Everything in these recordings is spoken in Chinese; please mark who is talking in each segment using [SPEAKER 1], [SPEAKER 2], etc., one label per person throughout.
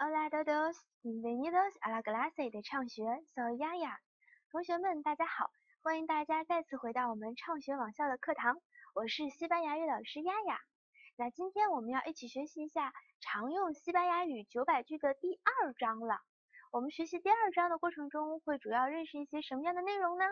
[SPEAKER 1] Hola todos, bienvenidos a la clase de 唱学，Soy Yaya。同学们，大家好，欢迎大家再次回到我们畅学网校的课堂，我是西班牙语老师丫丫。那今天我们要一起学习一下常用西班牙语九百句的第二章了。我们学习第二章的过程中，会主要认识一些什么样的内容呢？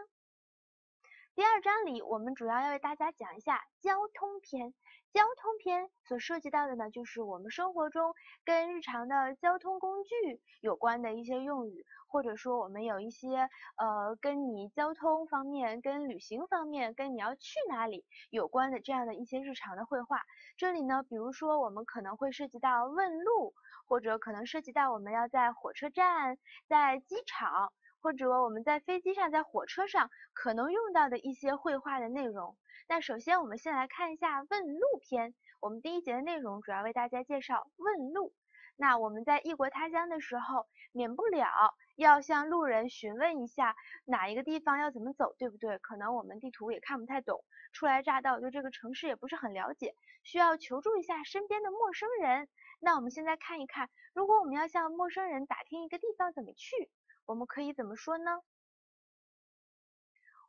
[SPEAKER 1] 第二章里，我们主要要为大家讲一下交通篇。交通篇所涉及到的呢，就是我们生活中跟日常的交通工具有关的一些用语，或者说我们有一些呃跟你交通方面、跟旅行方面、跟你要去哪里有关的这样的一些日常的绘画。这里呢，比如说我们可能会涉及到问路，或者可能涉及到我们要在火车站、在机场。或者我们在飞机上、在火车上可能用到的一些绘画的内容。那首先我们先来看一下问路篇。我们第一节的内容主要为大家介绍问路。那我们在异国他乡的时候，免不了要向路人询问一下哪一个地方要怎么走，对不对？可能我们地图也看不太懂，初来乍到，对这个城市也不是很了解，需要求助一下身边的陌生人。那我们现在看一看，如果我们要向陌生人打听一个地方怎么去。我们可以怎么说呢？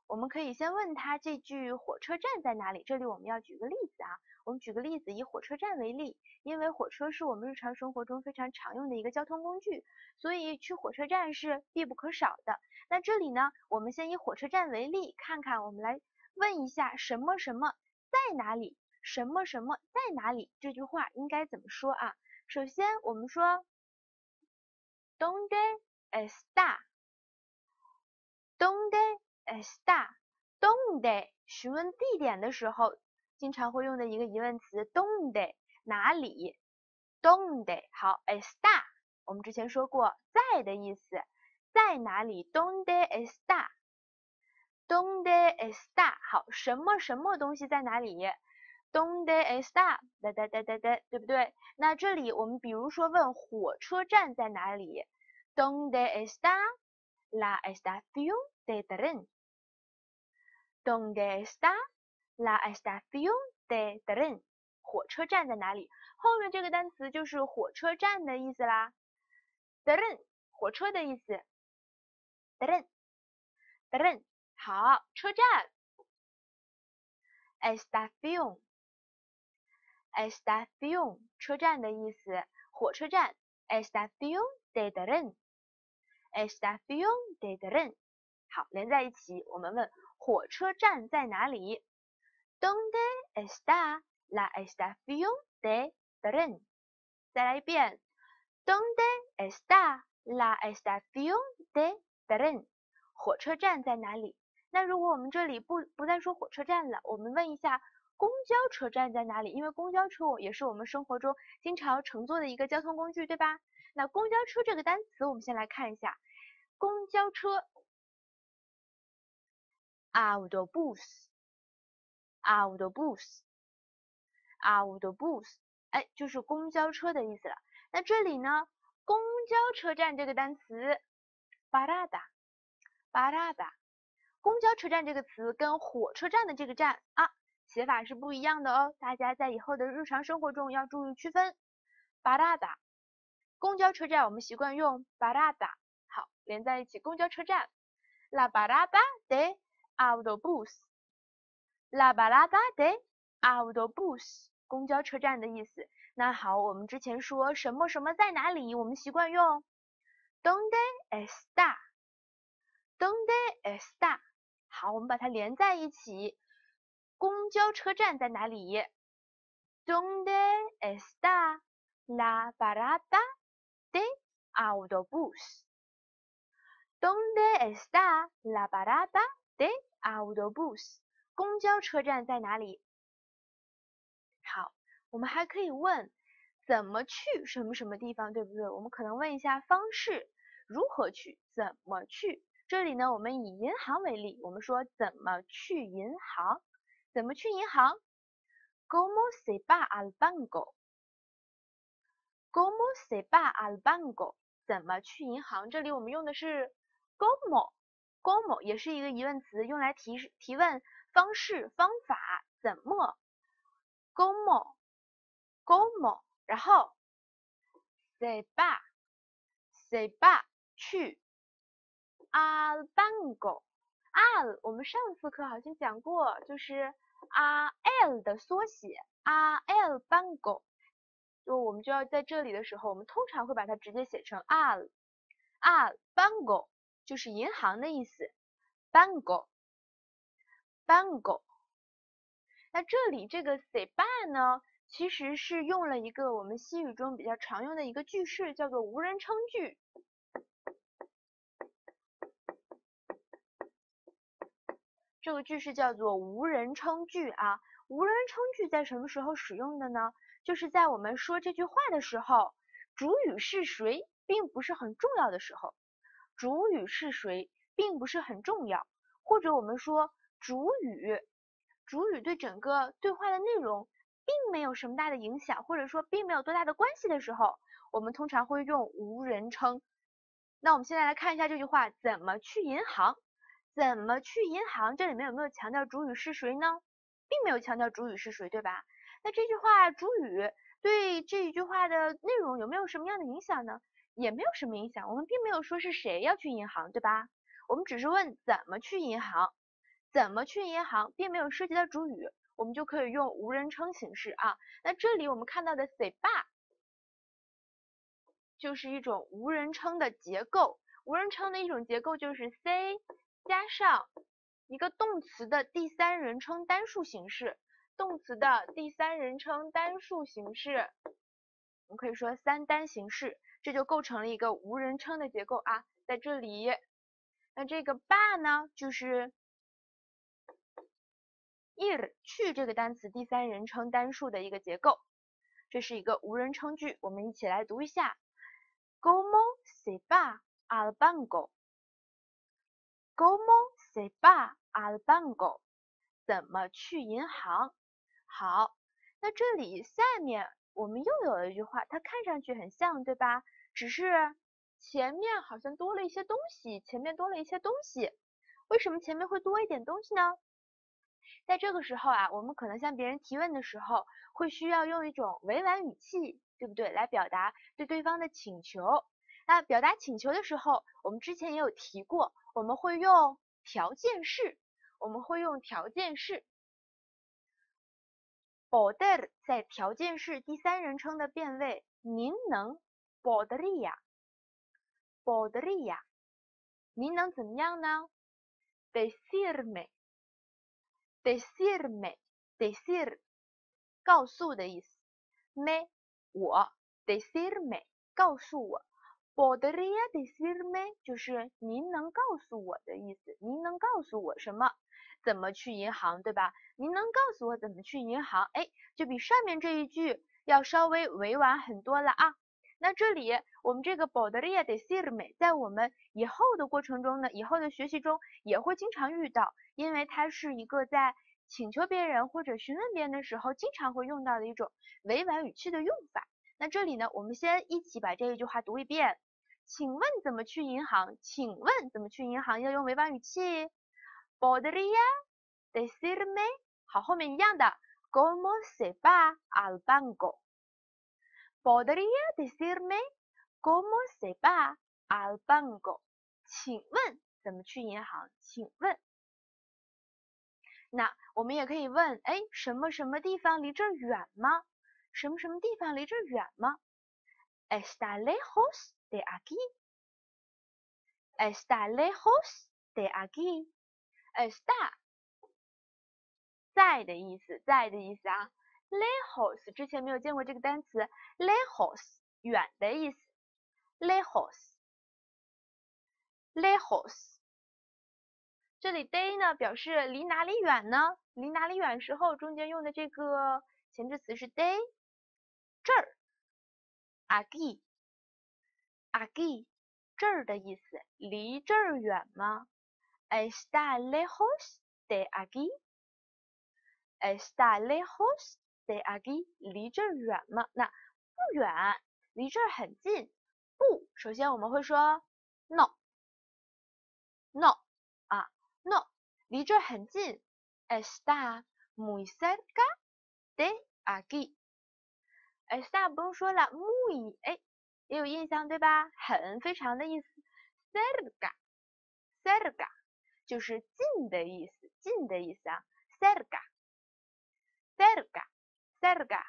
[SPEAKER 1] 我们可以先问他这句火车站在哪里？这里我们要举个例子啊，我们举个例子，以火车站为例，因为火车是我们日常生活中非常常用的一个交通工具，所以去火车站是必不可少的。那这里呢，我们先以火车站为例，看看我们来问一下什么什么在哪里，什么什么在哪里这句话应该怎么说啊？首先我们说，¿dónde？está，¿dónde está？¿dónde？询问地点的时候，经常会用的一个疑问词，¿dónde？哪里？¿dónde？好，está，我们之前说过，在的意思，在哪里？¿dónde está？¿dónde está？好，什么什么东西在哪里？¿dónde está？哒哒哒哒哒，对不对？那这里我们比如说问火车站在哪里？¿Dónde está la estación de tren？¿Dónde está la estación de tren？火车站在哪里？后面这个单词就是火车站的意思啦。tren，火车的意思。tren，tren，好，车站。estación，estación，车站的意思，火车站。estación de tren。Estación de tren，好，连在一起，我们问火车站在哪里？¿Dónde está la estación de tren？再来一遍，¿Dónde está la estación de tren？火车站在哪里？那如果我们这里不不再说火车站了，我们问一下公交车站在哪里？因为公交车也是我们生活中经常乘坐的一个交通工具，对吧？那公交车这个单词，我们先来看一下。公交车，autobus，autobus，autobus，哎，就是公交车的意思了。那这里呢，公交车站这个单词，parada，parada，公交车站这个词跟火车站的这个站啊，写法是不一样的哦。大家在以后的日常生活中要注意区分。parada，公交车站我们习惯用 parada。连在一起，公交车站，la parada de autobus，la parada de autobus，公交车站的意思。那好，我们之前说什么什么在哪里，我们习惯用 donde está，donde está。好，我们把它连在一起，公交车站在哪里？donde está la parada de autobus。Donde está la parada de autobús？公交车站在哪里？好，我们还可以问怎么去什么什么地方，对不对？我们可能问一下方式，如何去，怎么去？这里呢，我们以银行为例，我们说怎么去银行？怎么去银行？¿Cómo se va al banco？¿Cómo se va al banco？怎么去银行？这里我们用的是。¿Cómo？¿Cómo？也是一个疑问词，用来提提问方式、方法怎么？¿Cómo？¿Cómo？然后，se va se va 去，al banco，al 我们上次课好像讲过，就是 al 的缩写，al banco，就我们就要在这里的时候，我们通常会把它直接写成 al，al banco 就是银行的意思，banco，banco。那这里这个 seba 呢？其实是用了一个我们西语中比较常用的一个句式，叫做无人称句。这个句式叫做无人称句啊。无人称句在什么时候使用的呢？就是在我们说这句话的时候，主语是谁并不是很重要的时候。主语是谁并不是很重要，或者我们说主语，主语对整个对话的内容。并没有什么大的影响，或者说并没有多大的关系的时候，我们通常会用无人称。那我们现在来看一下这句话，怎么去银行？怎么去银行？这里面有没有强调主语是谁呢？并没有强调主语是谁，对吧？那这句话主语对这一句话的内容有没有什么样的影响呢？也没有什么影响，我们并没有说是谁要去银行，对吧？我们只是问怎么去银行，怎么去银行，并没有涉及到主语。我们就可以用无人称形式啊。那这里我们看到的 say 爸就是一种无人称的结构。无人称的一种结构就是 say 加上一个动词的第三人称单数形式，动词的第三人称单数形式，我们可以说三单形式，这就构成了一个无人称的结构啊。在这里，那这个爸呢，就是。ir 去这个单词第三人称单数的一个结构，这是一个无人称句，我们一起来读一下：Como se va al banco？Como se va al banco？怎么去银行？好，那这里下面我们又有了一句话，它看上去很像，对吧？只是前面好像多了一些东西，前面多了一些东西。为什么前面会多一点东西呢？在这个时候啊，我们可能向别人提问的时候，会需要用一种委婉语气，对不对？来表达对对方的请求。那表达请求的时候，我们之前也有提过，我们会用条件式，我们会用条件式。poder 在条件式第三人称的变位，您能 podría，podría，您能怎么样呢？decirme。decirme，decir，告诉的意思。me，我，decirme，告诉我。podría decirme，就是您能告诉我的意思。您能告诉我什么？怎么去银行，对吧？您能告诉我怎么去银行？哎，就比上面这一句要稍微委婉很多了啊。那这里我们这个 podría decirme，在我们以后的过程中呢，以后的学习中也会经常遇到。因为它是一个在请求别人或者询问别人的时候经常会用到的一种委婉语气的用法。那这里呢，我们先一起把这一句话读一遍。请问怎么去银行？请问怎么去银行？要用委婉语气。Podría decirme，好，后面一样的。Cómo se va al banco” podría decirme，Cómo se va al banco？请问怎么去银行？请问。那我们也可以问，哎，什么什么地方离这儿远吗？什么什么地方离这儿远吗？Está lejos de aquí. Está lejos de aquí. Está 在的意思，在的意思啊。Lejos 之前没有见过这个单词，lejos 远的意思。Lejos. Lejos. 这里 de 呢表示离哪里远呢？离哪里远时候中间用的这个前置词是 de，这儿，aquí，aquí，这儿的意思，离这儿远吗？Está lejos de aquí？Está lejos de aquí？离这儿远吗？那不远，离这儿很近。不，首先我们会说 no，no。No，离这很近。Está muy cerca de aquí。Está 不用说了，muy 哎，也也有印象对吧？很非常的意思，cerca，cerca 就是近的意思，近的意思啊 cerca，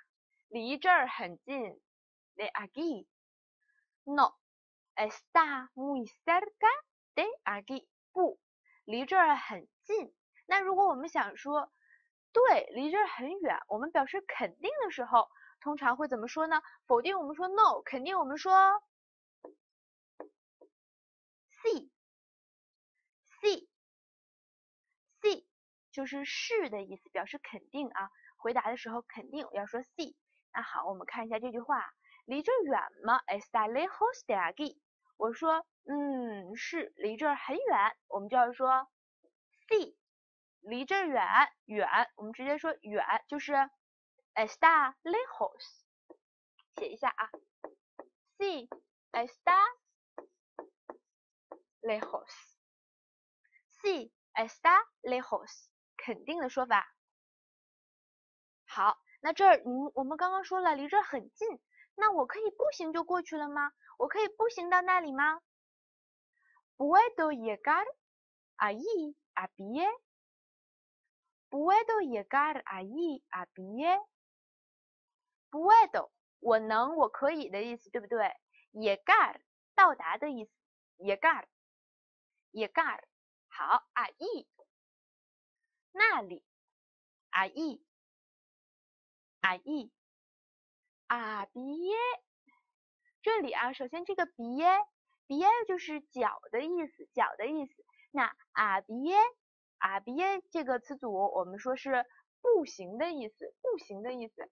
[SPEAKER 1] 离这儿很近，de aquí，no，está muy cerca de aquí，不，离这儿很近。那如果我们想说，对，离这儿很远，我们表示肯定的时候。通常会怎么说呢？否定我们说 no，肯定我们说 c，c，c 就是是的意思，表示肯定啊。回答的时候肯定要说 c。那好，我们看一下这句话，离这远吗？Está lejos de aquí。我说，嗯，是离这很远，我们就要说 c，离这远，远，我们直接说远，就是。Está lejos，写一下啊。，C está lejos. Sí, está lejos，肯定的说法。好，那这儿，嗯，我们刚刚说了离这儿很近，那我可以步行就过去了吗？我可以步行到那里吗？Puedo llegar allí a pie. Puedo llegar allí a pie. puedo，我能，我可以的意思，对不对？llegar，到达的意思，llegar，llegar，好，allí，那里啊咦，啊鼻耶这里啊，首先这个 pie，pie 就是脚的意思，脚的意思。那 a pie，a pie 这个词组，我们说是步行的意思，步行的意思。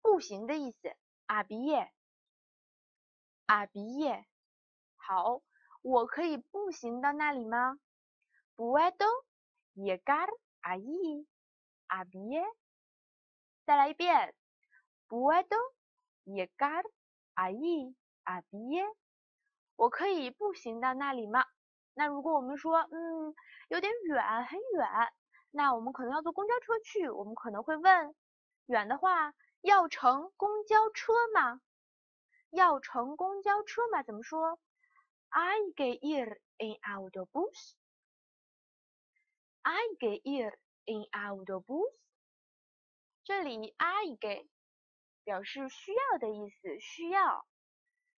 [SPEAKER 1] 步行的意思，阿鼻耶，阿鼻耶，好，我可以步行到那里吗？Puedo llegar a e 阿别。再来一遍，Puedo llegar allí a pie。我可以步行到那里吗？那如果我们说，嗯，有点远，很远，那我们可能要坐公交车去，我们可能会问，远的话。要乘公交车吗？要乘公交车吗？怎么说？Hay que ir en autobús. Hay que ir In autobús. 这里 hay que 表示需要的意思，需要。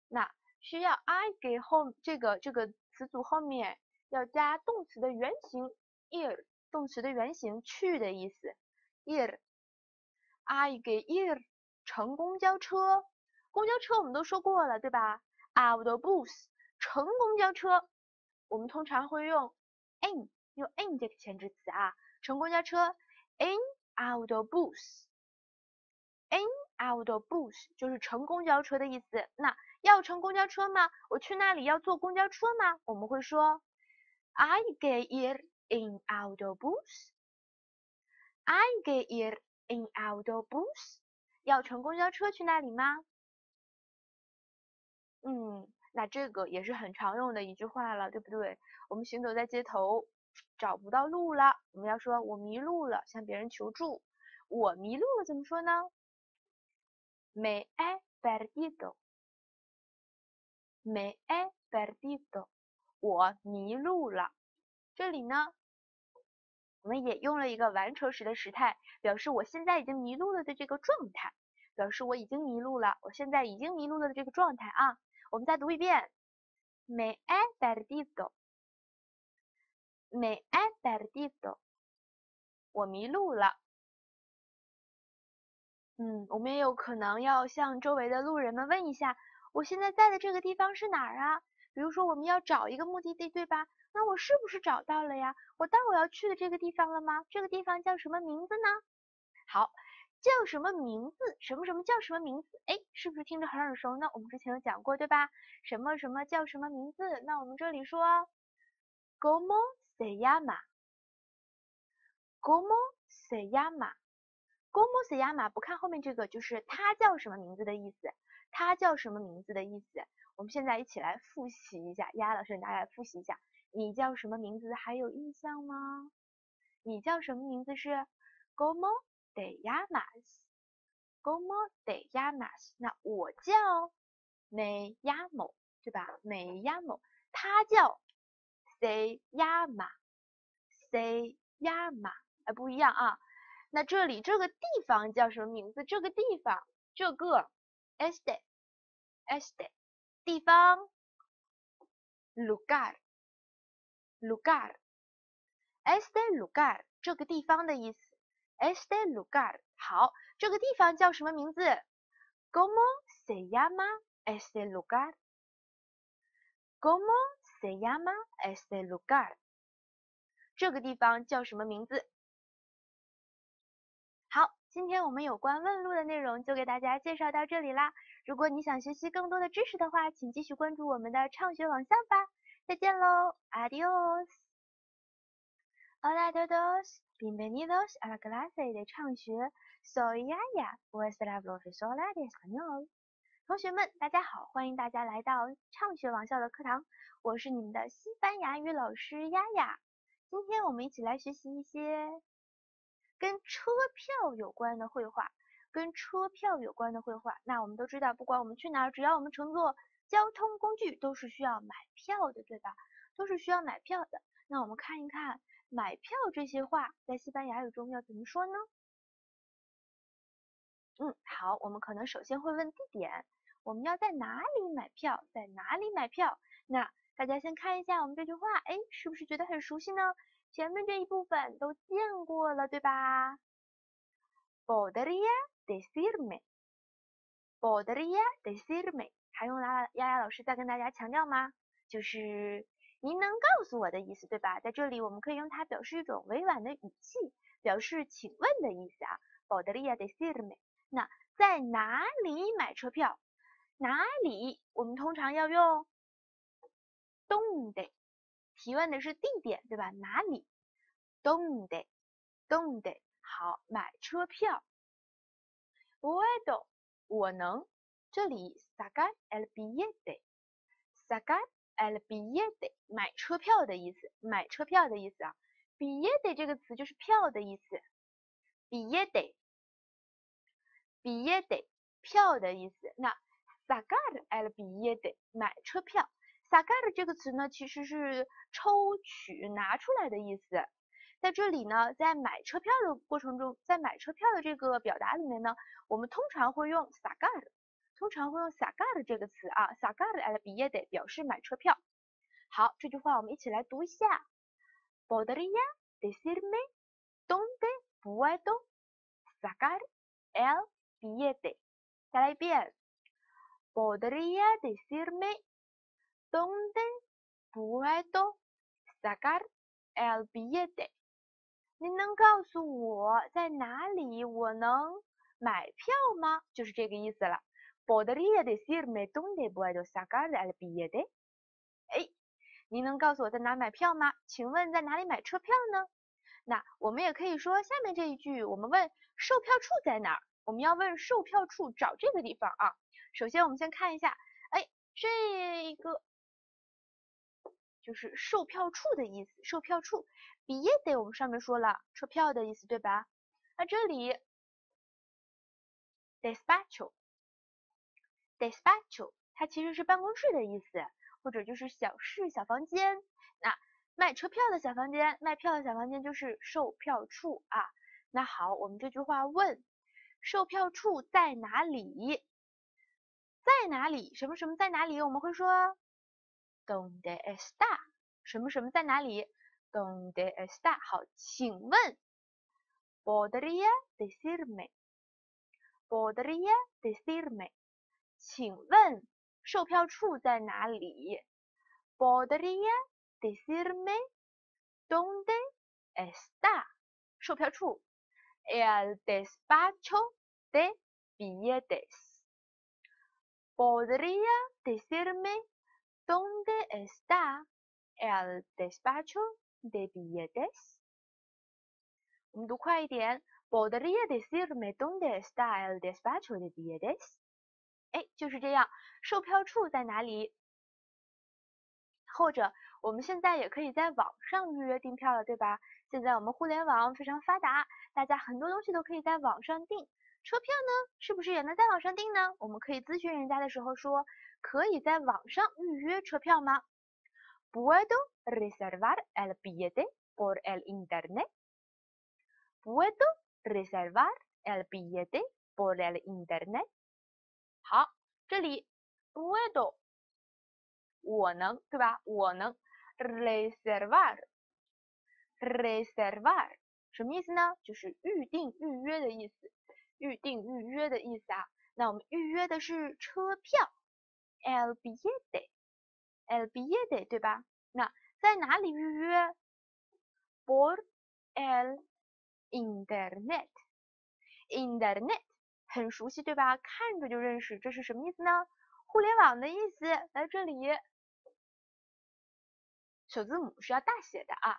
[SPEAKER 1] 那需要 hay que 后这个这个词组后面要加动词的原形 ir，动词的原形去的意思 ir。I get ir 乘公交车，公交车我们都说过了，对吧？Autobus 乘公交车，我们通常会用 in 用 in 这个前置词啊，乘公交车 in autobus，in autobus 就是乘公交车的意思。那要乘公交车吗？我去那里要坐公交车吗？我们会说 I get here in autobus，I get here。In autobus，要乘公交车去那里吗？嗯，那这个也是很常用的一句话了，对不对？我们行走在街头，找不到路了，我们要说我迷路了，向别人求助。我迷路了怎么说呢？Me he perdido。Me he perdido。我迷路了。这里呢？我们也用了一个完成时的时态，表示我现在已经迷路了的这个状态，表示我已经迷路了，我现在已经迷路了的这个状态啊。我们再读一遍，me he perdido，me he perdido，我迷路了。嗯，我们也有可能要向周围的路人们问一下，我现在在的这个地方是哪儿啊？比如说我们要找一个目的地，对吧？那我是不是找到了呀？我到我要去的这个地方了吗？这个地方叫什么名字呢？好，叫什么名字？什么什么叫什么名字？哎，是不是听着很耳熟呢？我们之前有讲过，对吧？什么什么叫什么名字？那我们这里说，como se llama？¿Cómo se llama？¿Cómo se llama？不看后面这个，就是他叫什么名字的意思。他叫什么名字的意思？我们现在一起来复习一下，丫老师大家来复习一下。你叫什么名字？还有印象吗？你叫什么名字？是 Como te llamas？Como？¿Cómo te llamas？那我叫 me llamo，对吧？me llamo。他叫 se llama，se llama，哎，不一样啊。那这里这个地方叫什么名字？这个地方，这个 este，este，地方 lugar，lugar，este lugar，这个地方的意思，este lugar。好，这个地方叫什么名字？¿Cómo se llama este lugar？¿Cómo se llama este lugar？这个地方叫什么名字？好，今天我们有关问路的内容就给大家介绍到这里啦。如果你想学习更多的知识的话，请继续关注我们的畅学网校吧。再见喽，Adios。Hola todos, bienvenidos a la clase de 畅学。Soy Yaya, vuestra profesora de español。同学们，大家好，欢迎大家来到畅学网校的课堂，我是你们的西班牙语老师丫丫。今天我们一起来学习一些。跟车票有关的绘画，跟车票有关的绘画。那我们都知道，不管我们去哪儿，只要我们乘坐交通工具，都是需要买票的，对吧？都是需要买票的。那我们看一看买票这些话在西班牙语中要怎么说呢？嗯，好，我们可能首先会问地点，我们要在哪里买票？在哪里买票？那大家先看一下我们这句话，哎，是不是觉得很熟悉呢？前面这一部分都见过了，对吧？Podría decirme，podría decirme，还用拉丫丫老师再跟大家强调吗？就是您能告诉我的意思，对吧？在这里我们可以用它表示一种委婉的语气，表示请问的意思啊。Podría decirme，那在哪里买车票？哪里？我们通常要用 donde。提问的是地点，对吧？哪里？Donde，donde。好，买车票。Puedo，我能。这里 sacar el billete，sacar el billete，买车票的意思，买车票的意思啊。billete 这个词就是票的意思。billete，billete，票的意思。那 sacar el billete，买车票。sacar 这个词呢，其实是抽取、拿出来的意思。在这里呢，在买车票的过程中，在买车票的这个表达里面呢，我们通常会用 sacar，通常会用 sacar 这个词啊，sacar el billete 表示买车票。好，这句话我们一起来读一下：Podría decirme dónde puedo sacar el billete？再来一遍：Podría decirme ¿Dónde puedo sacar el billete？您能告诉我在哪里我能买票吗？就是这个意思了。¿Podría decirme dónde puedo sacar el billete？哎，您能告诉我在哪买票吗？请问在哪里买车票呢？那我们也可以说下面这一句，我们问售票处在哪儿？我们要问售票处，找这个地方啊。首先我们先看一下，哎，这个。就是售票处的意思，售票处。，bilet 我们上面说了，车票的意思，对吧？那这里 d e s p a c h d e s p a c h 它其实是办公室的意思，或者就是小室、小房间。那卖车票的小房间，卖票的小房间就是售票处啊。那好，我们这句话问，售票处在哪里？在哪里？什么什么在哪里？我们会说。Donde está？什么什么在哪里？Donde está？好，请问，Podría decirme？Podría decirme？请问售票处在哪里？Podría decirme？Donde está？售票处？El despacho de billetes。Podría decirme？¿Dónde está el despacho de billetes？我们读快一点，¿Podría decirme dónde está el despacho de billetes？哎，就是这样，售票处在哪里？或者我们现在也可以在网上预约订票了，对吧？现在我们互联网非常发达，大家很多东西都可以在网上订。车票呢，是不是也能在网上订呢？我们可以咨询人家的时候说，可以在网上预约车票吗？Puedo reservar el billete por el internet. Puedo reservar el billete por el internet. 好，这里 puedo 我能，对吧？我能 reservar reservar 什么意思呢？就是预定、预约的意思。预定、预约的意思啊。那我们预约的是车票，el billete，el billete，对吧？那在哪里预约？por el internet，internet 很熟悉，对吧？看着就认识，这是什么意思呢？互联网的意思。来这里，首字母是要大写的啊。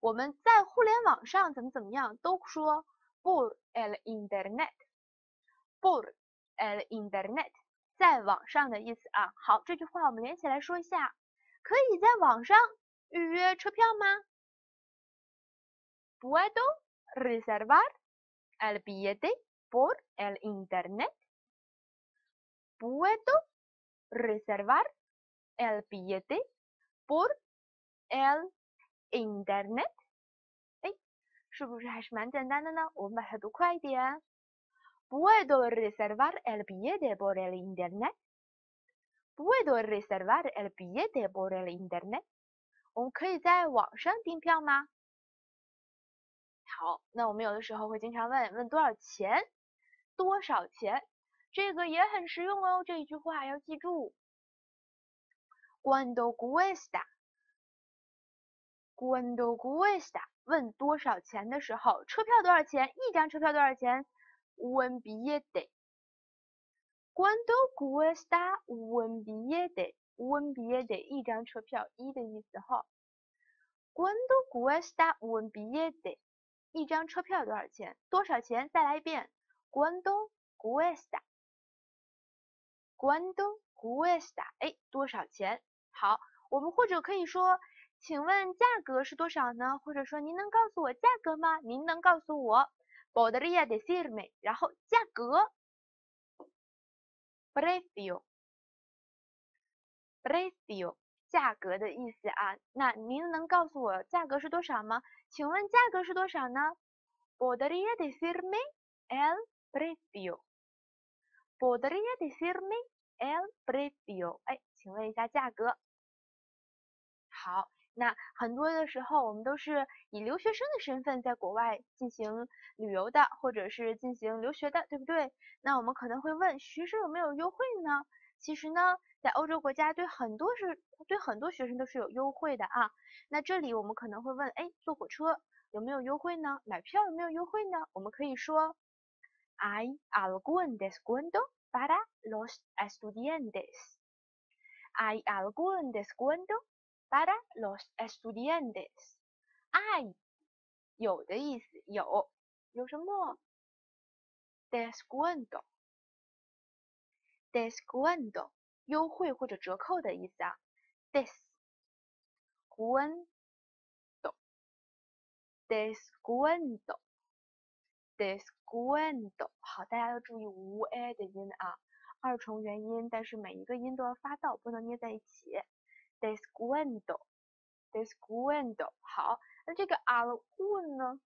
[SPEAKER 1] 我们在互联网上怎么怎么样，都说 por el internet，por el internet，在网上的意思啊。好，这句话我们连起来说一下，可以在网上预约车票吗？Puedo reservar el billete por el internet. Puedo reservar el billete por el Internet，哎， 是不是还是蛮简单的呢？我们把它读快一点。Puedo reservar el billete por el Internet. Puedo reservar el billete por el Internet. 我们可以在网上订票吗？好，那我们有的时候会经常问问多少钱？多少钱？这个也很实用哦。这一句话要记住。¿Cuánto cuesta? ¿Cuánto cuesta？问多少钱的时候，车票多少钱？一张车票多少钱？Un billete。¿Cuánto cuesta un billete？Un billete 一张车票，一的意思哈。¿Cuánto cuesta un billete？一张车票多少钱？多少钱？再来一遍。¿Cuánto cuesta？¿Cuánto cuesta？哎，多少钱？好，我们或者可以说。请问价格是多少呢？或者说您能告诉我价格吗？您能告诉我，podría decirme，然后价格，precio，precio，价格的意思啊。那您能告诉我价格是多少吗？请问价格是多少呢？podría decirme el precio，podría decirme el precio。哎，请问一下价格。好。那很多的时候，我们都是以留学生的身份在国外进行旅游的，或者是进行留学的，对不对？那我们可能会问，学生有没有优惠呢？其实呢，在欧洲国家对很多是对很多学生都是有优惠的啊。那这里我们可能会问，哎，坐火车有没有优惠呢？买票有没有优惠呢？我们可以说，hay algún descuento para los estudiantes. Hay algún descuento. Para los estudiantes, hay 有的意思，有有什么？descuento, descuento 优惠或者折扣的意思啊。descuento, descuento, descuento 好，大家要注意无 a 的音啊，二重元音，但是每一个音都要发到，不能捏在一起。descuento，descuento，好，那这个 algún 呢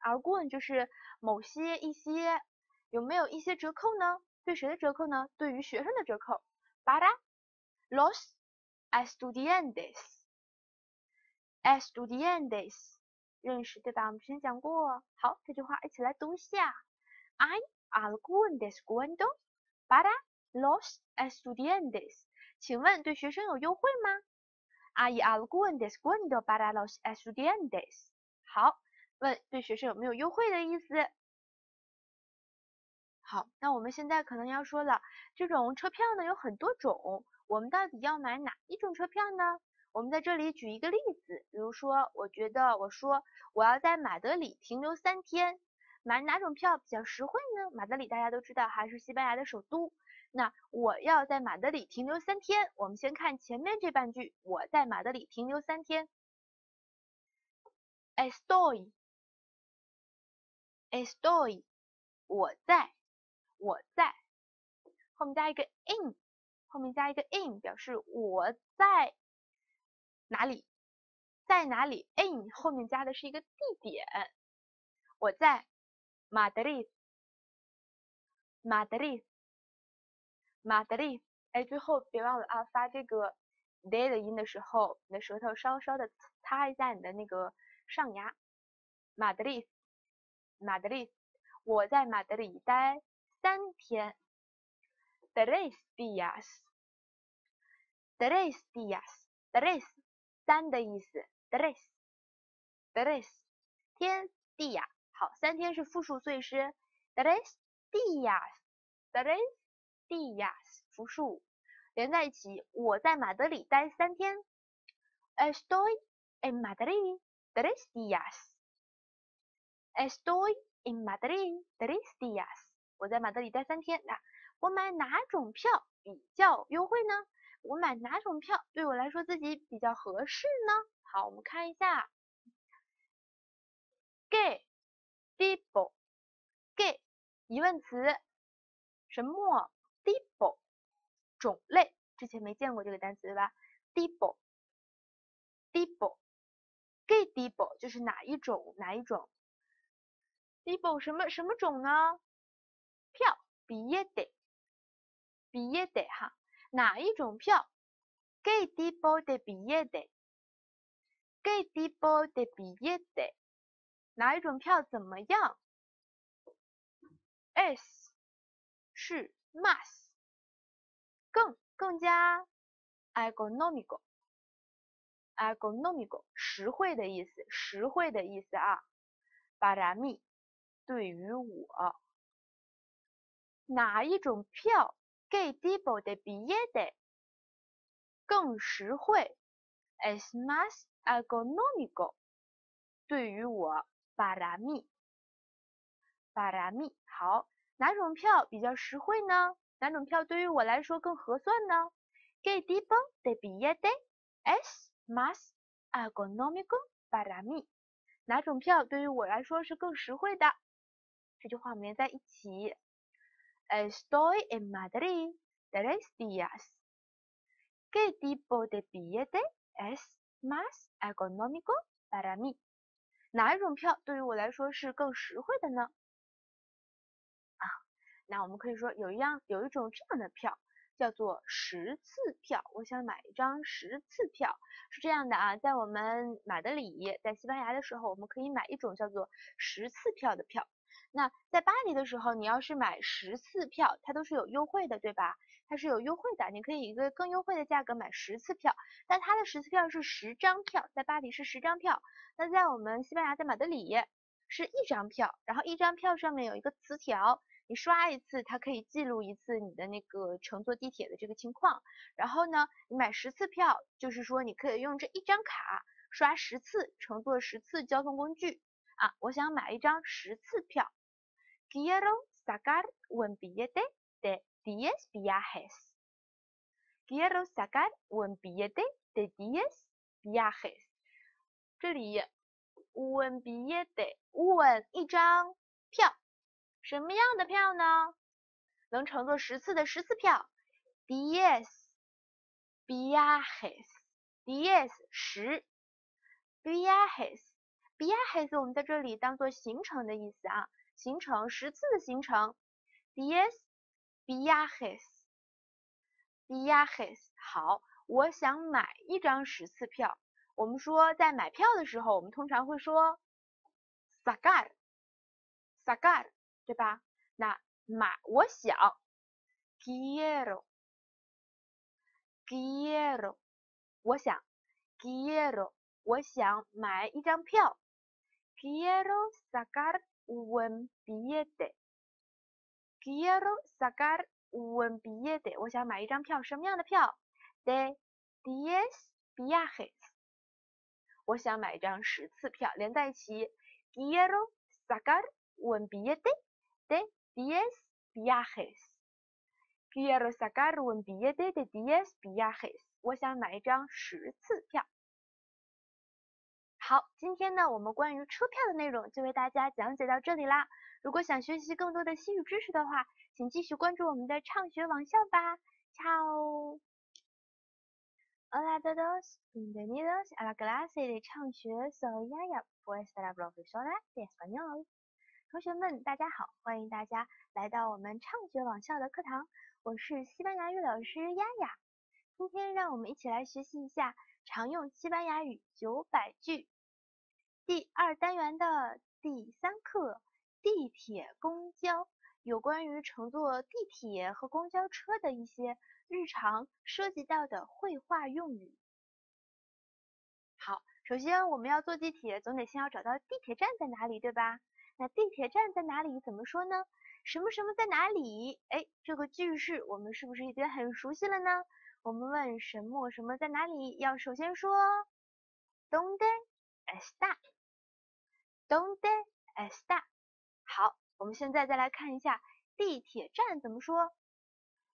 [SPEAKER 1] ？algún 就是某些、一些，有没有一些折扣呢？对谁的折扣呢？对于学生的折扣。Para los estudiantes，estudiantes，认识对吧？我们之前讲过。好，这句话一起来读一下。I algún descuento para los estudiantes？请问对学生有优惠吗？Hay algún descuento para los estudiantes？好，问对学生有没有优惠的意思。好，那我们现在可能要说了，这种车票呢有很多种，我们到底要买哪一种车票呢？我们在这里举一个例子，比如说，我觉得我说我要在马德里停留三天，买哪种票比较实惠呢？马德里大家都知道还是西班牙的首都。那我要在马德里停留三天。我们先看前面这半句，我在马德里停留三天。Estoy, estoy，我在我在，后面加一个 in，后面加一个 in 表示我在哪里，在哪里？in 后面加的是一个地点，我在马德里，马德里，马德里。哎，最后别忘了啊，发这个 day 的音的时候，你的舌头稍稍的擦一下你的那个上牙。马德里，马德里，我在马德里待三天。Tres días，tres días，tres 三的意思。Tres，tres 天 día，好，三天是复数，所以是 tres días，tres días。复数连在一起，我在马德里待三天。Estoy en Madrid tres días. Estoy en Madrid tres días. 我在马德里待三天。那我买哪种票比较优惠呢？我买哪种票对我来说自己比较合适呢？好，我们看一下。¿Qué tipo? ¿Qué 疑问词？什么 tipo？种类之前没见过这个单词对吧？tipo，tipo，¿qué tipo？就是哪一种哪一种？tipo 什么什么种呢？票，billete，billete 哈，哪一种票？¿qué tipo de billete？¿qué tipo de billete？哪一种票怎么样？S 是 más。更更加 economical，economical 实惠的意思，实惠的意思啊。para mí 对于我，哪一种票 que tipo de billete 更实惠？es más economical 对于我 para mí，para mí 好，哪种票比较实惠呢？哪种票对于我来说更合算呢？¿Qué tipo de billete es más económico para mí？哪种票对于我来说是更实惠的？这句话我们连在一起。Estoy en Madrid tres días. ¿Qué tipo de billete es más económico para mí？哪一种票对于我来说是更实惠的呢？那我们可以说有一样有一种这样的票叫做十次票。我想买一张十次票，是这样的啊，在我们马德里在西班牙的时候，我们可以买一种叫做十次票的票。那在巴黎的时候，你要是买十次票，它都是有优惠的，对吧？它是有优惠的，你可以一个更优惠的价格买十次票。但它的十次票是十张票，在巴黎是十张票。那在我们西班牙在马德里是一张票，然后一张票上面有一个磁条。你刷一次，它可以记录一次你的那个乘坐地铁的这个情况。然后呢，你买十次票，就是说你可以用这一张卡刷十次，乘坐十次交通工具啊。我想买一张十次票。Quiero sacar un billete de diez viajes. Quiero sacar un billete de diez viajes. 这里 un billete，un 一张票。什么样的票呢？能乘坐十次的十次票？Diez viajes，diez 十，viajes，viajes 我们在这里当做行程的意思啊，行程十次的行程，diez viajes，viajes 好，我想买一张十次票。我们说在买票的时候，我们通常会说 sacar，sacar。对吧？那买，我想，quiero，quiero，我想，quiero，我想买一张票，quiero sacar un billete，quiero sacar un billete，我想买一张票，什么样的票？de diez viajes，我想买一张十次票，连在一起，quiero sacar un billete。De diez viajes. Quiero sacar un billete de diez viajes. 我想买一张十次票。好，今天呢，我们关于车票的内容就为大家讲解到这里啦。如果想学习更多的西语知识的话，请继续关注我们的畅学网校吧。Chao。Hola a todos, bienvenidos a la clase de 畅学 Soy Yaya, vuestra profesora de español。同学们，大家好，欢迎大家来到我们畅学网校的课堂，我是西班牙语老师丫丫。今天让我们一起来学习一下。常用西班牙语九百句，第二单元的第三课，地铁、公交，有关于乘坐地铁和公交车的一些日常涉及到的绘画用语。好，首先我们要坐地铁，总得先要找到地铁站在哪里，对吧？那地铁站在哪里？怎么说呢？什么什么在哪里？哎，这个句式我们是不是已经很熟悉了呢？我们问什么什么在哪里？要首先说，donde está？donde está？好，我们现在再来看一下地铁站怎么说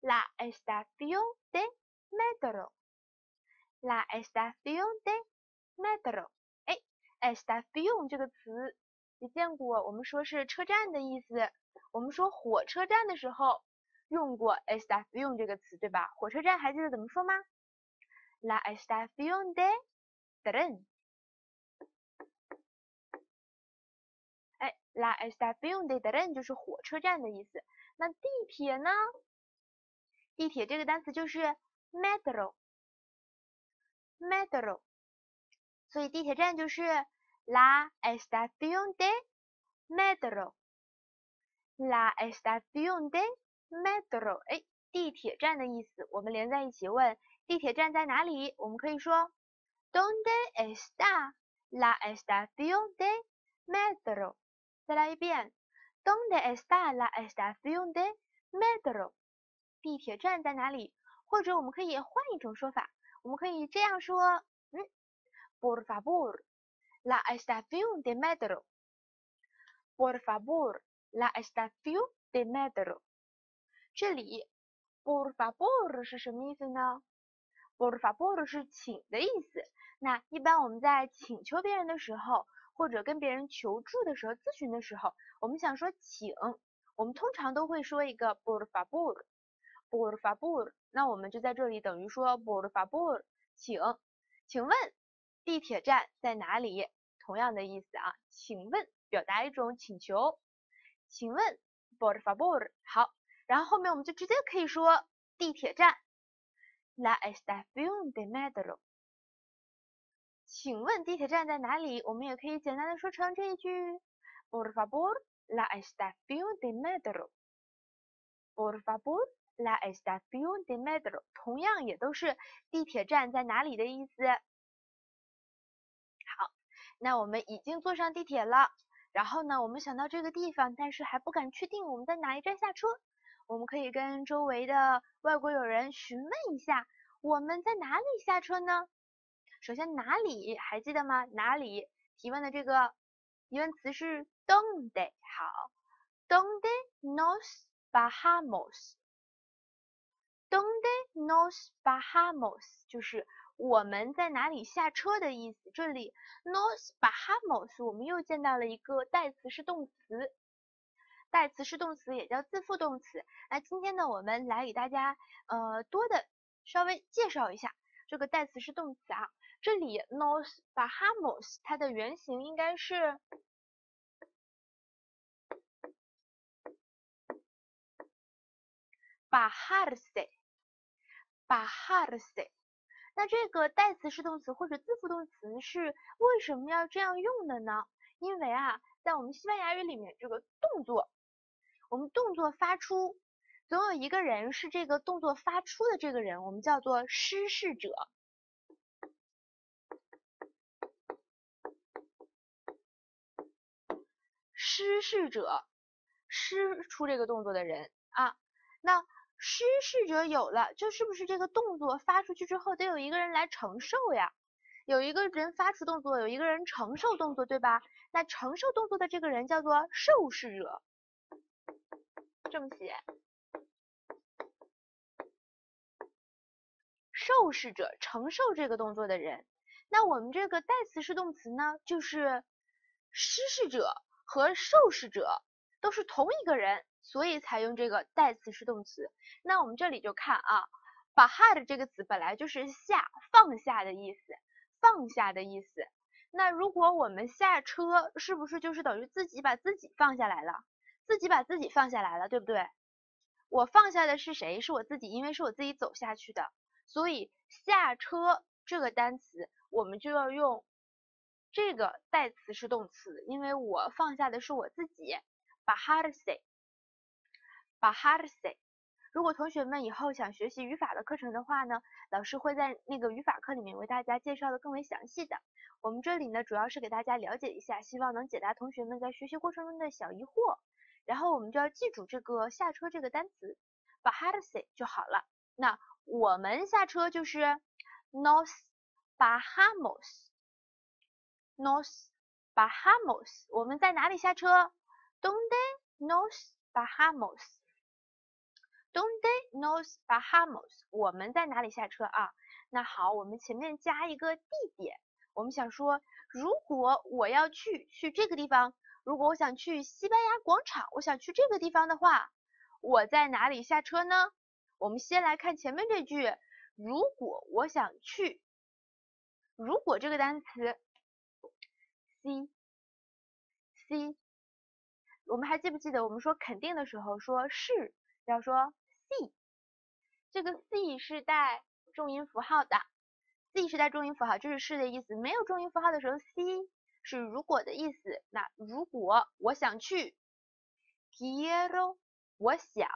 [SPEAKER 1] ，la estación de metro，la estación de metro。哎，estación 这个词也见过，我们说是车站的意思。我们说火车站的时候。用过 estación 这个词，对吧？火车站还记得怎么说吗？La estación de tren。哎，La estación de tren 就是火车站的意思。那地铁呢？地铁这个单词就是 metro，metro。所以地铁站就是 La estación de metro，La estación de Metro，哎，地铁站的意思，我们连在一起问，地铁站在哪里？我们可以说，¿Dónde está la estación de metro？再来一遍，¿Dónde está la estación de metro？地铁站在哪里？或者我们可以换一种说法，我们可以这样说，嗯，Por La estación de metro。Por favor，la estación de metro。这里，por favor 是什么意思呢？por favor 是请的意思。那一般我们在请求别人的时候，或者跟别人求助的时候、咨询的时候，我们想说请，我们通常都会说一个 por favor，por favor。那我们就在这里等于说 por favor，请，请问地铁站在哪里？同样的意思啊，请问表达一种请求，请问 por favor，好。然后后面我们就直接可以说地铁站，La estación de metro。请问地铁站在哪里？我们也可以简单的说成这一句，Por favor，la estación de metro。Por favor，la estación de metro。同样也都是地铁站在哪里的意思。那我们已经坐上地铁了，然后呢，我们想到这个地方，但是还不敢确定我们在哪一站下车。我们可以跟周围的外国友人询问一下，我们在哪里下车呢？首先哪里还记得吗？哪里提问的这个疑问词是 donde，好，donde nos bajamos，donde nos bajamos 就是我们在哪里下车的意思。这里 nos bajamos 我们又见到了一个代词是动词。代词是动词，也叫自负动词。那今天呢，我们来给大家呃多的稍微介绍一下这个代词是动词啊。这里 nos bajamos 它的原型应该是 bajarse，bajarse。那这个代词是动词或者自负动词是为什么要这样用的呢？因为啊，在我们西班牙语里面，这个动作。我们动作发出，总有一个人是这个动作发出的这个人，我们叫做施事者。施事者，施出这个动作的人啊。那施事者有了，就是不是这个动作发出去之后，得有一个人来承受呀？有一个人发出动作，有一个人承受动作，对吧？那承受动作的这个人叫做受事者。这么写，受试者承受这个动作的人。那我们这个代词是动词呢，就是施事者和受事者都是同一个人，所以才用这个代词是动词。那我们这里就看啊，bahar 这个词本来就是下放下的意思，放下的意思。那如果我们下车，是不是就是等于自己把自己放下来了？自己把自己放下来了，对不对？我放下的是谁？是我自己，因为是我自己走下去的，所以下车这个单词我们就要用这个代词是动词，因为我放下的是我自己。把 hard say Bahamas，。如果同学们以后想学习语法的课程的话呢，老师会在那个语法课里面为大家介绍的更为详细的。我们这里呢，主要是给大家了解一下，希望能解答同学们在学习过程中的小疑惑。然后我们就要记住这个下车这个单词，baharse 就好了。那我们下车就是 nos bajamos，nos bajamos。我们在哪里下车？Donde nos Donde nos bajamos？我们在哪里下车啊？那好，我们前面加一个地点。我们想说，如果我要去去这个地方。如果我想去西班牙广场，我想去这个地方的话，我在哪里下车呢？我们先来看前面这句，如果我想去，如果这个单词，c c，我们还记不记得我们说肯定的时候说是要说 c，这个 c 是带重音符号的，c 是带重音符号，这是是的意思。没有重音符号的时候，c。是如果的意思。那如果我想去，quiero，我想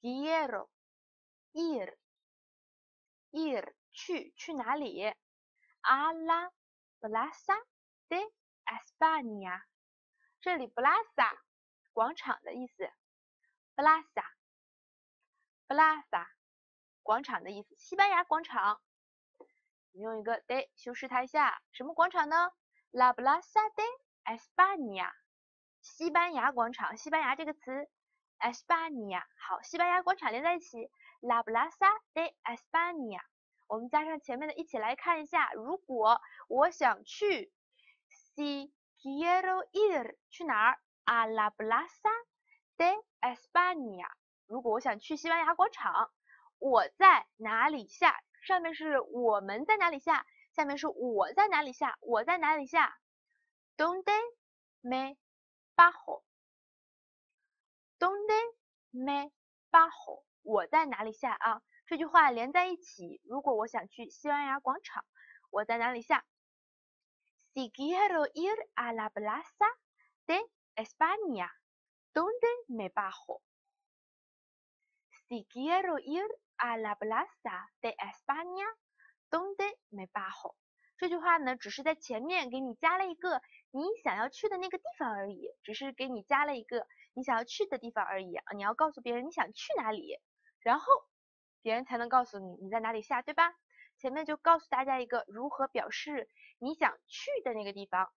[SPEAKER 1] ，quiero，ir，ir，去去哪里？a la plaza de España，这里 plaza 广场的意思，plaza，plaza，plaza 广场的意思，西班牙广场。我们用一个 de 修饰它一下，什么广场呢？La Plaza de España，西班牙广场。西班牙这个词，España，好，西班牙广场连在一起。La Plaza de España，我们加上前面的一起来看一下。如果我想去，Si quiero ir，去哪儿？A la Plaza de España。如果我想去西班牙广场，我在哪里下？上面是我们在哪里下？下面是我在哪里下？我在哪里下？Donde me bajo？Donde me bajo？我在哪里下啊？这句话连在一起。如果我想去西班牙广场，我在哪里下？Si quiero ir a la plaza de España，¿dónde me bajo？Si quiero ir a la plaza de España。Donde me bajo？这句话呢，只是在前面给你加了一个你想要去的那个地方而已，只是给你加了一个你想要去的地方而已啊。你要告诉别人你想去哪里，然后别人才能告诉你你在哪里下，对吧？前面就告诉大家一个如何表示你想去的那个地方。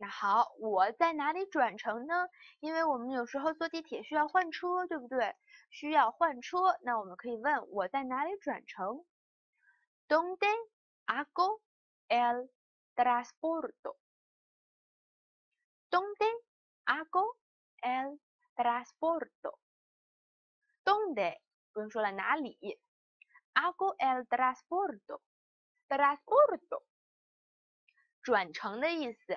[SPEAKER 1] 那好，我在哪里转乘呢？因为我们有时候坐地铁需要换车，对不对？需要换车，那我们可以问我在哪里转乘？Donde hago el transporte？Donde hago el transporte？Donde 不用说了，哪里？Hago el Transporto. Transporto 转乘的意思。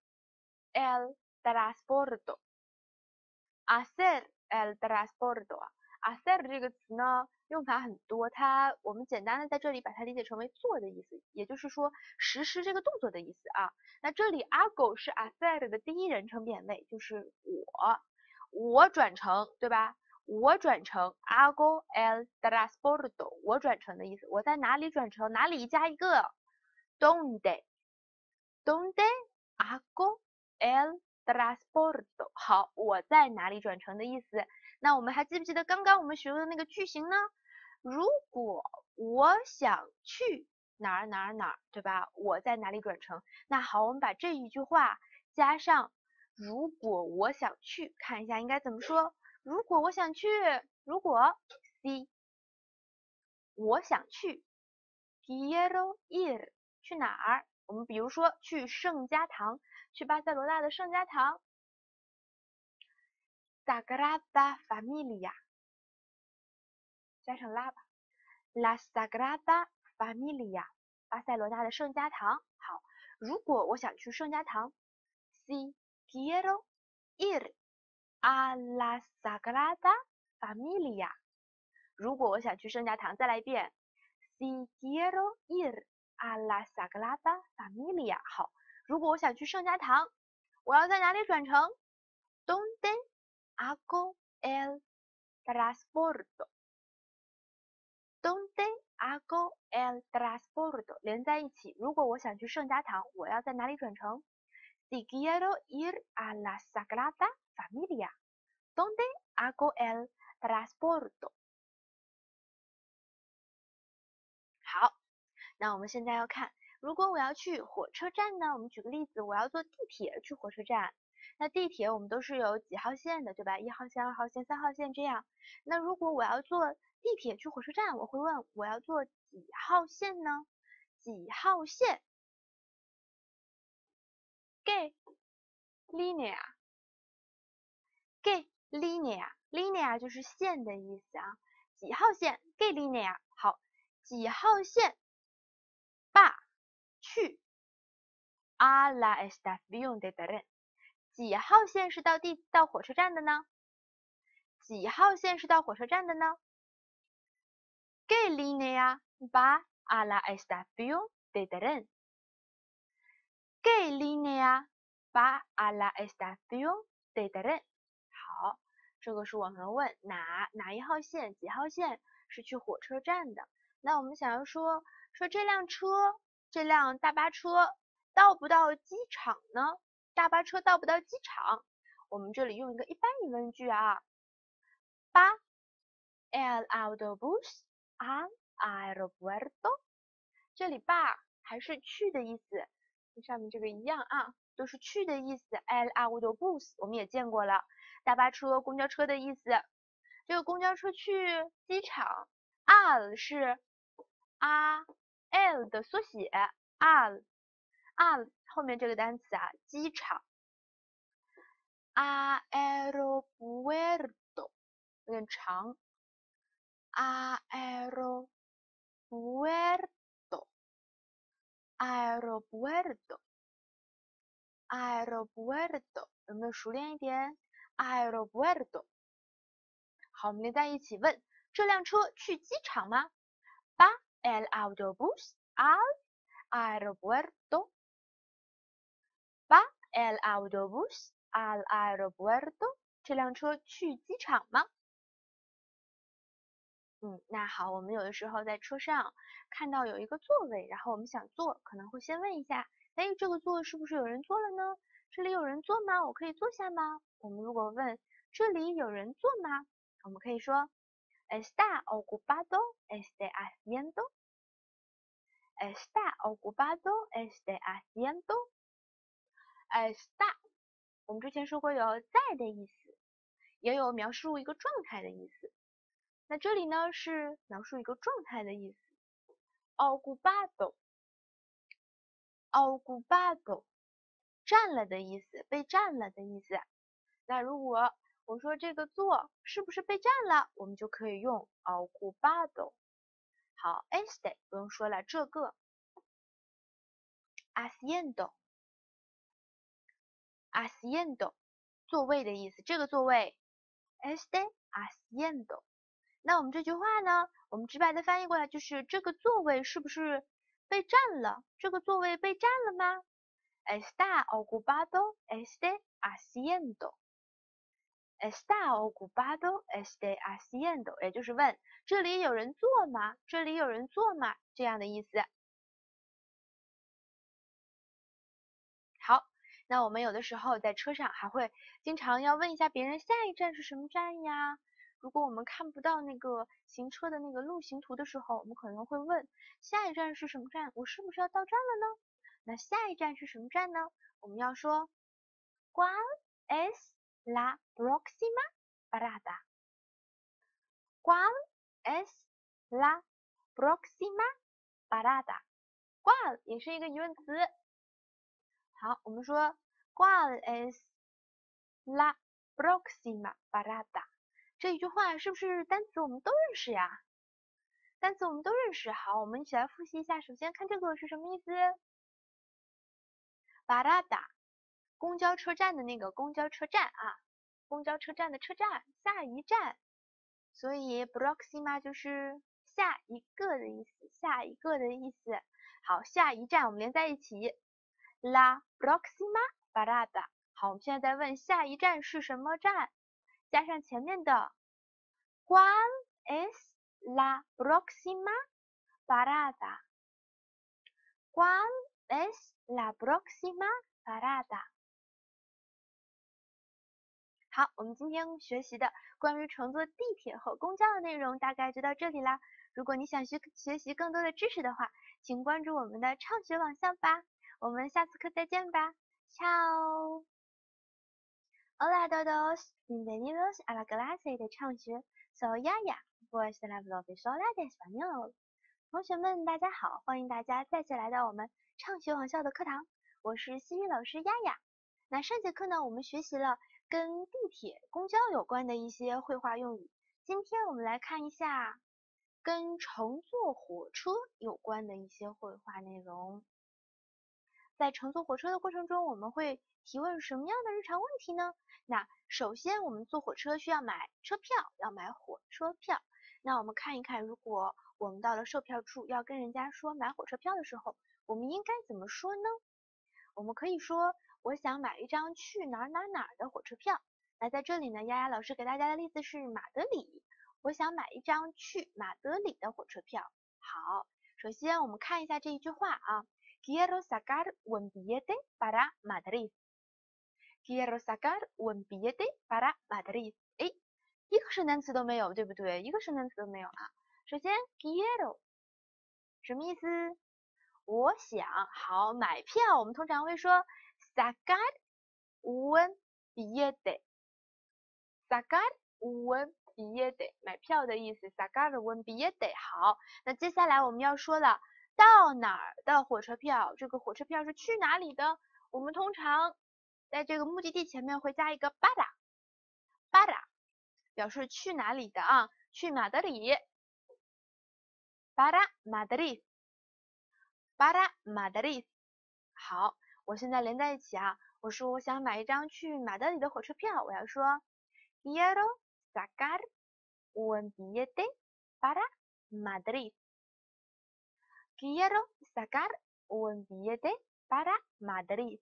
[SPEAKER 1] el transporte，hacer el transporte，hacer 这个词呢用法很多，它我们简单的在这里把它理解成为做的意思，也就是说实施这个动作的意思啊。那这里 ago 是 hacer 的第一人称变位，就是我，我转成对吧？我转成 hago el transporte，我转成的意思，我在哪里转成？哪里加一个 d o n d e d o n d e hago el transporte？好，我在哪里转乘的意思。那我们还记不记得刚刚我们学的那个句型呢？如果我想去哪儿哪儿哪儿，对吧？我在哪里转乘？那好，我们把这一句话加上。如果我想去看一下，应该怎么说？如果我想去，如果 C，我想去 p i e r o ir 去哪儿？我们比如说去圣家堂，去巴塞罗那的圣家堂，Sagrada Familia，加上拉吧，La Sagrada Familia，巴塞罗那的圣家堂。好，如果我想去圣家堂，C，quiero ir。a la Sagrada Familia。如果我想去圣家堂，再来一遍。Si quiero ir a la Sagrada Familia。好，如果我想去圣家堂，我要在哪里转乘？Donde hago el transporte？Donde hago el transporte？连在一起。如果我想去圣家堂，我要在哪里转乘？Si quiero ir a la Sagrada Familia, ¿dónde hago el transporte? 好，那我们现在要看，如果我要去火车站呢？我们举个例子，我要坐地铁去火车站。那地铁我们都是有几号线的，对吧？一号线、二号线、三号线这样。那如果我要坐地铁去火车站，我会问我要坐几号线呢？几号线？G linea，G linea，linea 就是线的意思啊。几号线？G linea 好，几号线？吧，去。A la estación de tren。几号线是到地到火车站的呢？几号线是到火车站的呢？¿Qué línea va a la estación de tren? ¿Qué línea va a la estación de tren? 好，这个是我们问哪哪一号线几号线是去火车站的。那我们想要说说这辆车，这辆大巴车到不到机场呢？大巴车到不到机场？我们这里用一个一般疑问句啊，¿Va el autobús al aeropuerto？这里 va 还是去的意思，跟上面这个一样啊，都是去的意思。el autobús 我们也见过了。大巴车、公交车的意思。这个公交车去机场，al 是 a l 的缩写，al al 后面这个单词啊，机场。aeropuerto 有点长，aeropuerto，aeropuerto，aeropuerto 有没有熟练一点？aeropuerto。好，我们连在一起问：这辆车去机场吗八 el autobús al aeropuerto? Va el autobús al aeropuerto? 这辆车去机场吗？嗯，那好，我们有的时候在车上看到有一个座位，然后我们想坐，可能会先问一下：哎，这个座是不是有人坐了呢？这里有人坐吗？我可以坐下吗？我们如果问这里有人坐吗？我们可以说，Está ocupado este asiento？Está ocupado este asiento？Está，我们之前说过有在的意思，也有描述一个状态的意思。那这里呢是描述一个状态的意思，ocupado，ocupado，占了的意思，被占了的意思。那如果我说这个座是不是被占了，我们就可以用 ocupado。好，este 不用说了，这个 asiento，asiento 座位的意思，这个座位 este asiento。那我们这句话呢，我们直白的翻译过来就是这个座位是不是被占了？这个座位被占了吗？Está ocupado este asiento。Está ocupado este asiento，也就是问这里有人坐吗？这里有人坐吗？这样的意思。好那我们有的时候在车上还会经常要问一下别人下一站是什么站呀？如果我们看不到那个行车的那个路行图的时候，我们可能会问下一站是什么站？我是不是要到站了呢？那下一站是什么站呢？我们要说关 s la próxima parada？¿Cuál es la próxima parada？¿Cuál 也是一个疑问词。好，我们说 ¿Cuál es la próxima parada？这一句话是不是单词我们都认识呀？单词我们都认识。好，我们一起来复习一下。首先看这个是什么意思？parada，公交车站的那个公交车站啊，公交车站的车站，下一站。所以 próxima 就是下一个的意思，下一个的意思。好，下一站我们连在一起，la próxima parada。好，我们现在在问下一站是什么站？加上前面的，¿Cuál es la próxima parada？¿Cuál es la próxima parada？好，我们今天学习的关于乘坐地铁和公交的内容大概就到这里啦。如果你想学学习更多的知识的话，请关注我们的畅学网校吧。我们下次课再见吧，ciao。Hola a todos, bienvenidos a la clase de 唱学。Soy Yaya, voy a la profesora de español。同学们，大家好，欢迎大家再次来到我们畅学网校的课堂。我是西语老师丫丫。那上节课呢，我们学习了跟地铁、公交有关的一些绘画用语。今天我们来看一下跟乘坐火车有关的一些绘画内容。在乘坐火车的过程中，我们会提问什么样的日常问题呢？那首先，我们坐火车需要买车票，要买火车票。那我们看一看，如果我们到了售票处要跟人家说买火车票的时候，我们应该怎么说呢？我们可以说我想买一张去哪哪哪的火车票。那在这里呢，丫丫老师给大家的例子是马德里，我想买一张去马德里的火车票。好，首先我们看一下这一句话啊。Quiero sacar un billete para Madrid. Quiero sacar un billete para Madrid. 哎，一个生单词都没有，对不对？一个生单词都没有啊。首先，quiero 什么意思？我想，好，买票，我们通常会说 sacar un billete。sacar un billete，买票的意思。sacar un billete。好，那接下来我们要说了。到哪儿的火车票？这个火车票是去哪里的？我们通常在这个目的地前面会加一个 para，para 表示去哪里的啊？去马德里，para Madrid，para Madrid。好，我现在连在一起啊。我说我想买一张去马德里的火车票，我要说 quiero sacar un billete para Madrid。Quiero sacar un billete para Madrid。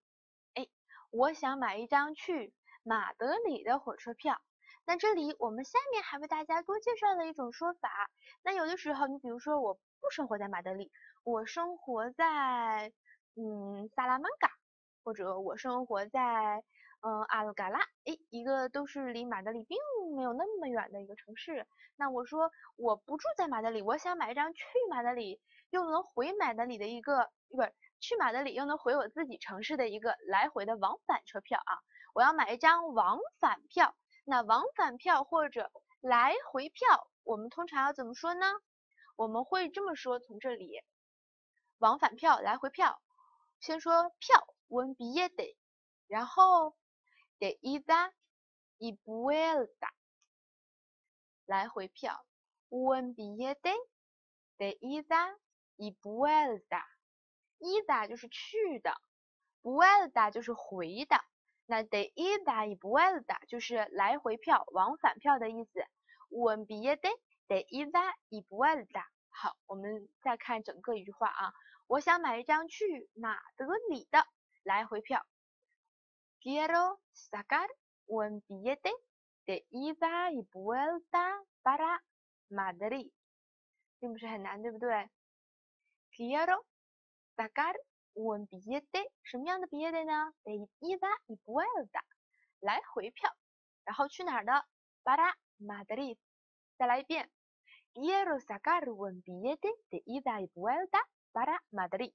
[SPEAKER 1] 哎，我想买一张去马德里的火车票。那这里我们下面还为大家多介绍了一种说法。那有的时候，你比如说我不生活在马德里，我生活在嗯萨拉曼卡，或者我生活在嗯阿鲁嘎拉，哎，一个都是离马德里并没有那么远的一个城市。那我说我不住在马德里，我想买一张去马德里。又能回马德里的一个，不是去马德里又能回我自己城市的一个来回的往返车票啊！我要买一张往返票。那往返票或者来回票，我们通常要怎么说呢？我们会这么说：从这里，往返票、来回票，先说票，un billete，然后 de ida y vuelta，来回票，un billete de ida。以 vuelta，ida 就是去的，vuelta 就是回的，那 de ida y vuelta 就是来回票、往返票的意思。Un billete de ida y vuelta。好，我们再看整个一句话啊，我想买一张去马德里的来回票。Quiero sacar un billete de ida y vuelta para Madrid。并不是很难，对不对？Quiero sacar un billete，什么样的 billete 呢？de ida y vuelta，来回票。然后去哪儿的？para Madrid。再来一遍，quiero sacar un billete de ida y vuelta para Madrid。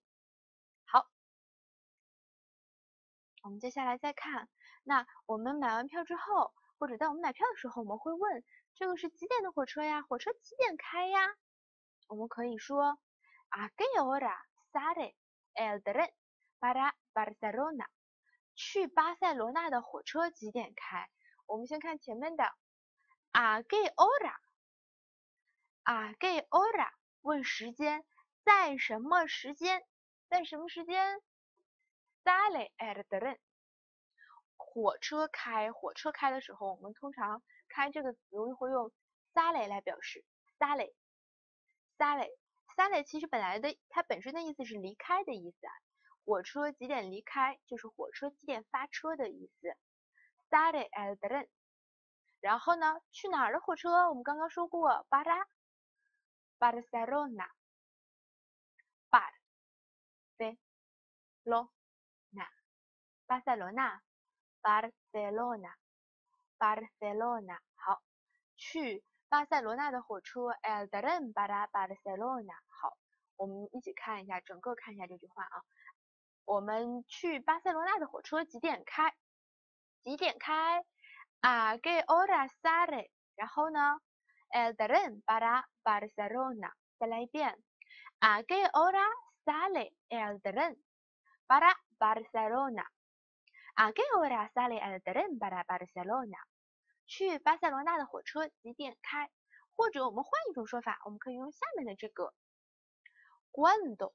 [SPEAKER 1] 我们接下来再看，那我们买完票之后，或者在我们买票的时候，我们会问，这个是几点的火车呀？火车几点开呀？我们可以说，a qué hora sale el tren para Barcelona？去巴塞罗那的火车几点开？我们先看前面的，a qué hora？a qué hora？问时间，在什么时间？在什么时间？sale el tren？火车开，火车开的时候，我们通常开这个词会用 salle 来表示 salle，salle，salle 其实本来的它本身的意思是离开的意思啊。火车几点离开，就是火车几点发车的意思。Sale el tren。然后呢，去哪儿的火车？我们刚刚说过，Para，Barcelona。Bar，C，Lo，Na，巴塞罗那，Barcelona，Barcelona。好，去。巴塞罗那的火车，el tren para Barcelona。好，我们一起看一下，整个看一下这句话啊。我们去巴塞罗那的火车几点开？几点开？a qué hora sale？然后呢，el tren para Barcelona。再来一遍，a qué hora sale el tren para Barcelona？¿A qué hora sale el tren para Barcelona？去巴塞罗那的火车几点开？或者我们换一种说法，我们可以用下面的这个，cuando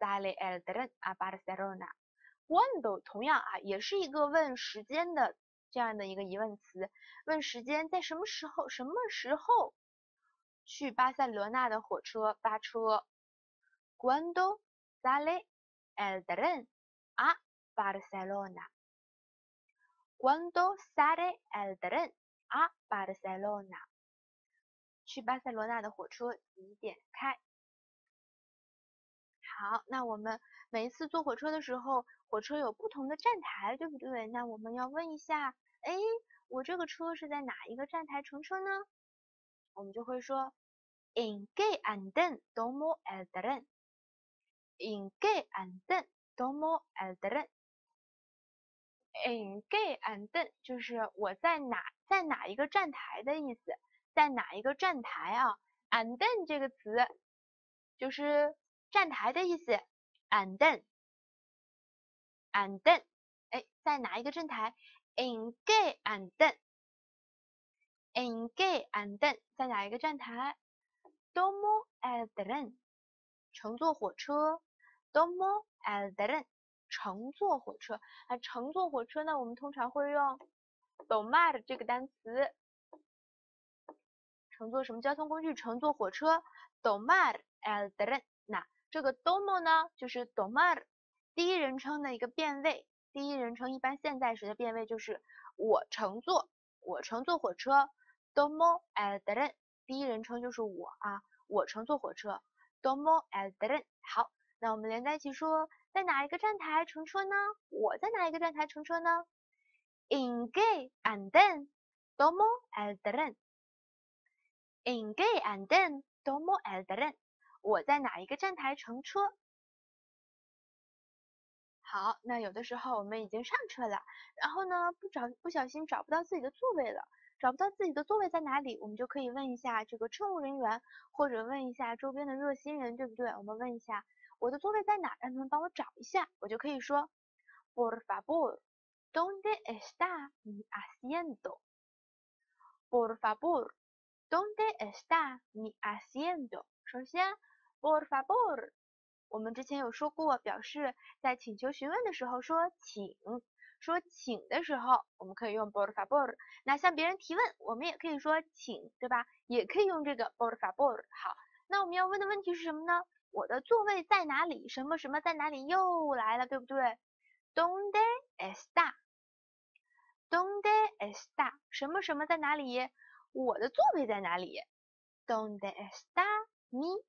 [SPEAKER 1] sale el tren a Barcelona？cuando 同样啊，也是一个问时间的这样的一个疑问词，问时间在什么时候？什么时候去巴塞罗那的火车发车？cuando sale el tren a Barcelona？cuando sale el tren？啊，Barcelona，去巴塞罗那的火车几点开？好，那我们每一次坐火车的时候，火车有不同的站台，对不对？那我们要问一下，哎，我这个车是在哪一个站台乘车呢？我们就会说，En qué andén tomo el tren？En qué andén tomo el tren？En qué andén 就是我在哪在哪一个站台的意思，在哪一个站台啊？and then 这个词就是站台的意思。，and then，and then，哎，在哪一个站台？En qué andén？En qué andén 在哪一个站台？domo el tren 乘坐火车。，domo el tren。乘坐火车啊，乘坐火车呢，我们通常会用 domar 这个单词。乘坐什么交通工具？乘坐火车 domar el tren，。那这个 domo 呢，就是 domar 第一人称的一个变位。第一人称一般现在时的变位就是我乘坐，我乘坐火车 domo el tren。第一人称就是我啊，我乘坐火车 domo el tren。好，那我们连在一起说。在哪一个站台乘车呢？我在哪一个站台乘车呢？En qué andén tomo el tren？En qué andén tomo el tren？我在哪一个站台乘车？好，那有的时候我们已经上车了，然后呢不找不小心找不到自己的座位了，找不到自己的座位在哪里，我们就可以问一下这个乘务人员，或者问一下周边的热心人，对不对？我们问一下。我的座位在哪？让他们帮我找一下，我就可以说，Por favor, ¿dónde está mi asiento? Por favor, ¿dónde está mi asiento? 首先，Por favor，我们之前有说过，表示在请求询问的时候说请，说请的时候，我们可以用 Por favor。那向别人提问，我们也可以说请，对吧？也可以用这个 Por favor。好，那我们要问的问题是什么呢？我的座位在哪里？什么什么在哪里？又来了，对不对？Donde está？Donde está？什么什么在哪里？我的座位在哪里？Donde está mi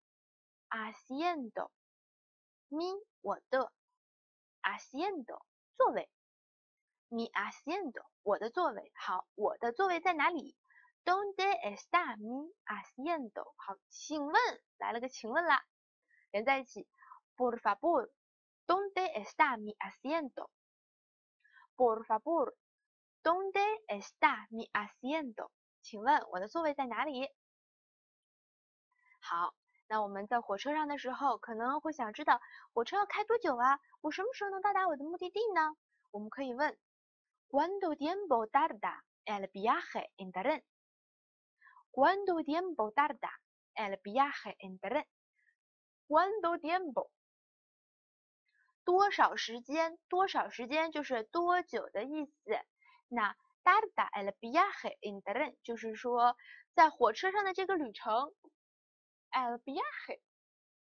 [SPEAKER 1] asiento？mi 我的 asiento 座位，mi asiento 我的座位。好，我的座位在哪里？Donde está mi asiento？好，请问来了个请问啦，连在一起，por favor，donde está mi asiento？por favor，donde está mi asiento？请问我的座位在哪里？好。那我们在火车上的时候，可能会想知道火车要开多久啊？我什么时候能到达我的目的地呢？我们可以问：¿Cuánto tiempo tarda el viaje en tren？¿Cuánto tiempo tarda el viaje en tren？tren？¿Cuánto tiempo？多少时间？多少时间就是多久的意思。那 tarda el viaje en tren 就是说在火车上的这个旅程。el viaje，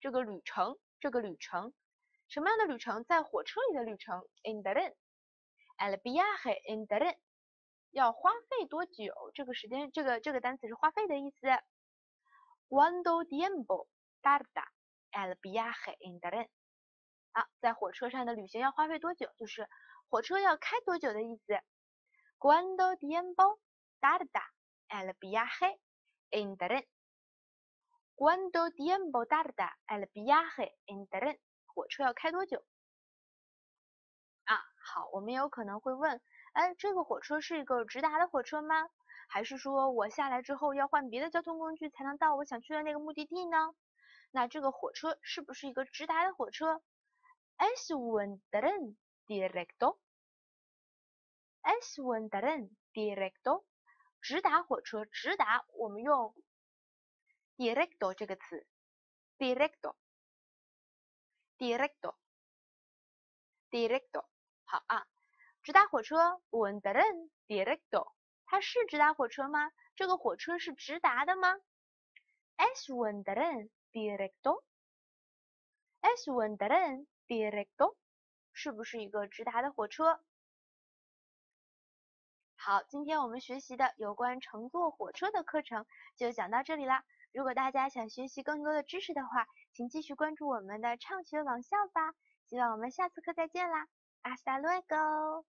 [SPEAKER 1] 这个旅程，这个旅程，什么样的旅程？在火车里的旅程。en tren，el viaje en tren，要花费多久？这个时间，这个这个单词是花费的意思。¿Cuánto tiempo tarda el viaje en tren？啊，在火车上的旅行要花费多久？就是火车要开多久的意思。¿Cuánto tiempo tarda el viaje en tren？¿Cuánto tiempo tarda el viaje en tren？火车要开多久？啊，好，我们有可能会问，哎，这个火车是一个直达的火车吗？还是说我下来之后要换别的交通工具才能到我想去的那个目的地呢？那这个火车是不是一个直达的火车？Es un tren directo？Es un tren directo？直达火车，直达，我们用。directo 这个词，directo，directo，directo，好啊，直达火车，un tren directo，它是直达火车吗？这个火车是直达的吗？Es un tren directo，es un tren directo，是不是一个直达的火车？好，今天我们学习的有关乘坐火车的课程就讲到这里啦。如果大家想学习更多的知识的话，请继续关注我们的畅学网校吧。希望我们下次课再见啦！Hasta luego。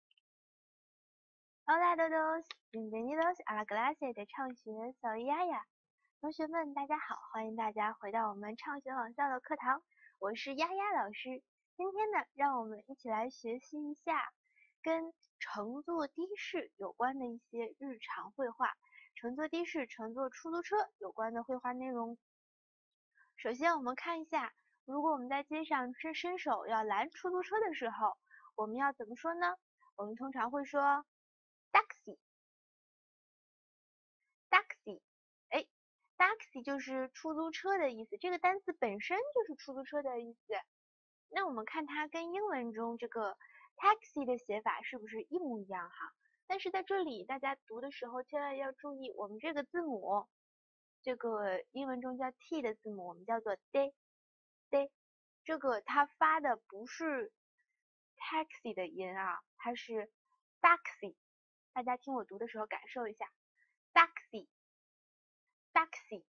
[SPEAKER 1] Hola todos, bienvenidos a la clase de 畅学小丫丫。同学们，大家好，欢迎大家回到我们畅学网校的课堂，我是丫丫老师。今天呢，让我们一起来学习一下跟乘坐的士有关的一些日常绘画。乘坐的士、乘坐出租车有关的绘画内容。首先，我们看一下，如果我们在街上伸伸手要拦出租车的时候，我们要怎么说呢？我们通常会说 taxi，taxi，哎，taxi 就是出租车的意思，这个单词本身就是出租车的意思。那我们看它跟英文中这个 taxi 的写法是不是一模一样哈？但是在这里，大家读的时候千万要注意，我们这个字母，这个英文中叫 T 的字母，我们叫做 d，d，这个它发的不是 taxi 的音啊，它是 taxi。大家听我读的时候感受一下 Taxi，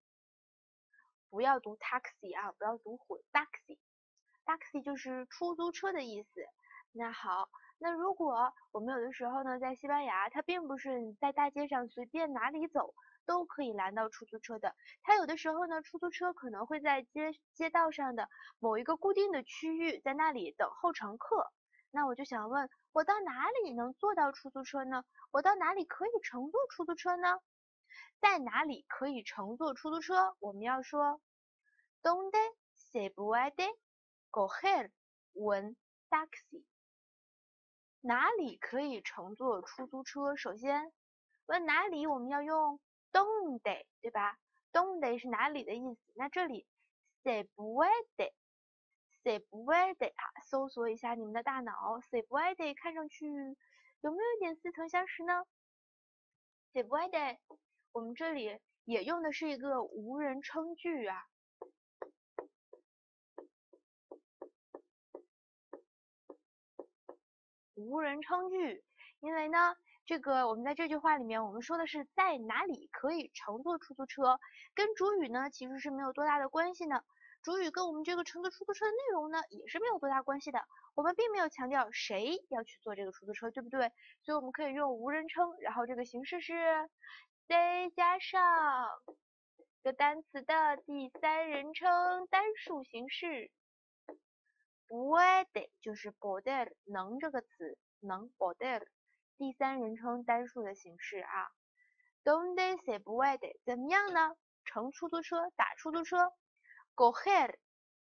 [SPEAKER 1] 不要读 taxi 啊，不要读混，taxi，taxi 就是出租车的意思。那好。那如果我们有的时候呢，在西班牙，它并不是你在大街上随便哪里走都可以拦到出租车的。它有的时候呢，出租车可能会在街街道上的某一个固定的区域，在那里等候乘客。那我就想问，我到哪里能坐到出租车呢？我到哪里可以乘坐出租车呢？在哪里可以乘坐出租车？我们要说 donde se puede coger un taxi？哪里可以乘坐出租车？首先问哪里，我们要用 donde，对吧？donde 是哪里的意思？那这里 se puede，se puede 啊，搜索一下你们的大脑，se puede 看上去有没有一点似曾相识呢？se puede，我们这里也用的是一个无人称句啊。无人称句，因为呢，这个我们在这句话里面，我们说的是在哪里可以乘坐出租车，跟主语呢其实是没有多大的关系呢。主语跟我们这个乘坐出租车的内容呢，也是没有多大关系的。我们并没有强调谁要去坐这个出租车，对不对？所以我们可以用无人称，然后这个形式是 they 加上这个单词的第三人称单数形式。puede 就是 poder 能这个词，能 poder 第三人称单数的形式啊。Donde se puede 怎么样呢？乘出租车，打出租车。Coger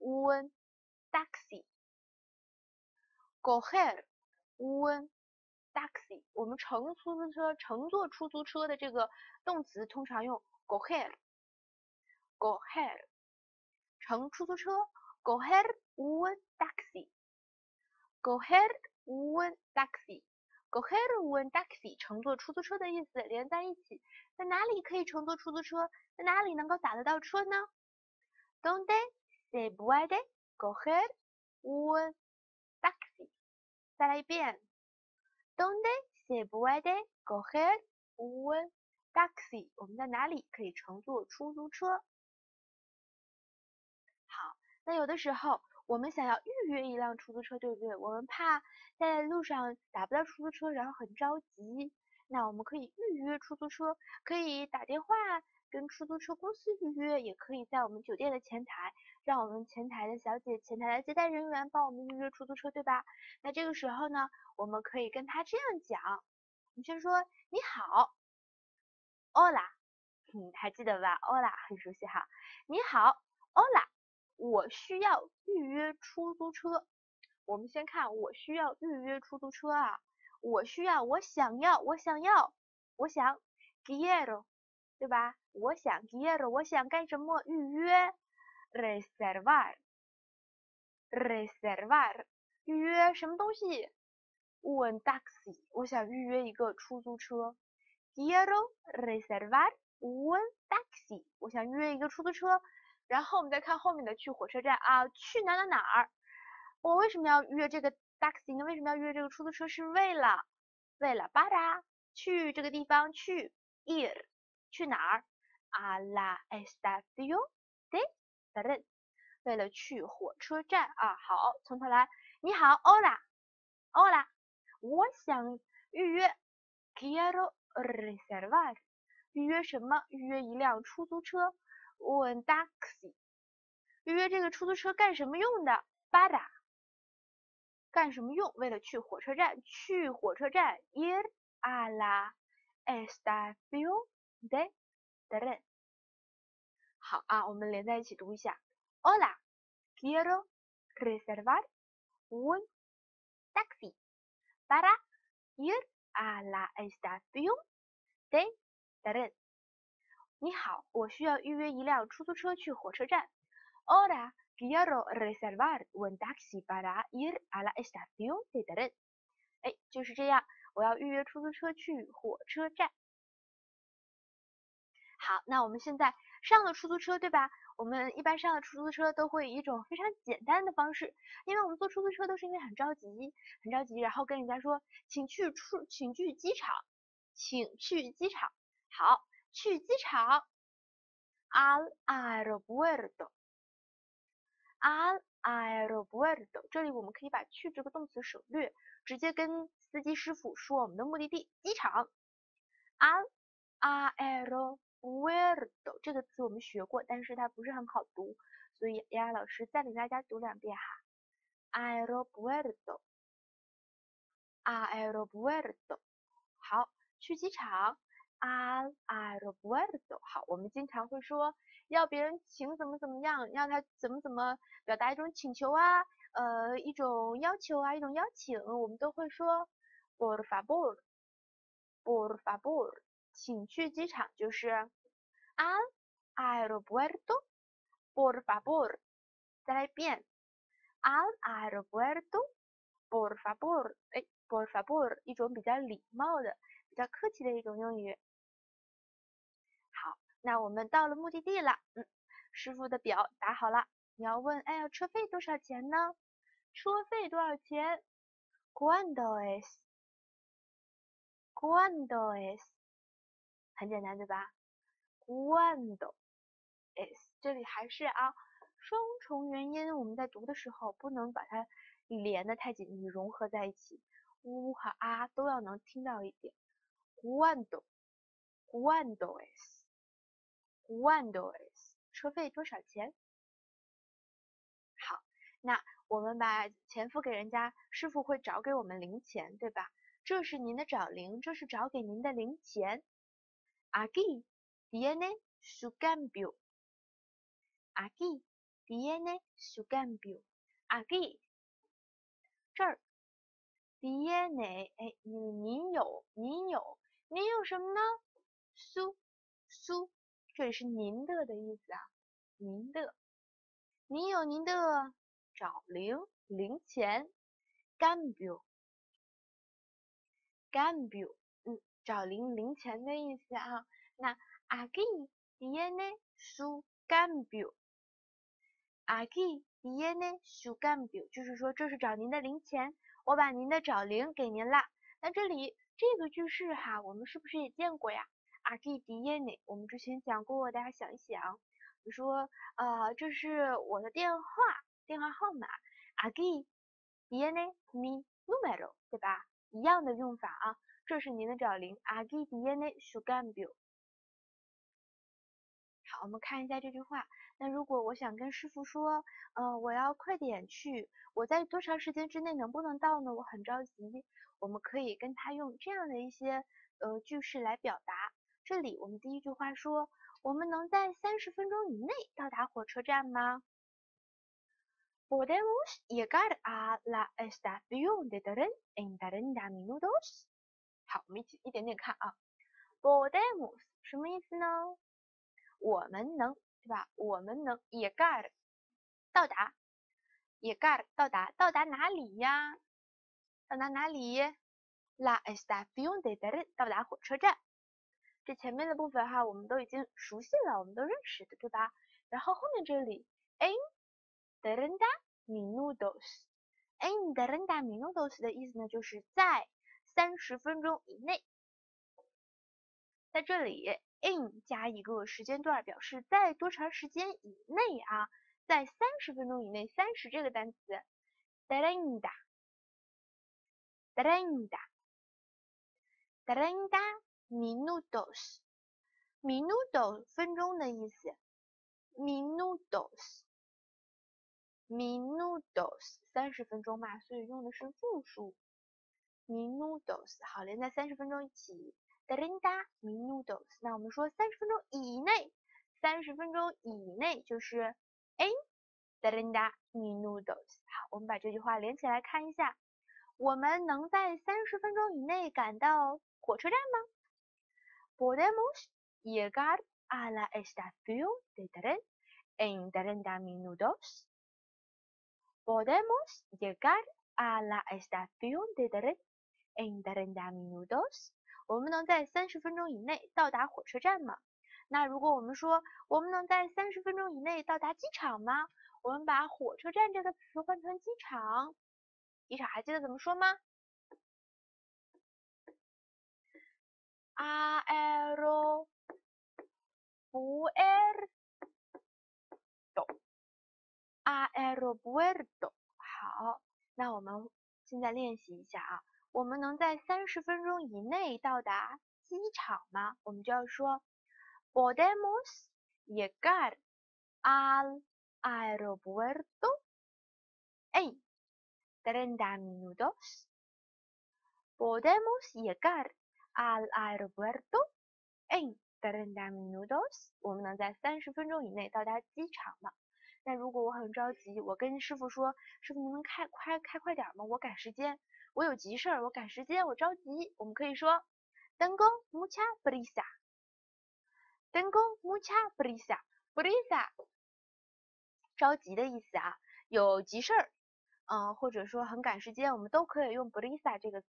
[SPEAKER 1] un taxi。Coger un taxi。我们乘出租车，乘坐出租车的这个动词通常用 coger。Coger 乘出租车。go h e r un taxi，go h e r un taxi，go h e r un taxi 乘坐出租车的意思连在一起，在哪里可以乘坐出租车？在哪里能够打得到车呢？Donde se puede coger un taxi？再来一遍。Donde se puede coger un taxi？我们在哪里可以乘坐出租车？好那有的时候，我们想要预约一辆出租车，对不对？我们怕在路上打不到出租车，然后很着急。那我们可以预约出租车，可以打电话跟出租车公司预约，也可以在我们酒店的前台，让我们前台的小姐、前台的接待人员帮我们预约出租车，对吧？那这个时候呢，我们可以跟他这样讲，你先说你好，Hola，嗯，还记得吧？Hola，很熟悉哈。你好，Hola。我需要预约出租车。我们先看我需要预约出租车啊，我需要，我想要，我想要，我想 quiero，对吧？我想 quiero，我想干什么？预约 reservar，reservar，预约什么东西？un taxi，我想预约一个出租车。quiero reservar un taxi，我想预约一个出租车。然后我们再看后面的去火车站啊，去哪哪哪儿？我为什么要约这个 taxi 呢？为什么要约这个出租车？是为了为了 para 去这个地方去 ir 去哪儿？a la estación de 为了去火车站啊。好，从头来。你好，hola，hola，我想预约 quiero reservar 预约什么？预约一辆出租车。un taxi，预约这个出租车干什么用的？para，干什么用？为了去火车站，去火车站。ir a la estación de tren。好啊，我们连在一起读一下。Hola，quiero reservar un taxi para ir a la estación de tren。你好，我需要预约一辆出租车去火车站。Hola, quiero reservar un taxi para ir a la estación de tren。哎，就是这样，我要预约出租车去火车站。好，那我们现在上了出租车，对吧？我们一般上了出租车都会以一种非常简单的方式，因为我们坐出租车都是因为很着急，很着急，然后跟人家说，请去出，请去机场，请去机场。好。去机场，al aeropuerto，al aeropuerto，这里我们可以把去这个动词省略，直接跟司机师傅说我们的目的地机场，al Alberto 这个词我们学过，但是它不是很好读，所以丫丫老师再给大家读两遍哈，aeropuerto，aeropuerto，好，去机场。al aeropuerto，好，我们经常会说要别人请怎么怎么样，要他怎么怎么表达一种请求啊，呃，一种要求啊，一种邀请，我们都会说 por favor，por favor，请去机场就是 al aeropuerto，por favor，再来一遍 al aeropuerto，por favor，哎，por favor，一种比较礼貌的、比较客气的一种用语。好那我们到了目的地了，嗯，师傅的表打好了。你要问，哎呀，车费多少钱呢？车费多少钱？¿Cuándo es? ¿Cuándo es? 很简单，对吧？¿Cuánto es？这里还是啊，双重元音我们在读的时候不能把它连的太紧密，融合在一起。呜和啊都要能听到一点。¿Cuánto？¿Cuánto es？¿Cuánto es？车费多少钱？好，那我们把钱付给人家，师傅会找给我们零钱，对吧？这是您的找零，这是找给您的零钱。Aquí tiene su cambio. Aquí tiene su cambio. Aquí 这儿。tiene，哎，您您有，您有，您有什么呢？su su，这里是您的的意思啊，您的，您有您的找零零钱，cambio cambio，找零零钱的意思啊。那 aquí tiene su cambio，aquí tiene su cambio，就是说这是找您的零钱。我把您的找零给您了。那这里这个句式哈，我们是不是也见过呀？Aquí tiene，我们之前讲过，大家想一想。比如说，呃，这是我的电话，电话号码。Aquí tiene mi número，对吧？一样的用法啊。这是您的找零。Aquí tiene su cambio。好，我们看一下这句话。那如果我想跟师傅说，呃，我要快点去，我在多长时间之内能不能到呢？我很着急。我们可以跟他用这样的一些呃句式来表达。这里我们第一句话说，我们能在三十分钟以内到达火车站吗？Podemos llegar a la estación de tren en treinta minutos。好，我们一起一点点看啊。Podemos 什么意思呢？我们能，对吧？我们能，llegar 到达，llegar 到达，到达哪里呀？到达哪里？La estación de tren 到达火车站。这前面的部分哈，我们都已经熟悉了，我们都认识的，对吧？然后后面这里，en treinta minutos，en treinta minutos 的意思呢，就是在三十分钟以内。在这里。in 加一个时间段，表示在多长时间以内啊？在三十分钟以内，三十这个单词，treinta，treinta，treinta minutos，minuto 分钟的意思，minutos，minutos 三十分钟嘛，所以用的是复数 ，minutos 好连在三十分钟一起。treinta minutos，那我们说三十分钟以内，三十分钟以内就是 en treinta minutos。好，我们把这句话连起来看一下，我们能在三十分钟以内赶到火车站吗？Podemos llegar a la estación de tren en treinta minutos. Podemos llegar a la estación de tren en treinta minutos. 我们能在三十分钟以内到达火车站吗？那如果我们说我们能在三十分钟以内到达机场吗？我们把火车站这个词换成机场，机场还记得怎么说吗？Aeropuerto，aeropuerto。好，那我们现在练习一下啊。我们能在三十分钟以内到达机场吗？我们就要说，podemos llegar al aeropuerto en treinta minutos. Podemos llegar al aeropuerto en treinta minutos. 我们能在三十分钟以内到达机场吗？那如果我很着急，我跟师傅说，师傅您能开快开快点吗？我赶时间。我有急事儿，我赶时间，我着急。我们可以说，tengo mucha prisa，tengo mucha prisa，prisa，着急的意思啊，有急事儿，嗯，或者说很赶时间，我们都可以用 prisa 这个词。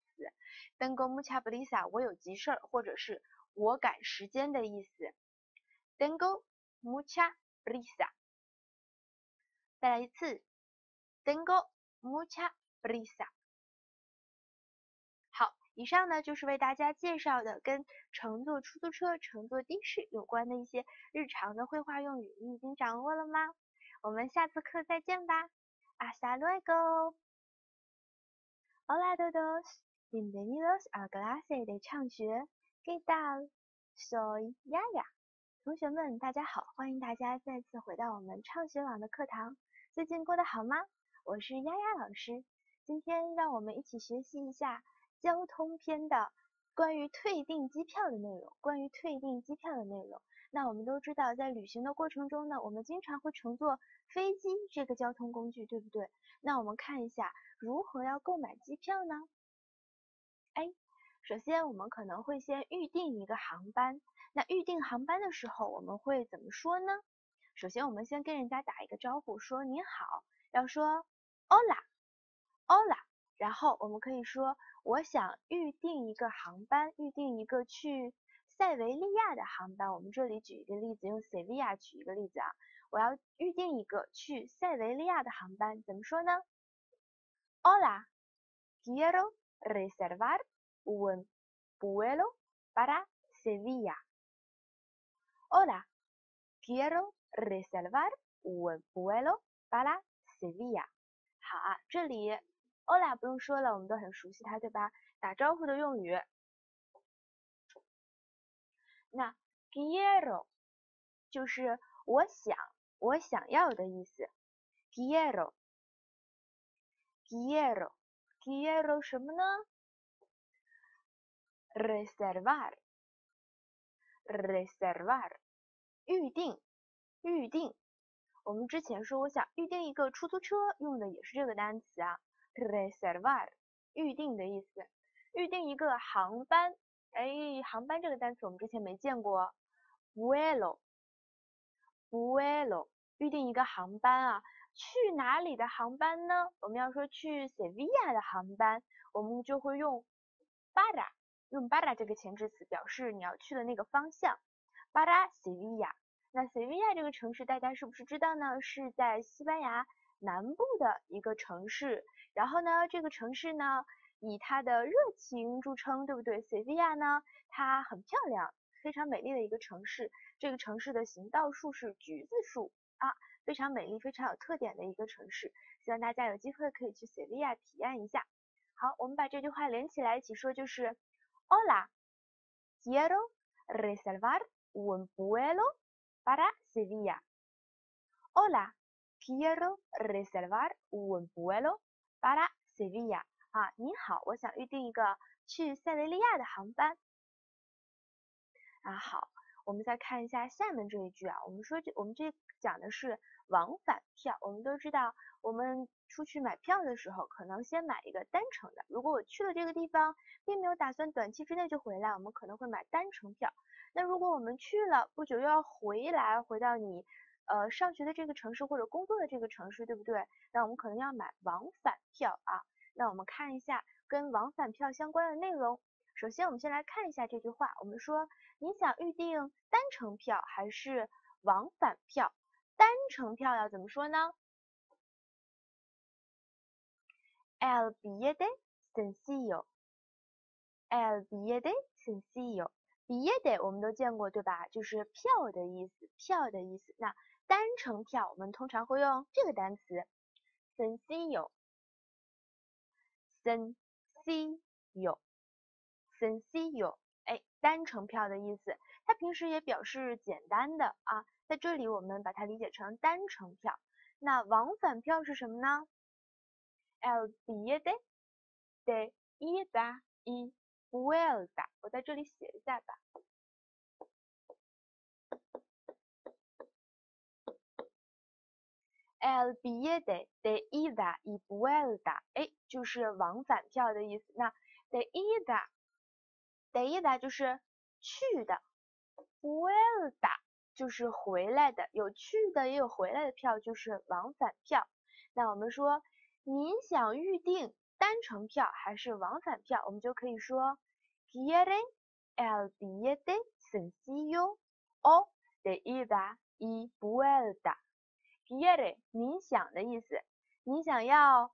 [SPEAKER 1] tengo mucha prisa，我有急事儿，或者是我赶时间的意思。tengo mucha prisa，再来一次，tengo mucha prisa。以上呢就是为大家介绍的跟乘坐出租车、乘坐的士有关的一些日常的绘画用语，你已经掌握了吗？我们下次课再见吧。Hasta luego. Hola todos, bienvenidos a clase de 唱学。¿Qué tal? Soy Yaya。同学们，大家好，欢迎大家再次回到我们畅学网的课堂。最近过得好吗？我是丫丫老师。今天让我们一起学习一下交通篇的关于退订机票的内容。关于退订机票的内容，那我们都知道，在旅行的过程中呢，我们经常会乘坐飞机这个交通工具，对不对？那我们看一下如何要购买机票呢？哎，首先我们可能会先预定一个航班。那预定航班的时候，我们会怎么说呢？首先我们先跟人家打一个招呼，说你好，要说 Hola，Hola。然后我们可以说我想预定一个航班，预定一个去塞维利亚的航班。我们这里举一个例子，用 Sevilla 举一个例子啊。我要预定一个去塞维利亚的航班，怎么说呢？Hola，quiero reservar un vuelo para Sevilla。Hola，quiero reservar un vuelo para Sevilla。好啊，这里 Hola 不用说了，我们都很熟悉它，对吧？打招呼的用语。那 quiero 就是我想、我想要的意思。quiero，quiero，quiero 什么呢？reservar，reservar。预定，预定。我们之前说，我想预定一个出租车，用的也是这个单词啊，reservar，预定的意思。预定一个航班，哎，航班这个单词我们之前没见过，vuelo，vuelo，预定一个航班啊，去哪里的航班呢？我们要说去 Savia 的航班，我们就会用 para，用 para 这个前置词表示你要去的那个方向。巴拉塞维亚，那塞维亚这个城市大家是不是知道呢？是在西班牙南部的一个城市。然后呢，这个城市呢以它的热情著称，对不对？塞维亚呢，它很漂亮，非常美丽的一个城市。这个城市的行道树是橘子树啊，非常美丽，非常有特点的一个城市。希望大家有机会可以去塞维亚体验一下。好，我们把这句话连起来一起说，就是 Hola，quiero reservar。un vuelo para Sevilla. Hola, quiero reservar un vuelo para Sevilla. 啊，你好，我想预定一个去塞维利亚的航班。啊，好，我们再看一下下面这一句啊，我们说这我们这讲的是往返票。我们都知道，我们出去买票的时候，可能先买一个单程的。如果我去了这个地方，并没有打算短期之内就回来，我们可能会买单程票。那如果我们去了不久又要回来，回到你呃上学的这个城市或者工作的这个城市，对不对？那我们可能要买往返票啊。那我们看一下跟往返票相关的内容。首先，我们先来看一下这句话。我们说你想预定单程票还是往返票？单程票要怎么说呢？El billete sencillo. El billete sencillo. billete 我们都见过对吧？就是票的意思，票的意思。那单程票我们通常会用这个单词 sencillo，sencillo，sencillo，哎，单程票的意思。它平时也表示简单的啊，在这里我们把它理解成单程票。那往返票是什么呢？el billete de ida y vuelta，我在这里写一下吧。El billete de ida y vuelta，哎，就是往返票的意思。那 de ida，de ida 就是去的，vuelta 就是回来的，有去的也有回来的票，就是往返票。那我们说您想预定单程票还是往返票，我们就可以说 quieren el billete sencillo o de ida y vuelta。Quiere 您想的意思，你想要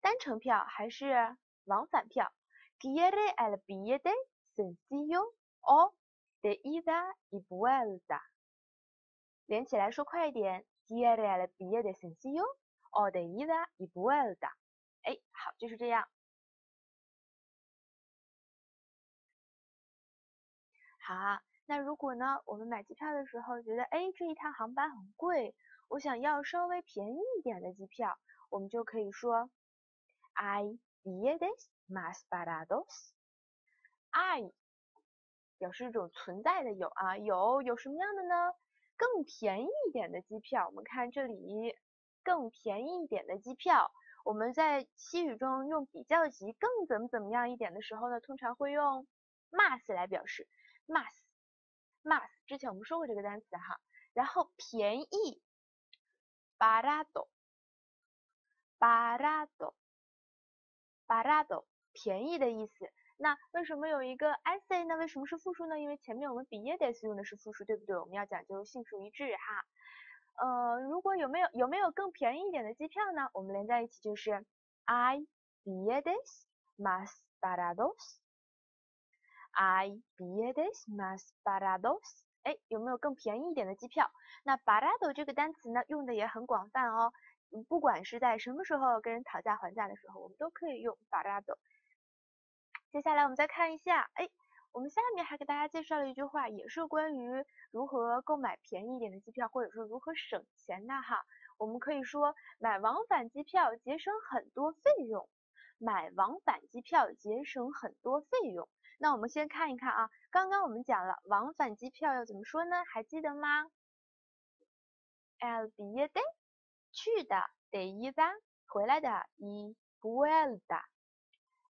[SPEAKER 1] 单程票还是往返票？quiere el billete sencillo o de ida y vuelta。连起来说快一点 tiene el billete sencillo o de ida y vuelta？哎，好，就是这样。好，那如果呢，我们买机票的时候觉得，哎，这一趟航班很贵，我想要稍微便宜一点的机票，我们就可以说，hay billetes más baratos。hay 表示一种存在的有啊，有有什么样的呢？更便宜一点的机票，我们看这里，更便宜一点的机票，我们在西语中用比较级更怎么怎么样一点的时候呢，通常会用 más 来表示。mas，mas，之前我们说过这个单词哈，然后便宜 barato barato barato 便宜的意思。那为什么有一个 I say？那？为什么是复数呢？因为前面我们 b i e d s 用的是复数，对不对？我们要讲究性数一致哈。呃，如果有没有有没有更便宜一点的机票呢？我们连在一起就是 i b i e d s más baratos i b i e d s más baratos。哎，有没有更便宜一点的机票？那 barato 这个单词呢，用的也很广泛哦。不管是在什么时候跟人讨价还价的时候，我们都可以用 barato。接下来我们再看一下，哎，我们下面还给大家介绍了一句话，也是关于如何购买便宜一点的机票，或者说如何省钱的哈。我们可以说买往返机票节省很多费用，买往返机票节省很多费用。那我们先看一看啊，刚刚我们讲了往返机票要怎么说呢？还记得吗？El billete 去的 de ida 回来的 y vuelta。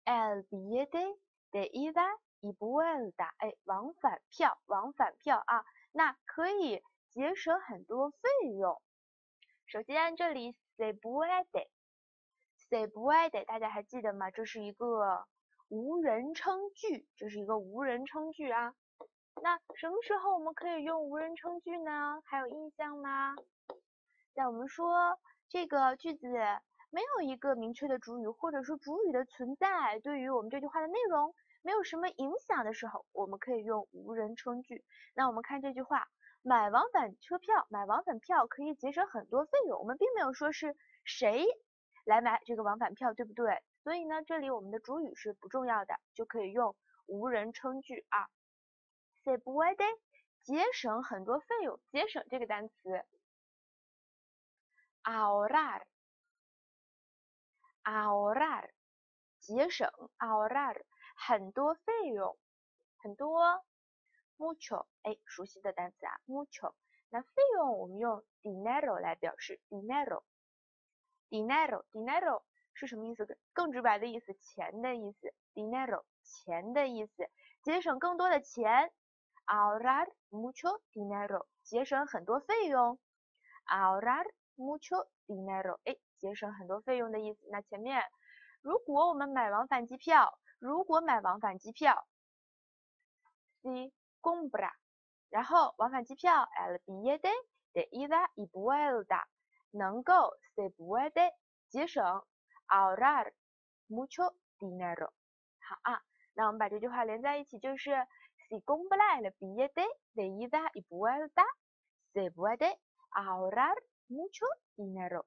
[SPEAKER 1] El billete de ida y vuelta，哎，往返票，往返票啊，那可以节省很多费用。首先这里 se puede，se puede，大家还记得吗？这是一个。无人称句，这是一个无人称句啊。那什么时候我们可以用无人称句呢？还有印象吗？在我们说这个句子没有一个明确的主语，或者说主语的存在对于我们这句话的内容没有什么影响的时候，我们可以用无人称句。那我们看这句话，买往返车票，买往返票可以节省很多费用。我们并没有说是谁来买这个往返票，对不对？所以呢，这里我们的主语是不重要的，就可以用无人称句啊。Se puede 节省很多费用，节省这个单词。ahorrar，ahorrar 节省，ahorrar 很多费用，很多。mucho 哎，熟悉的单词啊，mucho。那费用我们用 dinero 来表示，dinero，dinero，dinero。是什么意思？更直白的意思，钱的意思，dinero，钱的意思，节省更多的钱，ahorrar mucho dinero，节省很多费用，ahorrar mucho dinero，哎，节省很多费用的意思。那前面，如果我们买往返机票，如果买往返机票，si compra，然后往返机票，el billete de ida y vuelta，能够，se puede，节省。Ahorrar mucho dinero。好啊，那我们把这句话连在一起，就是 si compra el billete de ida y vuelta se puede ahorrar mucho dinero。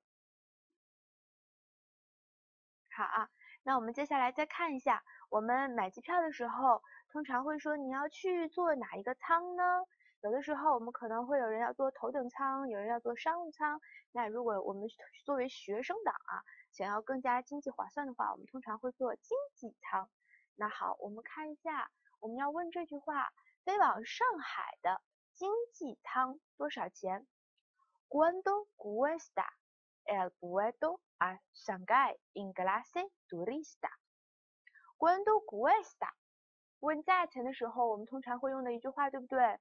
[SPEAKER 1] 好啊，那我们接下来再看一下，我们买机票的时候，通常会说你要去坐哪一个舱呢？有的时候我们可能会有人要坐头等舱，有人要坐商务舱。那如果我们作为学生党啊。想要更加经济划算的话，我们通常会坐经济舱。那好，我们看一下，我们要问这句话：飞往上海的经济舱多少钱？¿Cuánto cuesta el vuelo a Shanghai en clase turista？¿Cuánto cuesta？问价钱的时候，我们通常会用的一句话，对不对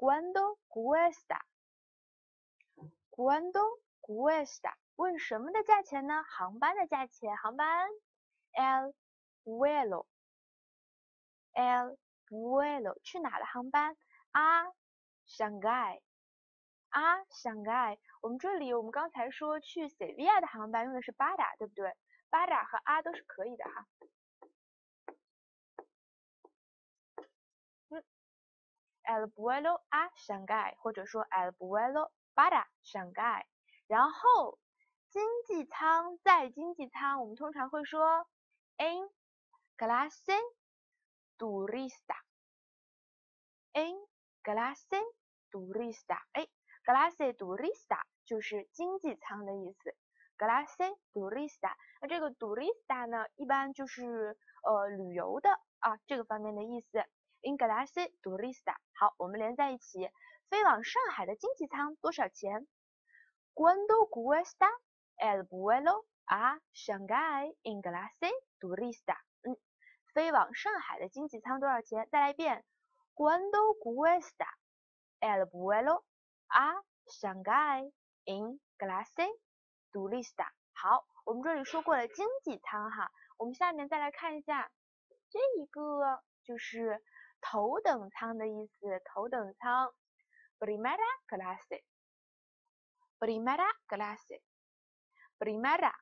[SPEAKER 1] ？¿Cuánto cuesta？¿Cuánto cuesta？问什么的价钱呢？航班的价钱，航班，el vuelo，el vuelo，去哪的航班？a Shanghai，a Shanghai。我们这里，我们刚才说去塞维亚的航班用的是巴达，对不对？巴达和 a 都是可以的哈。，el vuelo a Shanghai，或者说 el vuelo para Shanghai。然后经济舱在经济舱，我们通常会说 en clase turista。en clase turista。哎，clase turista 就是经济舱的意思。clase turista。那这个 turista 呢，一般就是呃旅游的啊这个方面的意思。In clase turista。好，我们连在一起。飞往上海的经济舱多少钱？¿Cuánto cuesta el vuelo a Shanghai in clase turista？嗯，飞往上海的经济舱多少钱？再来一遍，¿Cuánto cuesta el vuelo a Shanghai in clase turista？好，我们这里说过了经济舱哈，我们下面再来看一下这一个，就是头等舱的意思，头等舱。Primera clase, primera clase, primera,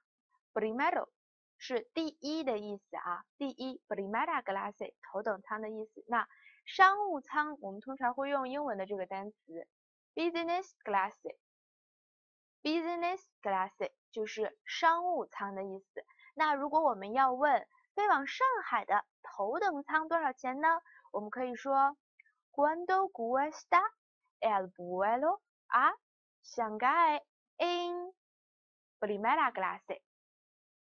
[SPEAKER 1] primero 是第一的意思啊，第一，primera clase 头等舱的意思。那商务舱我们通常会用英文的这个单词，business class, business class 就是商务舱的意思。那如果我们要问飞往上海的头等舱多少钱呢？我们可以说，¿Cuánto cuesta？el vuelo a Shanghai en primera clase.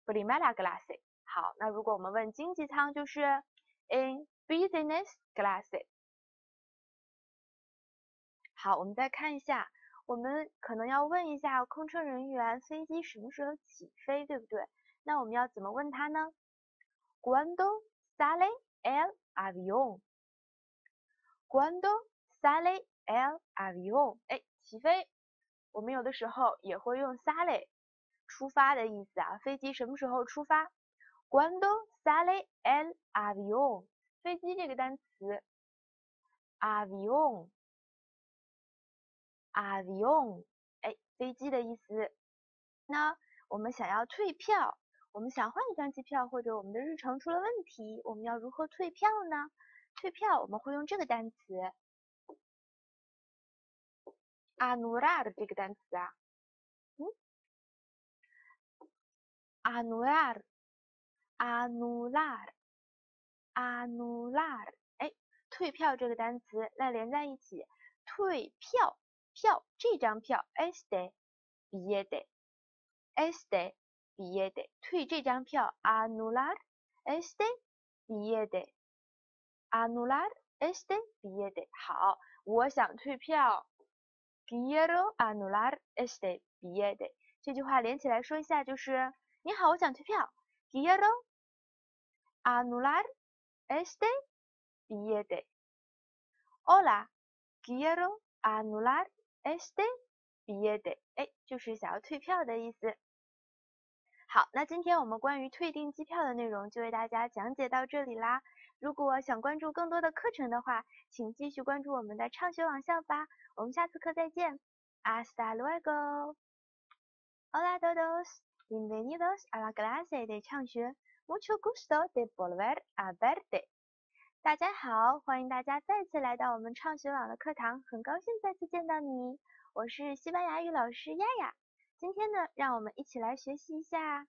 [SPEAKER 1] Primera clase. 好，那如果我们问经济舱，就是 in business class. 好，我们再看一下，我们可能要问一下空乘人员，飞机什么时候起飞，对不对？那我们要怎么问他呢？¿Cuándo sale el avión? ¿Cuándo sale El avión，哎，起飞。我们有的时候也会用 sale，出发的意思啊。飞机什么时候出发？Cuando sale el avión？飞机这个单词，avión，avión，哎，飞机的意思。那我们想要退票，我们想换一张机票，或者我们的日程出了问题，我们要如何退票呢？退票我们会用这个单词。anular 这个单词啊，嗯，anular，anular，anular，哎，退票这个单词来连在一起，退票，票，这张票，este billete，este billete，退这张票 anular este billete。Anular, Anulad este bie de，好，我想退票。Quiero anular este billete。这句话连起来说一下，就是你好，我想退票。Quiero anular este billete。Hola, quiero anular este billete。哎，就是想要退票的意思。好，那今天我们关于退订机票的内容就为大家讲解到这里啦。如果想关注更多的课程的话，请继续关注我们的畅学网校吧。我们下次课再见，hasta luego，hola todos，bienvenidos a la clase de 畅学，mucho gusto de volver a verte。大家好，欢迎大家再次来到我们畅学网的课堂，很高兴再次见到你，我是西班牙语老师丫丫。今天呢，让我们一起来学习一下，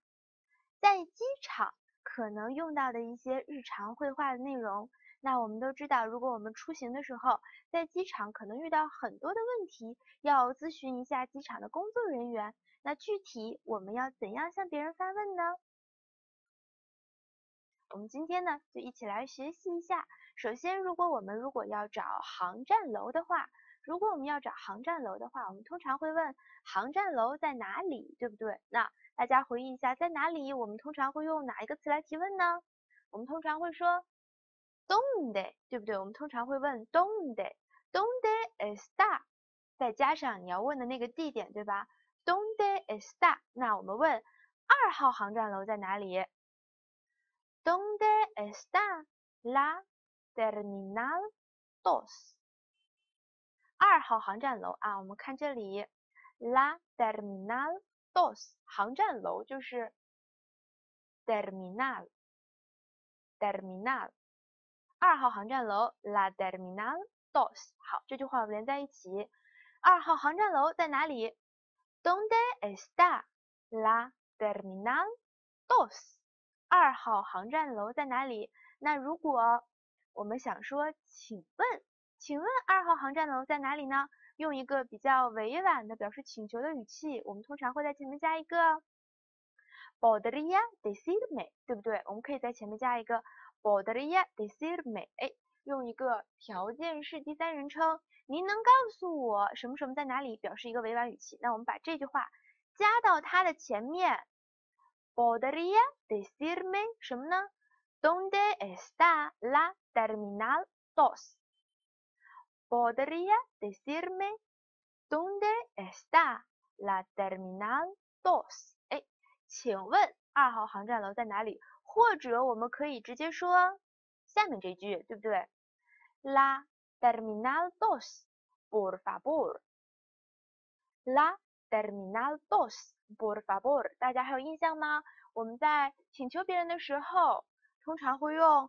[SPEAKER 1] 在机场可能用到的一些日常会话的内容。那我们都知道，如果我们出行的时候，在机场可能遇到很多的问题，要咨询一下机场的工作人员。那具体我们要怎样向别人发问呢？我们今天呢，就一起来学习一下。首先，如果我们如果要找航站楼的话，如果我们要找航站楼的话，我们通常会问航站楼在哪里，对不对？那大家回忆一下，在哪里？我们通常会用哪一个词来提问呢？我们通常会说。Donde，对不对？我们通常会问 Donde，Donde está，再加上你要问的那个地点，对吧？Donde está？那我们问二号航站楼在哪里？Donde está la terminal dos？二号航站楼啊，我们看这里，la terminal dos，航站楼就是 terminal，terminal。二号航站楼，La Terminal Dos。好，这句话我们连在一起。二号航站楼在哪里？Donde está la terminal dos？二号航站楼在哪里？那如果我们想说，请问，请问二号航站楼在哪里呢？用一个比较委婉的表示请求的语气，我们通常会在前面加一个 podría decirme，对不对？我们可以在前面加一个 podría decirme，用一个条件式第三人称。您能告诉我什么什么在哪里？表示一个委婉语气。那我们把这句话加到它的前面，podría decirme 什么呢？Donde está la terminal dos？dos？Podría decirme donde está la terminal dos？哎，请问二号航站楼在哪里？或者我们可以直接说下面这句，对不对？La Terminal dos, por favor. La terminal dos, por favor. 大家还有印象吗？我们在请求别人的时候，通常会用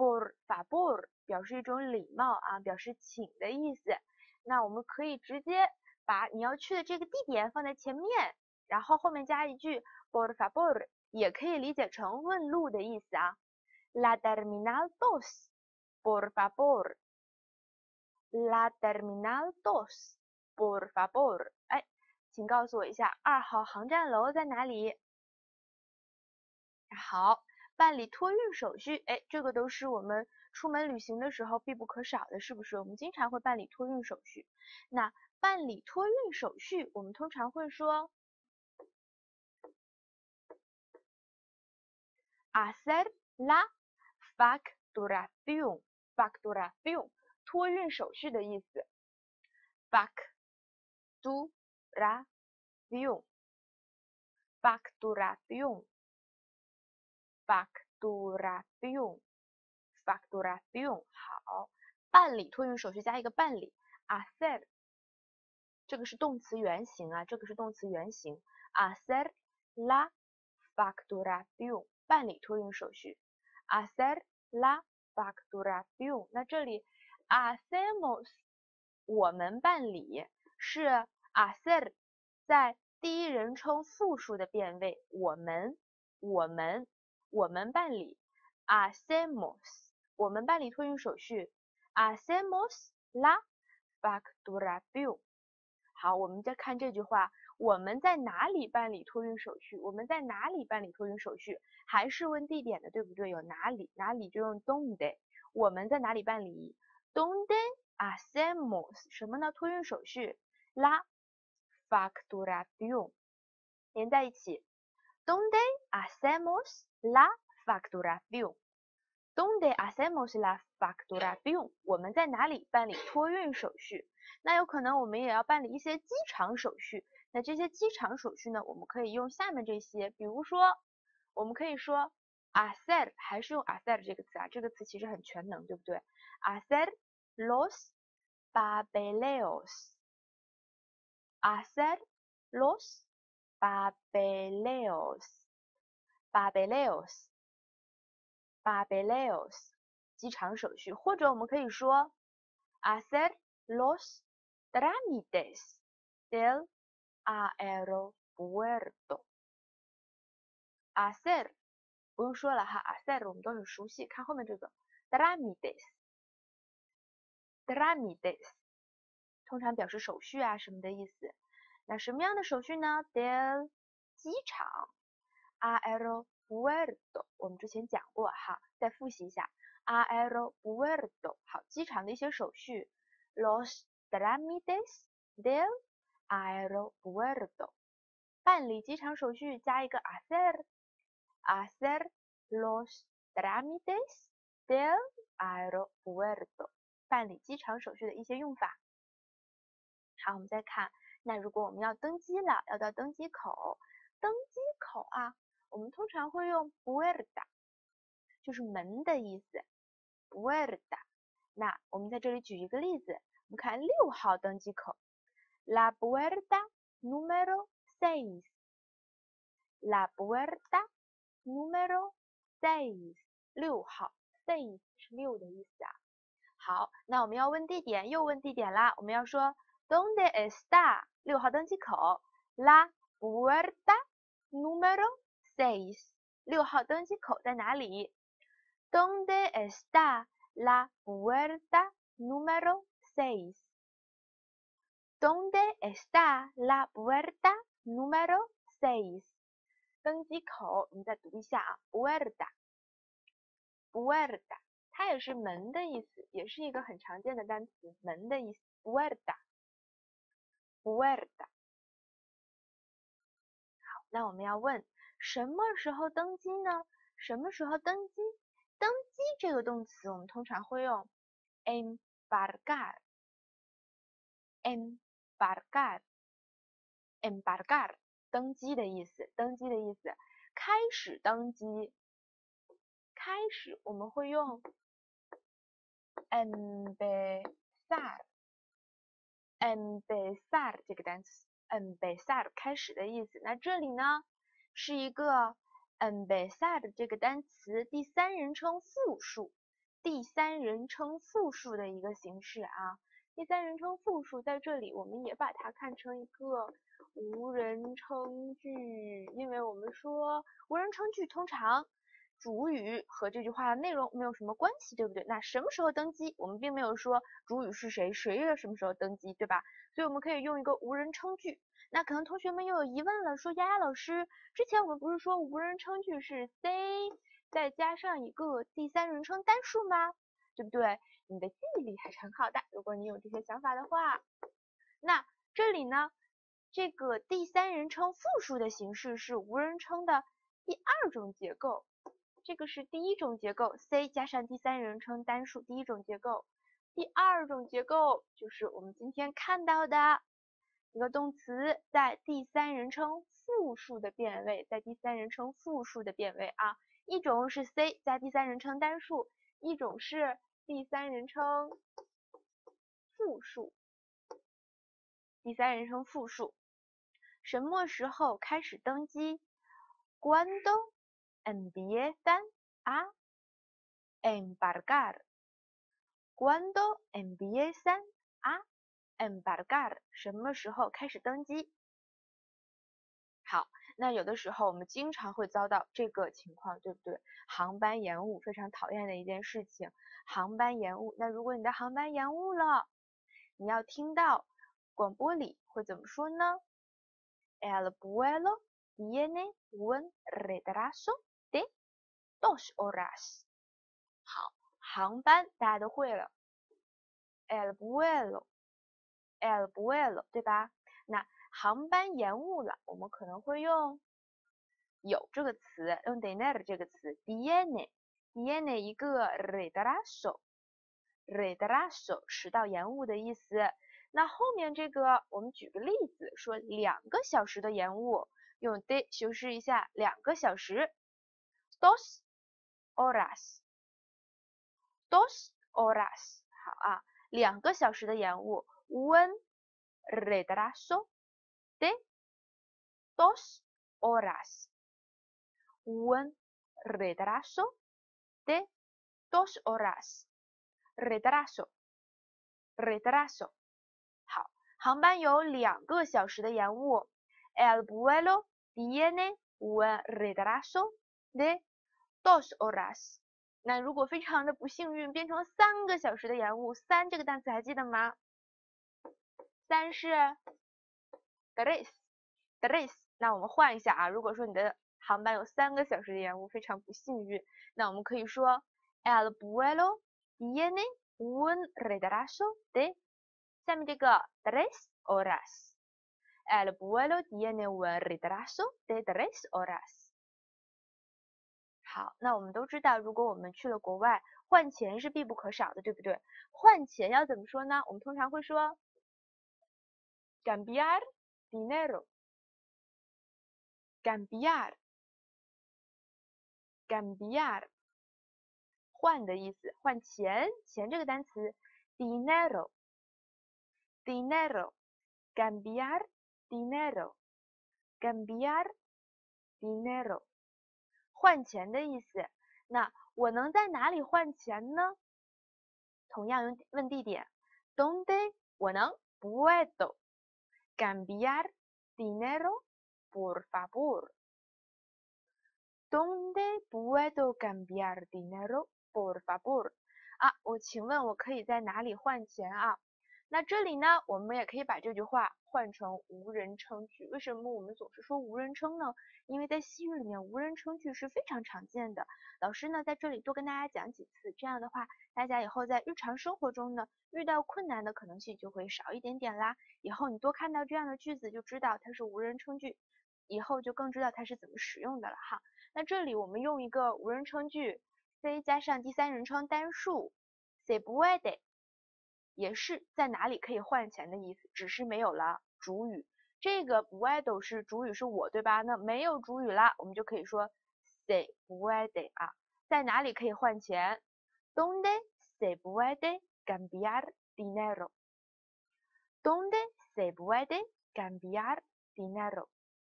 [SPEAKER 1] por favor 表示一种礼貌啊，表示请的意思。那我们可以直接把你要去的这个地点放在前面，然后后面加一句 por favor，也可以理解成问路的意思啊。La terminal dos, por favor. La terminal dos, por favor。哎，请告诉我一下，二号航站楼在哪里？好，办理托运手续，哎，这个都是我们出门旅行的时候必不可少的，是不是？我们经常会办理托运手续。那办理托运手续，我们通常会说，hacer la facturación, facturación。托运手续的意思 facturación facturación 好，办理托运手续加一个办理，hacer，这个是动词原形啊，这个是动词原形，hacer la facturación，办理托运手续，hacer la facturación，那这里。hacemos，我们办理是 hacer，在第一人称复数的变位，我们，我们，我们办理 hacemos，我们办理托运手续 hacemos la facturación。好，我们再看这句话，我们在哪里办理托运手续？我们在哪里办理托运手续？还是问地点的，对不对？有哪里，哪里就用 donde。我们在哪里办理？Donde hacemos 什么呢？托运手续，la facturación 连在一起。Donde hacemos la facturación？Donde hacemos la facturación？我们在哪里办理托运手续？那有可能我们也要办理一些机场手续。那这些机场手续呢？我们可以用下面这些，比如说，我们可以说。hacer 还是用 hacer 这个词啊，这个词其实很全能，对不对？hacer los papeleos，hacer los Babeleos, Babeleos, Babeleos，机场手续，或者我们可以说 hacer los trámites del aeropuerto，hacer。不用说了哈，hacer 我们都很熟悉，看后面这个 trámites，trámites 通常表示手续啊什么的意思。那什么样的手续呢？del 机场，aeropuerto 我们之前讲过哈，再复习一下 aeropuerto 好，机场的一些手续，los trámites del aeropuerto 办理机场手续加一个 hacer。hacer los trámites del aeropuerto，办理机场手续的一些用法。好，我们再看，那如果我们要登机了，要到登机口，登机口啊，我们通常会用 puerta，就是门的意思，puerta。那我们在这里举一个例子，我们看六号登机口，la puerta número seis，la puerta。Numero seis，六号，seis 是六的意思啊。好，那我们要问地点，又问地点啦。我们要说 ？Donde está 六号登机口？La puerta número seis 六号登机口在哪里？Donde está la puerta número seis？Donde está la puerta número seis？登机口，我们再读一下啊，puerta，puerta，它也是门的意思，也是一个很常见的单词，门的意思 puerta。好，那我们要问，什么时候登机呢？什么时候登机？登机这个动词，我们通常会用 embarcar，embarcar，embarcar。登机的意思，登机的意思，开始登机，开始我们会用 empezar，empezar 这个单词，empezar 开始的意思。那这里呢是一个 empezar 这个单词第三人称复数，第三人称复数的一个形式啊。第三人称复数在这里，我们也把它看成一个无人称句，因为我们说无人称句通常主语和这句话的内容没有什么关系，对不对？那什么时候登机？我们并没有说主语是谁，谁要什么时候登机，对吧？所以我们可以用一个无人称句。那可能同学们又有疑问了，说丫丫老师，之前我们不是说无人称句是 C 再加上一个第三人称单数吗？对不对？你的记忆力还是很好的。如果你有这些想法的话，那这里呢，这个第三人称复数的形式是无人称的第二种结构。这个是第一种结构，c 加上第三人称单数，第一种结构。第二种结构就是我们今天看到的一个动词在第三人称复数的变位，在第三人称复数的变位啊。一种是 c 加第三人称单数，一种是。第三人称复数，第三人称复数，什么时候开始登机关灯 empiezan a embarcar。Cuando empiezan a embarcar，什么时候开始登机？好。那有的时候我们经常会遭到这个情况，对不对？航班延误，非常讨厌的一件事情。航班延误，那如果你的航班延误了，你要听到广播里会怎么说呢？El vuelo tiene un retraso de dos horas。好，航班大家都会了。El vuelo，el vuelo，对吧？那。航班延误了，我们可能会用有这个词，用 d e n e r 这个词，tiene，tiene 一个 retraso，retraso 迟到延误的意思。那后面这个，我们举个例子，说两个小时的延误，用 de 修饰一下，两个小时 ，dos horas，dos horas，好啊，两个小时的延误，un retraso。de dos horas. Un retraso de dos horas. Retraso, retraso. 好，航班有两个小时的延误。El vuelo tiene un retraso de dos horas. 那如果非常的不幸运，变成三个小时的延误，三这个单词还记得吗？三是。Tres，tres，那我们换一下啊。如果说你的航班有三个小时的延误，非常不幸运，那我们可以说，el vuelo tiene un retraso de，下面这个 tres horas，el vuelo tiene un retraso de tres horas。好，那我们都知道，如果我们去了国外，换钱是必不可少的，对不对？换钱要怎么说呢？我们通常会说，cambiar。dinero, cambiar, cambiar，换的意思，换钱，钱这个单词，dinero, dinero, cambiar dinero, cambiar dinero，换钱的意思。那我能在哪里换钱呢？同样用问地点，donde 我能 puedo cambiar dinero por favor? Donde puedo cambiar dinero por favor? 啊，我请问我可以在哪里换钱啊？那这里呢，我们也可以把这句话换成无人称句。为什么我们总是说无人称呢？因为在西语里面，无人称句是非常常见的。老师呢，在这里多跟大家讲几次，这样的话，大家以后在日常生活中呢，遇到困难的可能性就会少一点点啦。以后你多看到这样的句子，就知道它是无人称句，以后就更知道它是怎么使用的了哈。那这里我们用一个无人称句，C 加上第三人称单数，se puede。也是在哪里可以换钱的意思，只是没有了主语。这个不爱豆是主语是我，对吧？那没有主语啦，我们就可以说 say 不爱的啊，在哪里可以换钱？Donde se puede cambiar dinero？Donde se puede cambiar dinero？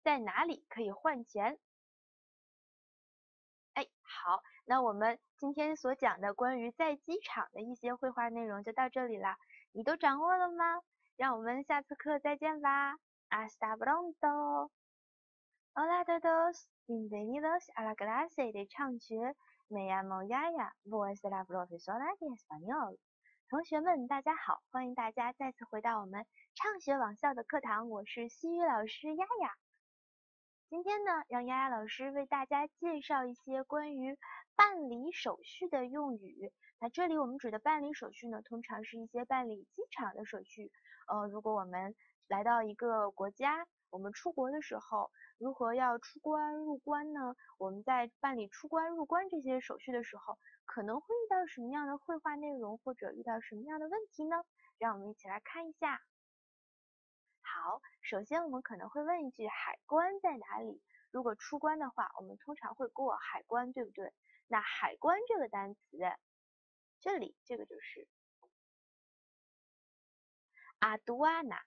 [SPEAKER 1] 在哪里可以换钱？哎，好。那我们今天所讲的关于在机场的一些绘画内容就到这里啦，你都掌握了吗？让我们下次课再见吧。Hasta pronto. Hola todos, bienvenidos a la clase de 唱学。Me llamo Yaya, voy a ser la profesora de español. 同学们，大家好，欢迎大家再次回到我们畅学网校的课堂，我是西语老师丫丫。今天呢，让丫丫老师为大家介绍一些关于办理手续的用语。那这里我们指的办理手续呢，通常是一些办理机场的手续。呃，如果我们来到一个国家，我们出国的时候，如何要出关入关呢？我们在办理出关入关这些手续的时候，可能会遇到什么样的绘画内容，或者遇到什么样的问题呢？让我们一起来看一下。好，首先我们可能会问一句，海关在哪里？如果出关的话，我们通常会过海关，对不对？那海关这个单词，这里这个就是阿杜阿纳，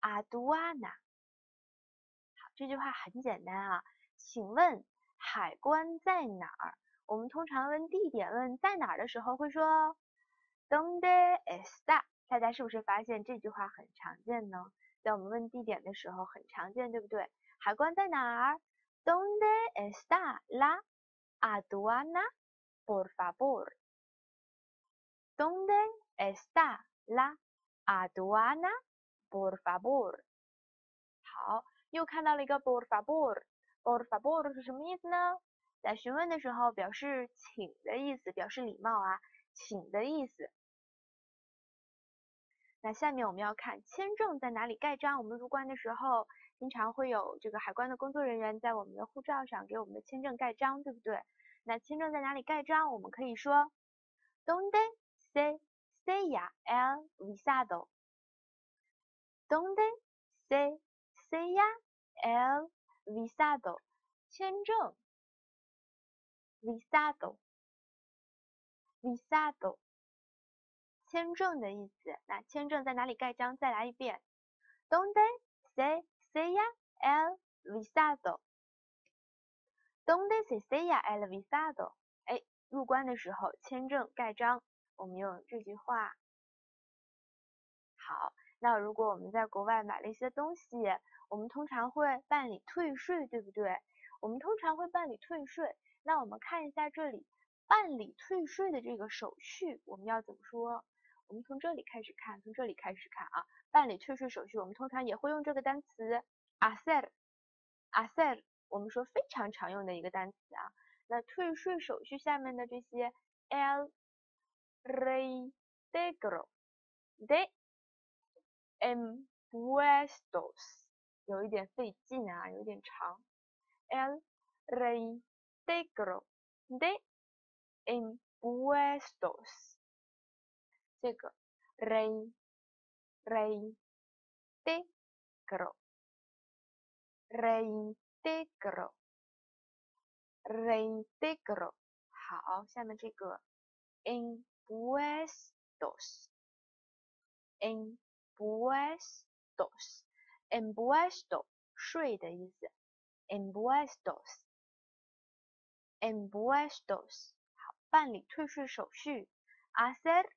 [SPEAKER 1] 阿杜阿纳。好，这句话很简单啊，请问海关在哪儿？我们通常问地点，问在哪儿的时候会说，Donde está？大家是不是发现这句话很常见呢？在我们问地点的时候很常见，对不对？海关在哪儿？¿Dónde está la aduana? Por favor. ¿Dónde está la aduana? Por favor. 好，又看到了一个 por favor。por favor 是什么意思呢？在询问的时候表示请的意思，表示礼貌啊，请的意思。那下面我们要看签证在哪里盖章。我们入关的时候，经常会有这个海关的工作人员在我们的护照上给我们的签证盖章，对不对？那签证在哪里盖章？我们可以说，Donde se sella el visado？Donde se sella el visado？签证，visado，visado。签证的意思，那签证在哪里盖章？再来一遍，Donde se sella el visado？Donde se sella el visado？哎，入关的时候签证盖章，我们用这句话。好，那如果我们在国外买了一些东西，我们通常会办理退税，对不对？我们通常会办理退税。那我们看一下这里办理退税的这个手续，我们要怎么说？我们从这里开始看，从这里开始看啊，办理退税手续，我们通常也会用这个单词 hacer，hacer，我们说非常常用的一个单词啊。那退税手续下面的这些 el reintegro de impuestos，有一点费劲啊，有点长，el reintegro de impuestos。这个 rein rein de gro rein de gro rein de gro 好，下面这个 impuestos impuestos impuesto 税的意思 impuestos impuestos 好，办理退税手续 hacer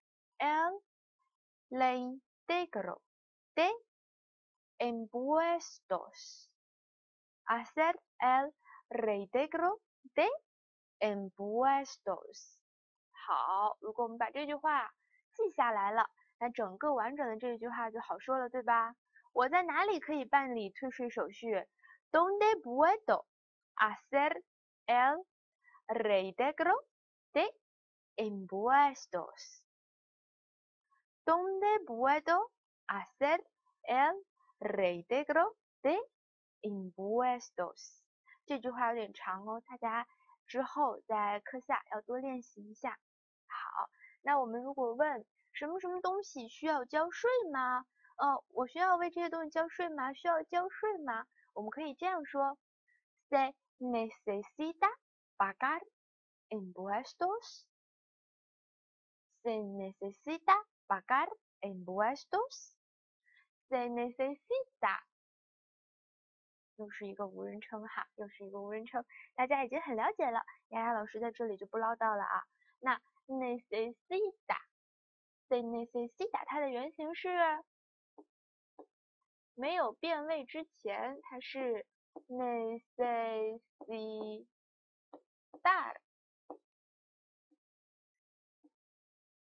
[SPEAKER 1] el le integro de impuestos. Hacer el reintegro de impuestos。好，如果我们把这句话记下来了，那整个完整的这一句话就好说了，对吧？我在哪里可以办理退税手续？Donde puedo hacer el reintegro de impuestos? ¿Dónde puedo hacer el reintegro de impuestos？这句话有点长哦，大家之后在课下要多练习一下。好，那我们如果问什么什么东西需要交税吗？呃，我需要为这些东西交税吗？需要交税吗？我们可以这样说：Se necesita pagar impuestos? Se necesita pagar impuestos? Se necesita 又是一个无人称哈，又是一个无人称，大家已经很了解了。丫丫老师在这里就不唠叨了啊。那 necesita，se necesita 它的原型是没有变位之前，它是 necesitar。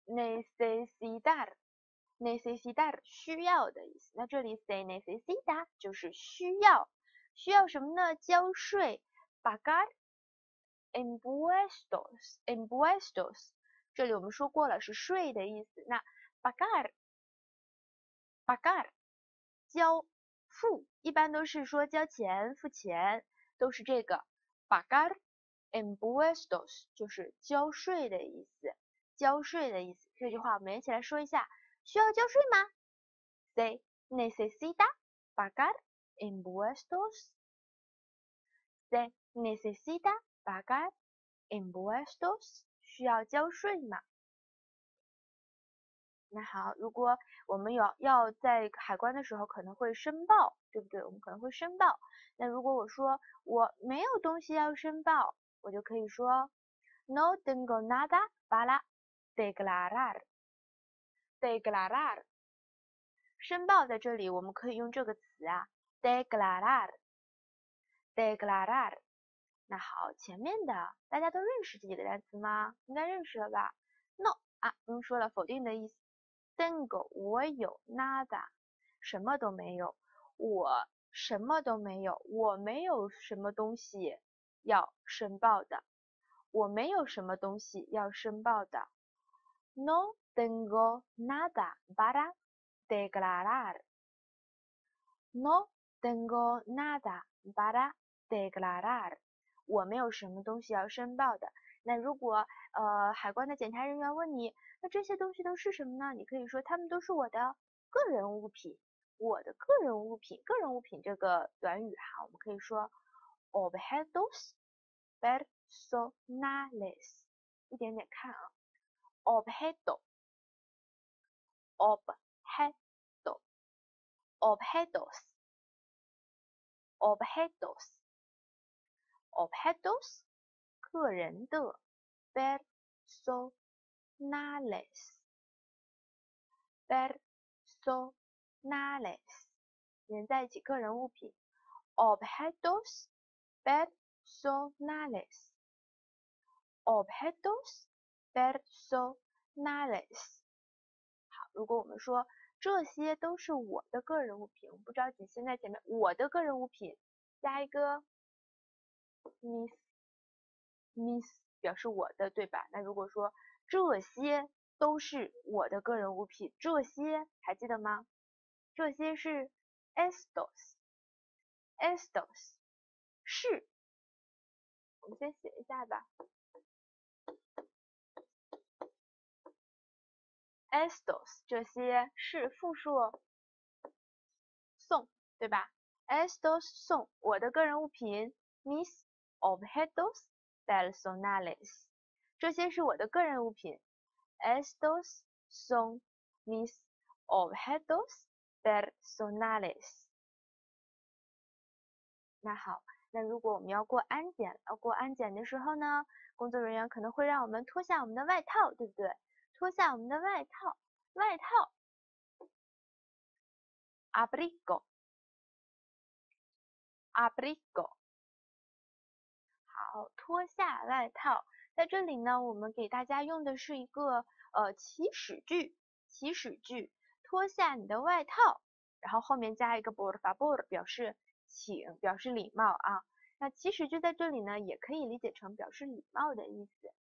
[SPEAKER 1] Necesitar，necesitar 需要的意思。那这里 say necesita 就是需要，需要什么呢？交税，pagar impuestos，impuestos。这里我们说过了，是税的意思。那 pagar，pagar 交付，一般都是说交钱、付钱，都是这个 pagar impuestos，就是交税的意思。交税的意思，这句话我们一起来说一下，需要交税吗？Se necesita pagar impuestos. Se necesita pagar impuestos. 需要交税吗？那好，如果我们有要在海关的时候可能会申报，对不对？我们可能会申报。那如果我说我没有东西要申报，我就可以说 No tengo nada para declarar，declarar，申报在这里我们可以用这个词啊，declarar，declarar。那好，前面的大家都认识这几个单词吗？应该认识了吧？No 啊，不用说了，否定的意思。tengo 我有，nada 什么都没有，我什么都没有，我没有什么东西要申报的，我没有什么东西要申报的。No tengo nada para declarar. No tengo nada para declarar. 我没有什么东西要申报的。那如果呃海关的检查人员问你，那这些东西都是什么呢？你可以说他们都是我的个人物品。我的个人物品，个人物品这个短语哈，我们可以说 objetos personales。一点点看啊。objeto, objeto, objetos, objetos, objetos 个人的 personales, personales 连在一起个人物品 objetos personales, objetos personales。好，如果我们说这些都是我的个人物品，我们不着急，先在前面我的个人物品加一个 mis mis 表示我的，对吧？那如果说这些都是我的个人物品，这些还记得吗？这些是 estos estos 是，我们先写一下吧。Estos 这些是复数送，对吧？estos 送我的个人物品，mis objetos personales 这些是我的个人物品，estos son mis objetos personales。那好，那如果我们要过安检，要过安检的时候呢，工作人员可能会让我们脱下我们的外套，对不对？脱下我们的外套，外套 abrigo，abrigo。好，脱下外套。在这里呢，我们给大家用的是一个呃祈使句，祈使句，脱下你的外套，然后后面加一个 por favor，表示请，表示礼貌啊。那祈使句在这里呢，也可以理解成表示礼貌的意思。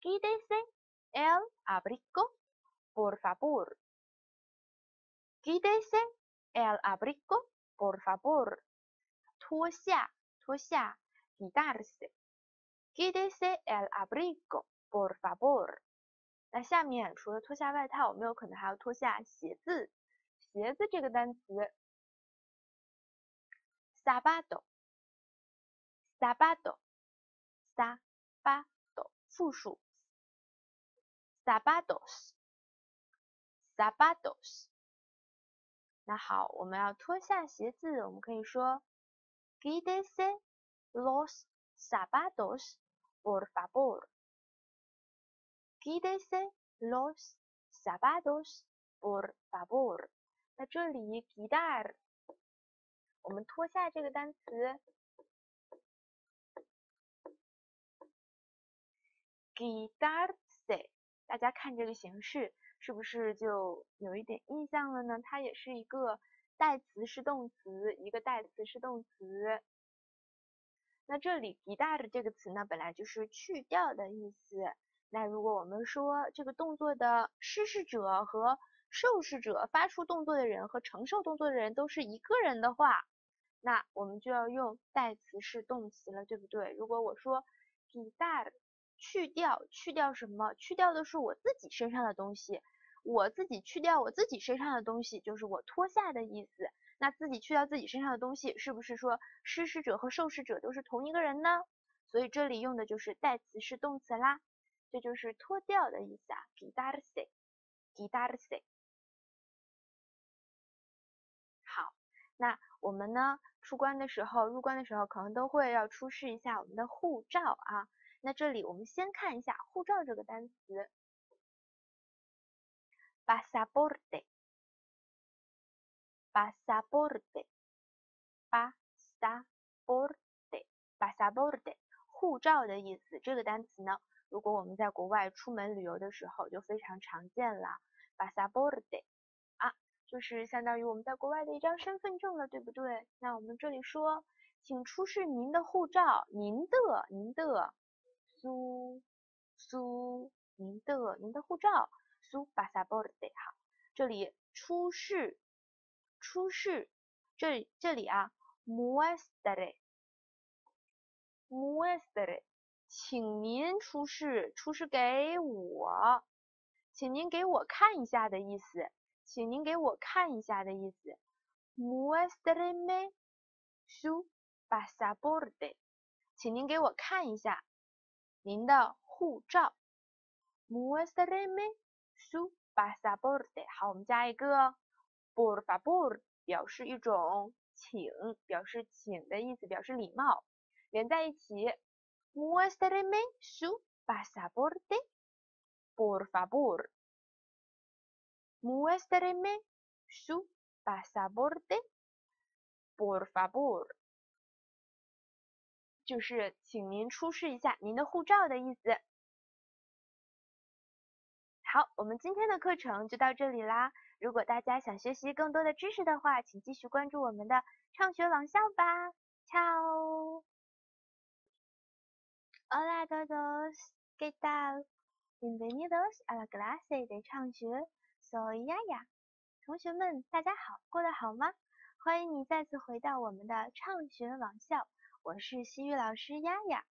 [SPEAKER 1] Quítese el abrigo, por favor. Quítese el abrigo, por favor. 脱下，脱下，quitarse。Quítese el abrigo, por favor。那下面除了脱下外套，我们有可能还要脱下鞋子。鞋子这个单词，zapato，zapato，zapato，复数 ，zapatos，zapatos。那好，我们要脱下鞋子，我们可以说，quítese los zapatos。por favor. Quítese los zapatos, por favor. 在这里，quitar，我们脱下这个单词，quitarse。 大家看这个形式，是不是就有一点印象了呢？它也是一个代词是动词，一个代词是动词。那这里 quitar 这个词呢，本来就是去掉的意思。那如果我们说这个动作的施事者和受事者，发出动作的人和承受动作的人都是一个人的话，那我们就要用代词是动词了，对不对？如果我说 quitar 去掉，去掉什么？去掉的是我自己身上的东西，我自己去掉我自己身上的东西，就是我脱下的意思。那自己去掉自己身上的东西，是不是说施施者和受施者都是同一个人呢？所以这里用的就是代词是动词啦，这就是脱掉的意思啊，quitarse，quitarse。好，那我们呢出关的时候，入关的时候可能都会要出示一下我们的护照啊。那这里我们先看一下护照这个单词，pasaporte。pasaporte，pasaporte，pasaporte，护照的意思。这个单词呢，如果我们在国外出门旅游的时候，就非常常见了。pasaporte，啊，就是相当于我们在国外的一张身份证了，对不对？那我们这里说，请出示您的护照，您的，您的苏苏您的，您的护照，su pasaporte，好，这里出示。出示，这这里啊，muestre，muestre，请您出示，出示给我，请您给我看一下的意思，请您给我看一下的意思，muestreme su pasaporte，请您给我看一下您的护照，muestreme su pasaporte，好，我们加一个。por favor 表示一种请，表示请的意思，表示礼貌，连在一起。Muéstrame su pasaporte, por favor. Muéstrame su pasaporte, por favor. 就是请您出示一下您的护照的意思。好，我们今天的课程就到这里啦。如果大家想学习更多的知识的话，请继续关注我们的畅学网校吧。Ciao。Hola todos, ¿qué tal? Bienvenidos a la clase de 畅学。Soy Yaya。同学们，大家好，过得好吗？欢迎你再次回到我们的畅学网校，我是西语老师丫丫。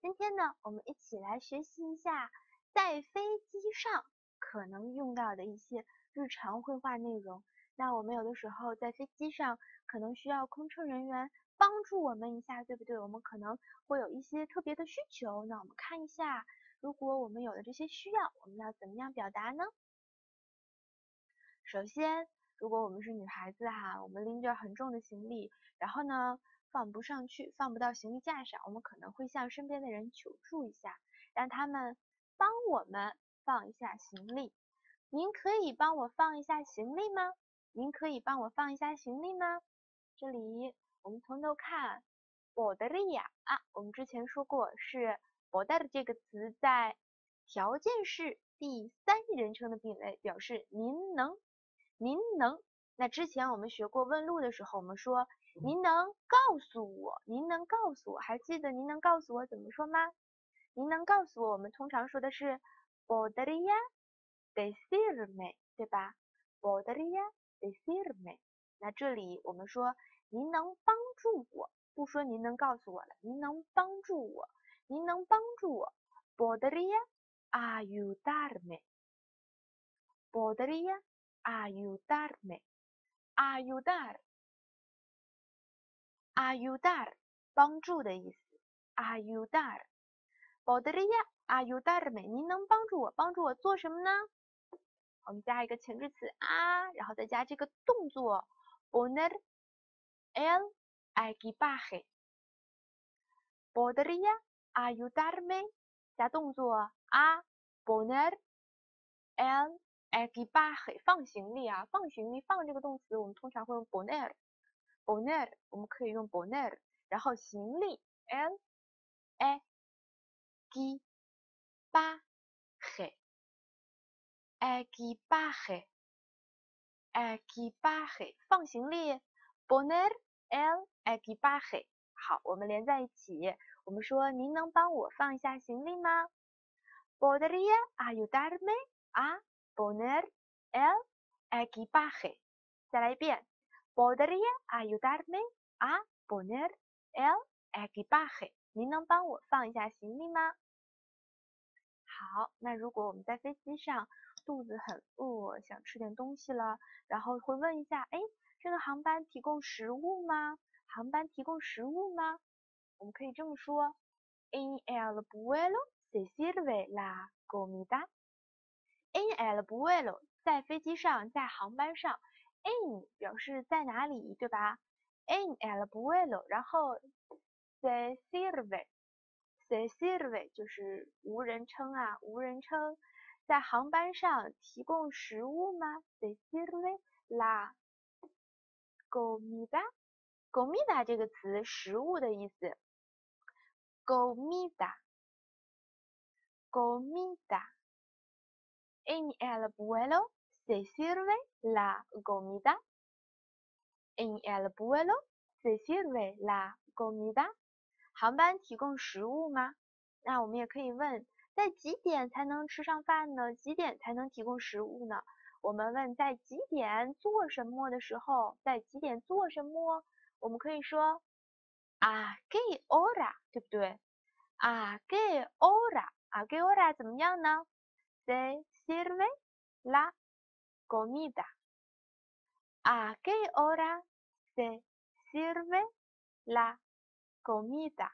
[SPEAKER 1] 今天呢，我们一起来学习一下在飞机上可能用到的一些。日常绘画内容，那我们有的时候在飞机上可能需要空乘人员帮助我们一下，对不对？我们可能会有一些特别的需求，那我们看一下，如果我们有了这些需要，我们要怎么样表达呢？首先，如果我们是女孩子哈，我们拎着很重的行李，然后呢放不上去，放不到行李架上，我们可能会向身边的人求助一下，让他们帮我们放一下行李。您可以帮我放一下行李吗？您可以帮我放一下行李吗？这里我们从头看，podría 啊，我们之前说过是我带的这个词在条件式第三人称的宾谓，表示您能，您能。那之前我们学过问路的时候，我们说您能告诉我，您能告诉我，还记得您能告诉我怎么说吗？您能告诉我，我们通常说的是 podría decirme，对吧？podría decirme。那这里我们说您能帮助我，不说您能告诉我了，您能帮助我，您能帮助我，podría ayudarme，podría ayudarme，ayudar，ayudar，帮助的意思，ayudar，podría ayudarme，您能帮助我，帮助我做什么呢？我们加一个前置词啊，然后再加这个动作。poner el equipaje. Podría ayudarme 加动作啊 poner el equipaje 放行李啊，放行李放这个动词我们通常会用 poner poner 我们可以用 poner，然后行李 el equipaje equipaje equipaje 放行李，poner el equipaje。好，我们连在一起。我们说，您能帮我放一下行李吗？Podría ayudarme a poner el equipaje。再来一遍，Podría ayudarme a poner el equipaje。您能帮我放一下行李吗？好，那如果我们在飞机上。肚子很饿，想吃点东西了，然后会问一下，哎，这个航班提供食物吗？航班提供食物吗？我们可以这么说：En el vuelo se sirve la comida. En el vuelo，在飞机上，在航班上 in 表示在哪里，对吧？in el vuelo，然后 se sirve，se sirve 就是无人称啊，无人称。在航班上提供食物吗？Se sirve la comida，comida 这个词食物的意思。，comida，comida，in el vuelo se sirve la comida，en el vuelo se sirve la comida，航班提供食物吗？那我们也可以问。在几点才能吃上饭呢？几点才能提供食物呢？我们问在几点做什么的时候，在几点做什么？我们可以说啊，qué hora，对不对？啊，qué hora，啊，qué hora 怎么样呢？Se sirve la comida。啊，qué hora se sirve la comida？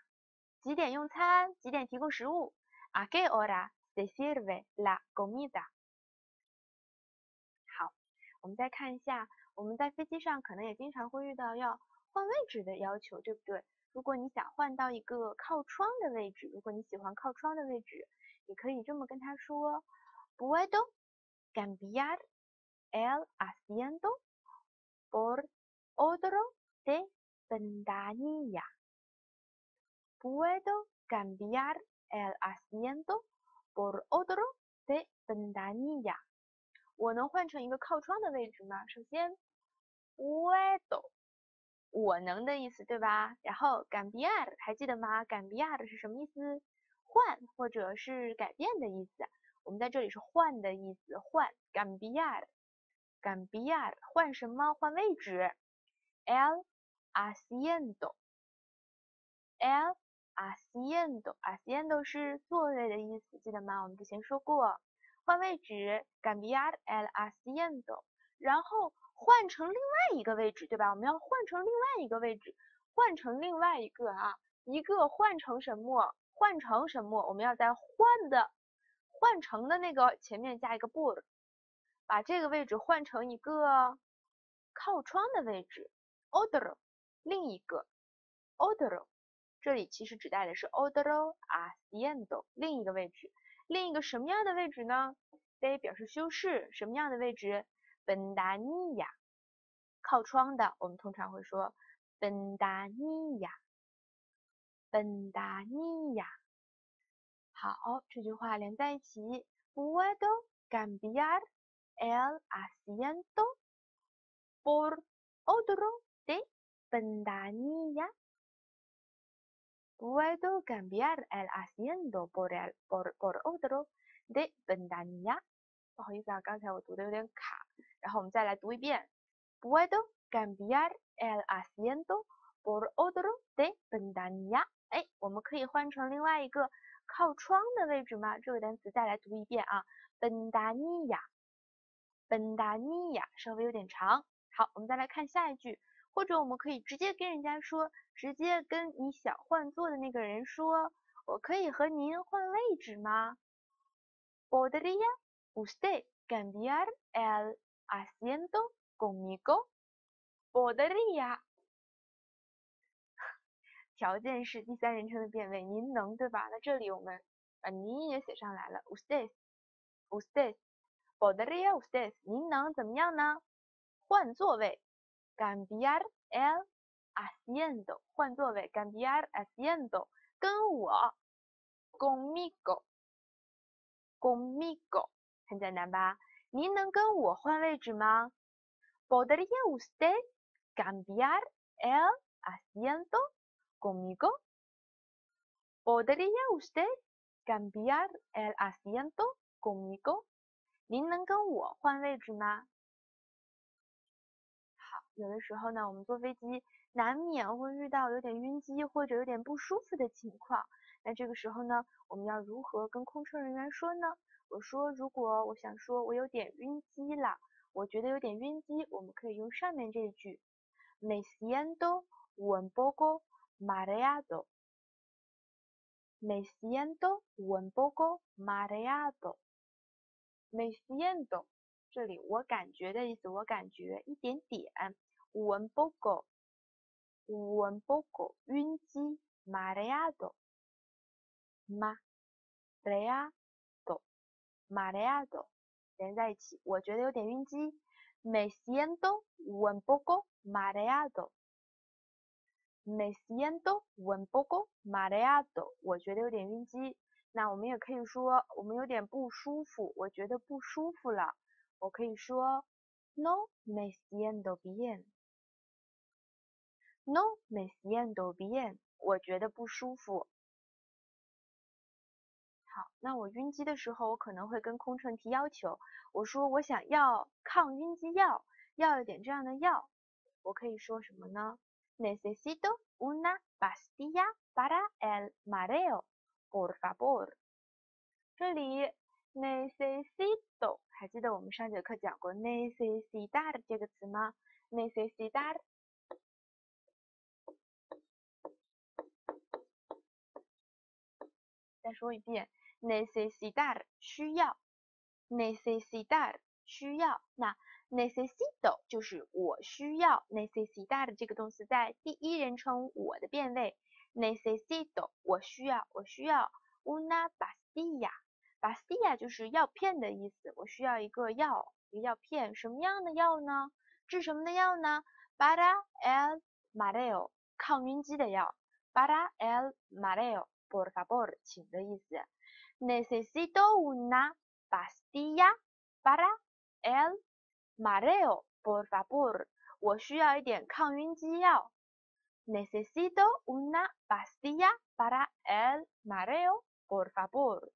[SPEAKER 1] 几点用餐？几点提供食物？¿A qué hora se sirve la comida？好，我们再看一下，我们在飞机上可能也经常会遇到要换位置的要求，对不对？如果你想换到一个靠窗的位置，如果你喜欢靠窗的位置，你可以这么跟他说：Puedo cambiar el asiento por otro de ventanilla？Puedo cambiar el asiento por otro de ventanilla。我能换成一个靠窗的位置吗？首先，puedo，我能的意思，对吧？然后，cambiar，还记得吗？cambiar 是什么意思？换或者是改变的意思。我们在这里是换的意思，换 cambiar cambiar 换什么？换位置。L asiento，L asiento，asiento 是座位的意思，记得吗？我们之前说过，换位置，cambiar el asiento，然后换成另外一个位置，对吧？我们要换成另外一个位置，换成另外一个啊，一个换成什么？换成什么？我们要在换的换成的那个前面加一个 por，把这个位置换成一个靠窗的位置 o d e r o 另一个 o d e r o。这里其实指代的是 o d e r o asiento，另一个位置，另一个什么样的位置呢？d 表示修饰，什么样的位置 b e n d a n i a 靠窗的，我们通常会说 b e n d a n i a b e n d a n i a。好，这句话连在一起，puedo cambiar el asiento por otro de ventanilla。puedo cambiar el asiento por el por por otro de ventanilla。不好意思啊，刚才我读的有点卡，然后我们再来读一遍。Puedo cambiar el asiento por otro de ventanilla。哎，我们可以换成另外一个靠窗的位置吗？这个单词再来读一遍啊 ，ventanilla，ventanilla，稍微有点长。好，我们再来看下一句，或者我们可以直接跟人家说，直接跟你想换座的那个人说，我可以和您换位置吗？Podría usted cambiar el asiento conmigo？Podría。条件是第三人称的变位，您能对吧？那这里我们把您也写上来了，usted usted ，usted，usted，podría usted，您能怎么样呢？换座位，cambiar el asiento，换座位，cambiar asiento，跟我，conmigo，conmigo，很简单吧？您能跟我换位置吗？podría usted cambiar el asiento？conmigo? ¿Podría usted cambiar el asiento conmigo? 您能跟我换位置吗？好，有的时候呢，我们坐飞机难免会遇到有点晕机或者有点不舒服的情况。那这个时候呢，我们要如何跟空乘人员说呢？我说，如果我想说我有点晕机了，我觉得有点晕机，我们可以用上面这一句：Me siento un poco mareado. Me siento un poco mareado. Me siento 这里我感觉的意思，我感觉一点点。un poco un poco 晕机，mareado mareado mareado 连在一起，我觉得有点晕机。Me siento un poco mareado. Me siento un poco mareado，我觉得有点晕机。那我们也可以说我们有点不舒服，我觉得不舒服了。我可以说 No me siento bien，No me siento bien，我觉得不舒服。好，那我晕机的时候，我可能会跟空乘提要求，我说我想要抗晕机药，要一点这样的药。我可以说什么呢？Necesito una pastilla para el mareo, por favor。这里 necesito 还记得我们上节课讲过 necesitar 这个词吗？necesitar。再说一遍，necesitar 需要，necesitar 需要。那 necesito 就是我需要，necesitar 这个动词在第一人称我的变位，necesito 我需要，我需要 una pastilla，pastilla 就是药片的意思，我需要一个药，一个药片，什么样的药呢？治什么的药呢？para el mareo 抗晕机的药，para el mareo，por favor 请的意思，necesito una pastilla para el Mareo, por favor，我需要一点抗晕机药。Necesito una pastilla para el mareo, por favor。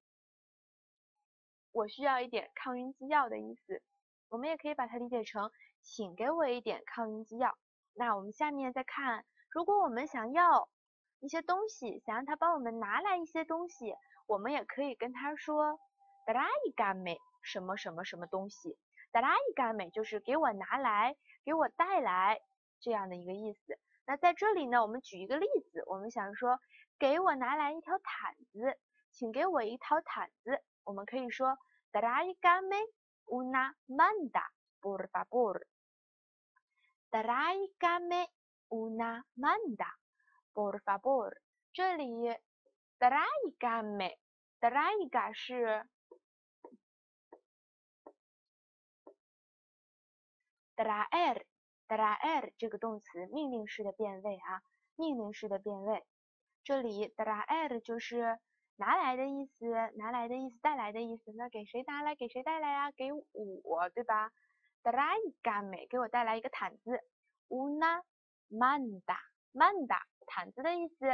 [SPEAKER 1] 我需要一点抗晕机药的意思。我们也可以把它理解成，请给我一点抗晕机药。那我们下面再看，如果我们想要一些东西，想让他帮我们拿来一些东西，我们也可以跟他说，tráigame 什么什么什么东西。达拉伊甘美就是给我拿来，给我带来这样的一个意思。那在这里呢，我们举一个例子，我们想说，给我拿来一条毯子，请给我一条毯子。我们可以说达拉伊甘美，una manda，por favor。达拉伊甘美，una manda，por favor。这里达拉伊甘美，达拉伊嘎是。traer traer 这个动词命令式的变位啊，命令式的变位。这里 traer 就是拿来的意思，拿来的意思，带来的意思。那给谁拿来？给谁带来呀？给我，对吧？traigame 给我带来一个毯子。una manda，manda 毯子的意思。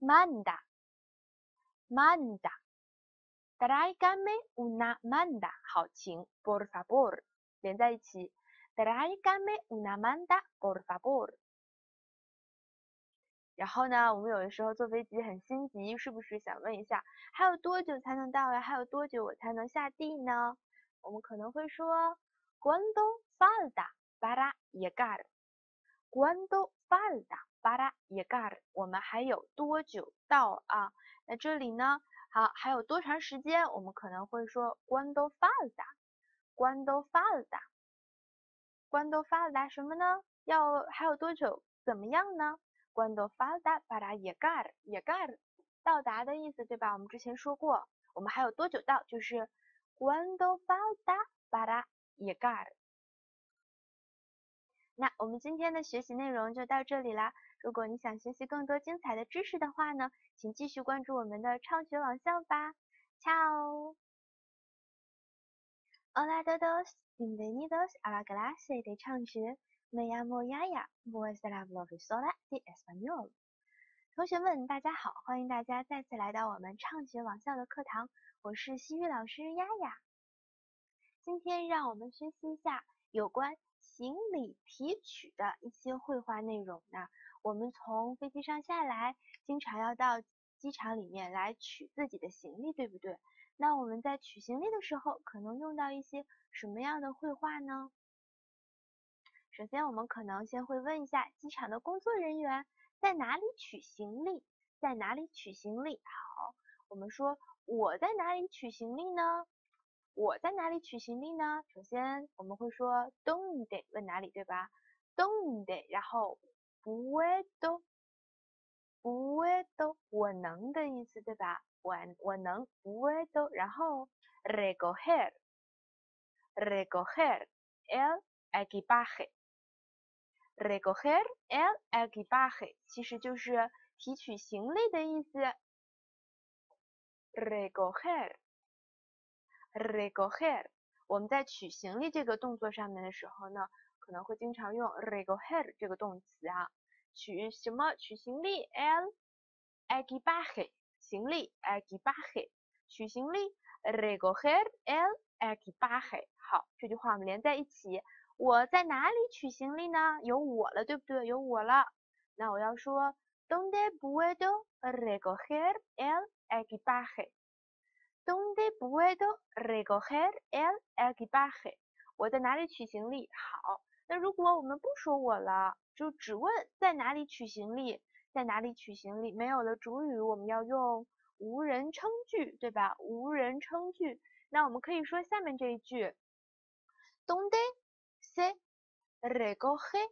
[SPEAKER 1] manda，manda，traigame una manda，好，请，por favor，连在一起。Traigame una bora。然后呢，我们有的时候坐飞机很心急，是不是想问一下，还有多久才能到呀？还有多久我才能下地呢？我们可能会说，cuando falta para llegar？cuando falta para llegar？我们还有多久到啊？那这里呢，好，还有多长时间？我们可能会说，cuando falta？cuando falta？cuando falta 什么呢？要还有多久？怎么样呢？Cuando falta para llegar，llegar 到达的意思，对吧？我们之前说过，我们还有多久到？就是 cuando falta para llegar。那我们今天的学习内容就到这里啦。如果你想学习更多精彩的知识的话呢，请继续关注我们的畅学网校吧。Chao！Hola todos，bienvenidos a la clase de 畅学。Me llamo Yaya, voy a la profesora de español。同学们，大家好，欢迎大家再次来到我们畅学网校的课堂，我是西语老师丫丫。今天让我们学习一下有关行李提取的一些绘画内容呢。我们从飞机上下来，经常要到机场里面来取自己的行李，对不对？那我们在取行李的时候，可能用到一些什么样的绘画呢？首先，我们可能先会问一下机场的工作人员在哪里取行李，在哪里取行李？好，我们说我在哪里取行李呢？我在哪里取行李呢？首先我们会说 donde，问哪里，对吧？donde，然后 puedo，puedo，我能的意思，对吧？我我能 puedo，然后 recoger，recoger el equipaje。recoger el equipaje 其实就是提取行李的意思。recoger，recoger，我们在取行李这个动作上面的时候呢，可能会经常用 recoger 这个动词啊。取什么？取行李 el equipaje，行李 equipaje，取行李 recoger el equipaje。好，这句话我们连在一起。我在哪里取行李呢？有我了，对不对？有我了。那我要说，donde puedo recoger el equipaje？donde puedo recoger el equipaje？我在哪里取行李？好，那如果我们不说我了，就只问在哪里取行李，在哪里取行李？没有了主语，我们要用无人称句，对吧？无人称句。那我们可以说下面这一句，donde se recoge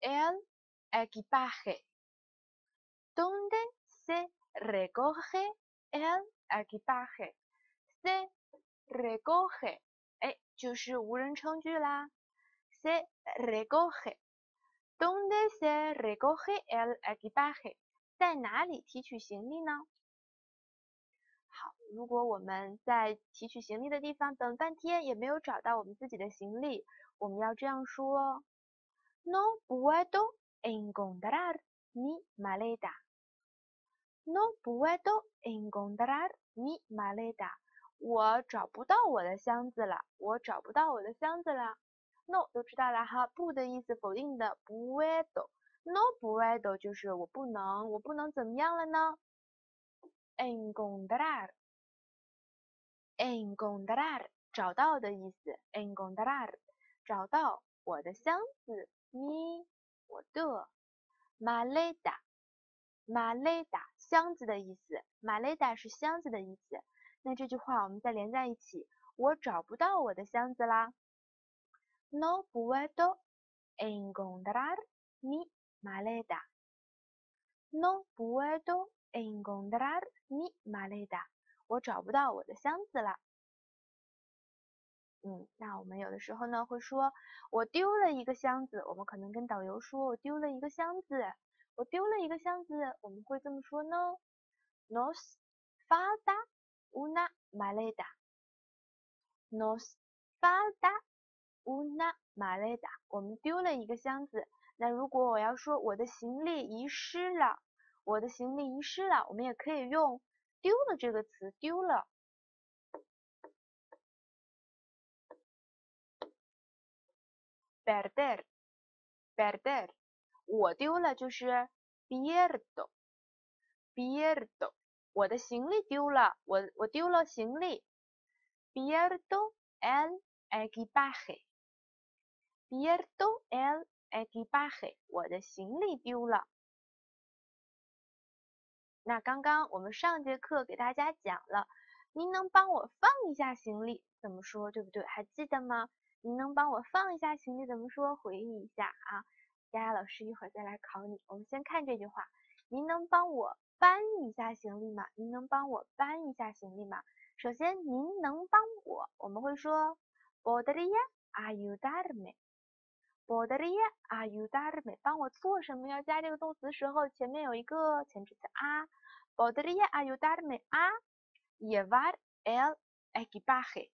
[SPEAKER 1] el equipaje。Donde se recoge el equipaje? Se recoge，哎，就是无人称句啦。Se recoge。Donde se recoge el equipaje？在哪里提取行李呢？好，如果我们在提取行李的地方等半天也没有找到我们自己的行李，我们要这样说：No puedo encontrar mi maleta. No puedo encontrar mi maleta. 我找不到我的箱子了，我找不到我的箱子了。No 都知道了哈，不的意思，否定的 puedo。No puedo 就是我不能，我不能怎么样了呢？encontrar，encontrar 找到的意思，encontrar。找到我的箱子，mi 我的，maleta，maleta 箱子的意思，maleta 是箱子的意思。那这句话我们再连在一起，我找不到我的箱子啦。No puedo encontrar mi maleta. No puedo encontrar mi maleta. 我找不到我的箱子了。嗯，那我们有的时候呢会说，我丢了一个箱子，我们可能跟导游说，我丢了一个箱子，我丢了一个箱子，我们会这么说呢？Nos falta una maleta，Nos falta una maleta，我们丢了一个箱子。那如果我要说我的行李遗失了，我的行李遗失了，我们也可以用丢了这个词，丢了。perder，perder，我丢了就是 pierdo，pierdo，我的行李丢了，我我丢了行李，pierdo el pierdo el equipaje，我的行李丢了。那刚刚我们上节课给大家讲了，您能帮我放一下行李怎么说，对不对？还记得吗？您能帮我放一下行李怎么说？回忆一下啊，佳佳老师一会儿再来考你。我们先看这句话，您能帮我搬一下行李吗？您能帮我搬一下行李吗？首先，您能帮我，我们会说 podría ayudarme，podría ayudarme，帮我做什么？要加这个动词的时候，前面有一个前置词啊，podría ayudarme a llevar el equipaje。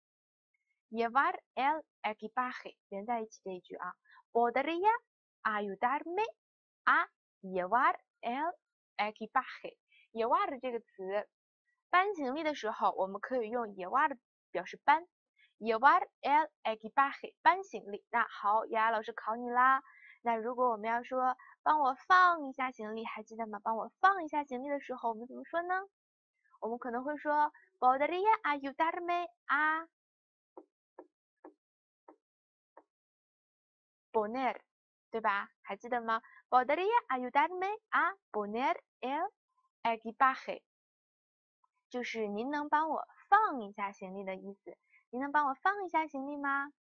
[SPEAKER 1] llevar el equipaje 连在一起这一句啊，podría ayudarme a llevar el equipaje。llevar 这个词，搬行李的时候，我们可以用 llevar 表示搬，llevar el equipaje 搬行李。那好，雅雅老师考你啦。那如果我们要说帮我放一下行李，还记得吗？帮我放一下行李的时候，我们怎么说呢？我们可能会说 podría ayudarme a poner，对吧？还记得吗？Podría ayudarme a poner el equipaje，就是您能帮我放一下行李的意思。您能帮我放一下行李吗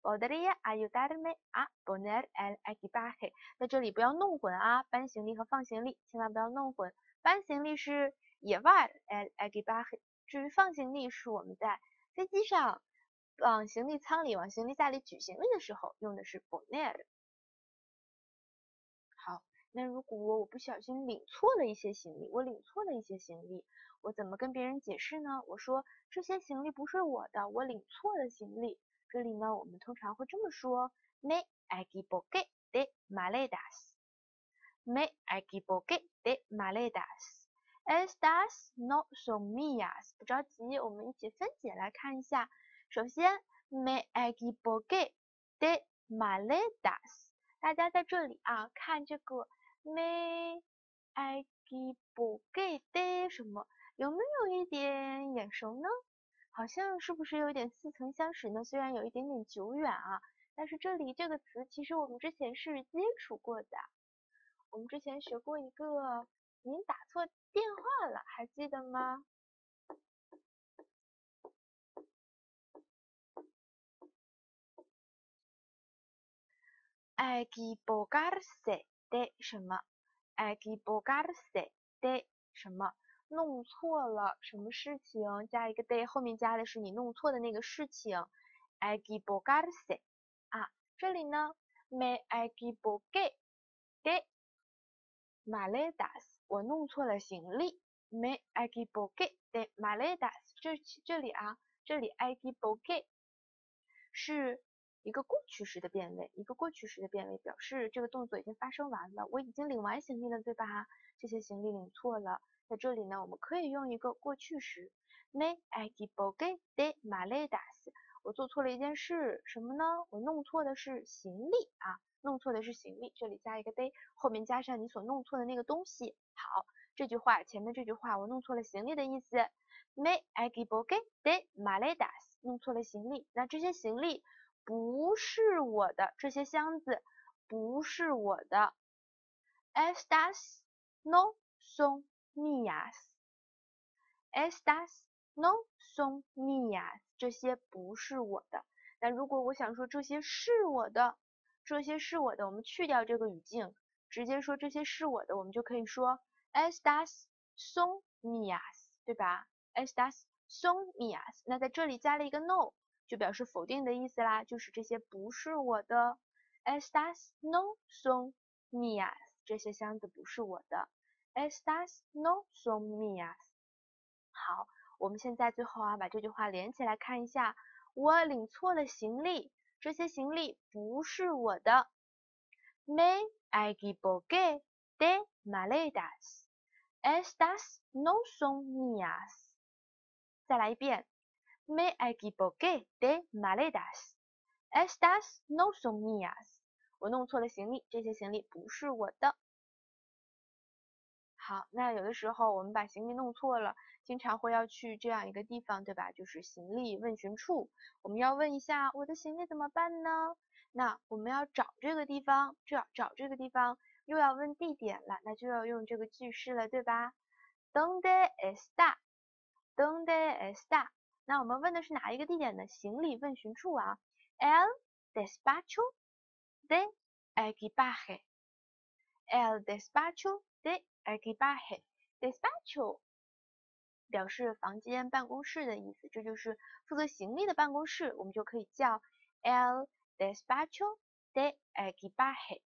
[SPEAKER 1] ？Podría ayudarme a poner el equipaje。在这里不要弄混啊，搬行李和放行李千万不要弄混。搬行李是 llevar el equipaje，至于放行李是我们在飞机上。往行李舱里、往行李架里举行李的时候用的是 poner。好，那如果我不小心领错了一些行李，我领错了一些行李，我怎么跟别人解释呢？我说这些行李不是我的，我领错了行李。这里呢，我们通常会这么说：me equivoqué de maletas。me equivoqué de maletas。estas no son mías。不着急，我们一起分解来看一下。首先，me equivoqué de maletas。大家在这里啊，看这个 me equivoqué de 什么，有没有一点眼熟呢？好像是不是有点似曾相识呢？虽然有一点点久远啊，但是这里这个词其实我们之前是接触过的。我们之前学过一个，您打错电话了，还记得吗？equivocarse de 什么？equivocarse de 什么？弄错了什么事情？加一个 day，后面加的是你弄错的那个事情。equivocarse 啊，这里呢，me equivoqué de maletas，我弄错了行李。me equivoqué de maletas，这这里啊，这里 equivoqué 是。一个过去时的变位，一个过去时的变位表示这个动作已经发生完了，我已经领完行李了，对吧？这些行李领错了，在这里呢，我们可以用一个过去时，me equivoqué de maletas，我做错了一件事，什么呢？我弄错的是行李啊，弄错的是行李，这里加一个 de，后面加上你所弄错的那个东西。好，这句话前面这句话我弄错了行李的意思，me equivoqué de maletas，弄错了行李，那这些行李。不是我的这些箱子，不是我的。Estas no son mías. Estas no son mías. 这些不是我的。那如果我想说这些是我的，这些是我的，我们去掉这个语境，直接说这些是我的，我们就可以说 Estas son mías，对吧？Estas son mías。那在这里加了一个 no。就表示否定的意思啦，就是这些不是我的。Estas no son mías，这些箱子不是我的。Estas no son mías。好，我们现在最后啊，把这句话连起来看一下。我领错了行李，这些行李不是我的。Me equivoqué de maletas. Estas no son mías。再来一遍。Me equivoqué de maletas. Estas no son mías。我弄错了行李，这些行李不是我的。好，那有的时候我们把行李弄错了，经常会要去这样一个地方，对吧？就是行李问询处，我们要问一下我的行李怎么办呢？那我们要找这个地方，这找这个地方又要问地点了，那就要用这个句式了，对吧？Donde está？Donde está？那我们问的是哪一个地点呢？行李问询处啊，el despacho de equipaje，el despacho de equipaje，despacho 表示房间、办公室的意思，这就是负责行李的办公室，我们就可以叫 el despacho de equipaje，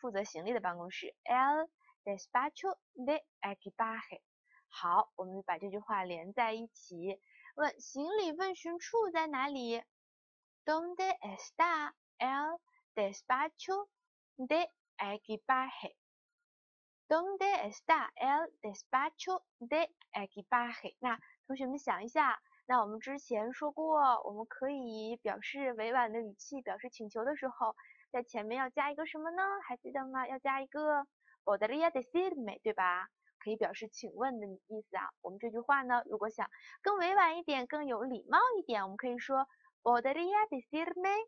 [SPEAKER 1] 负责行李的办公室，el despacho de equipaje。好，我们把这句话连在一起。问行李问询处在哪里？Donde está el despacho de ¿Dónde está el despacho de equipaje？那同学们想一下，那我们之前说过，我们可以表示委婉的语气表示请求的时候，在前面要加一个什么呢？还记得吗？要加一个 podría decirme，对吧？可以表示请问的意思啊。我们这句话呢，如果想更委婉一点、更有礼貌一点，我们可以说 podría decirme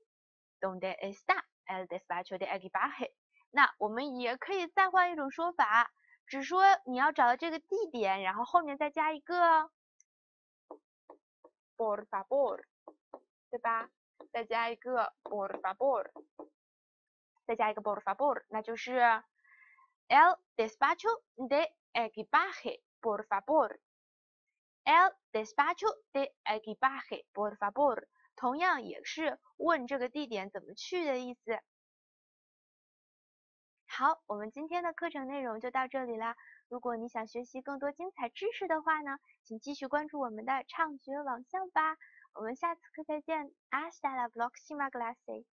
[SPEAKER 1] dónde está el despacho de equipaje。那我们也可以再换一种说法，只说你要找的这个地点，然后后面再加一个 por favor，对吧？再加一个 por favor，再加一个 por favor，那就是 el despacho de Equipaje, por favor. El despacho de equipaje, por favor. 同样也是问这个地点怎么去的意思。好，我们今天的课程内容就到这里啦。如果你想学习更多精彩知识的话呢，请继续关注我们的畅学网校吧。我们下次课再见。Hasta la próxima clase.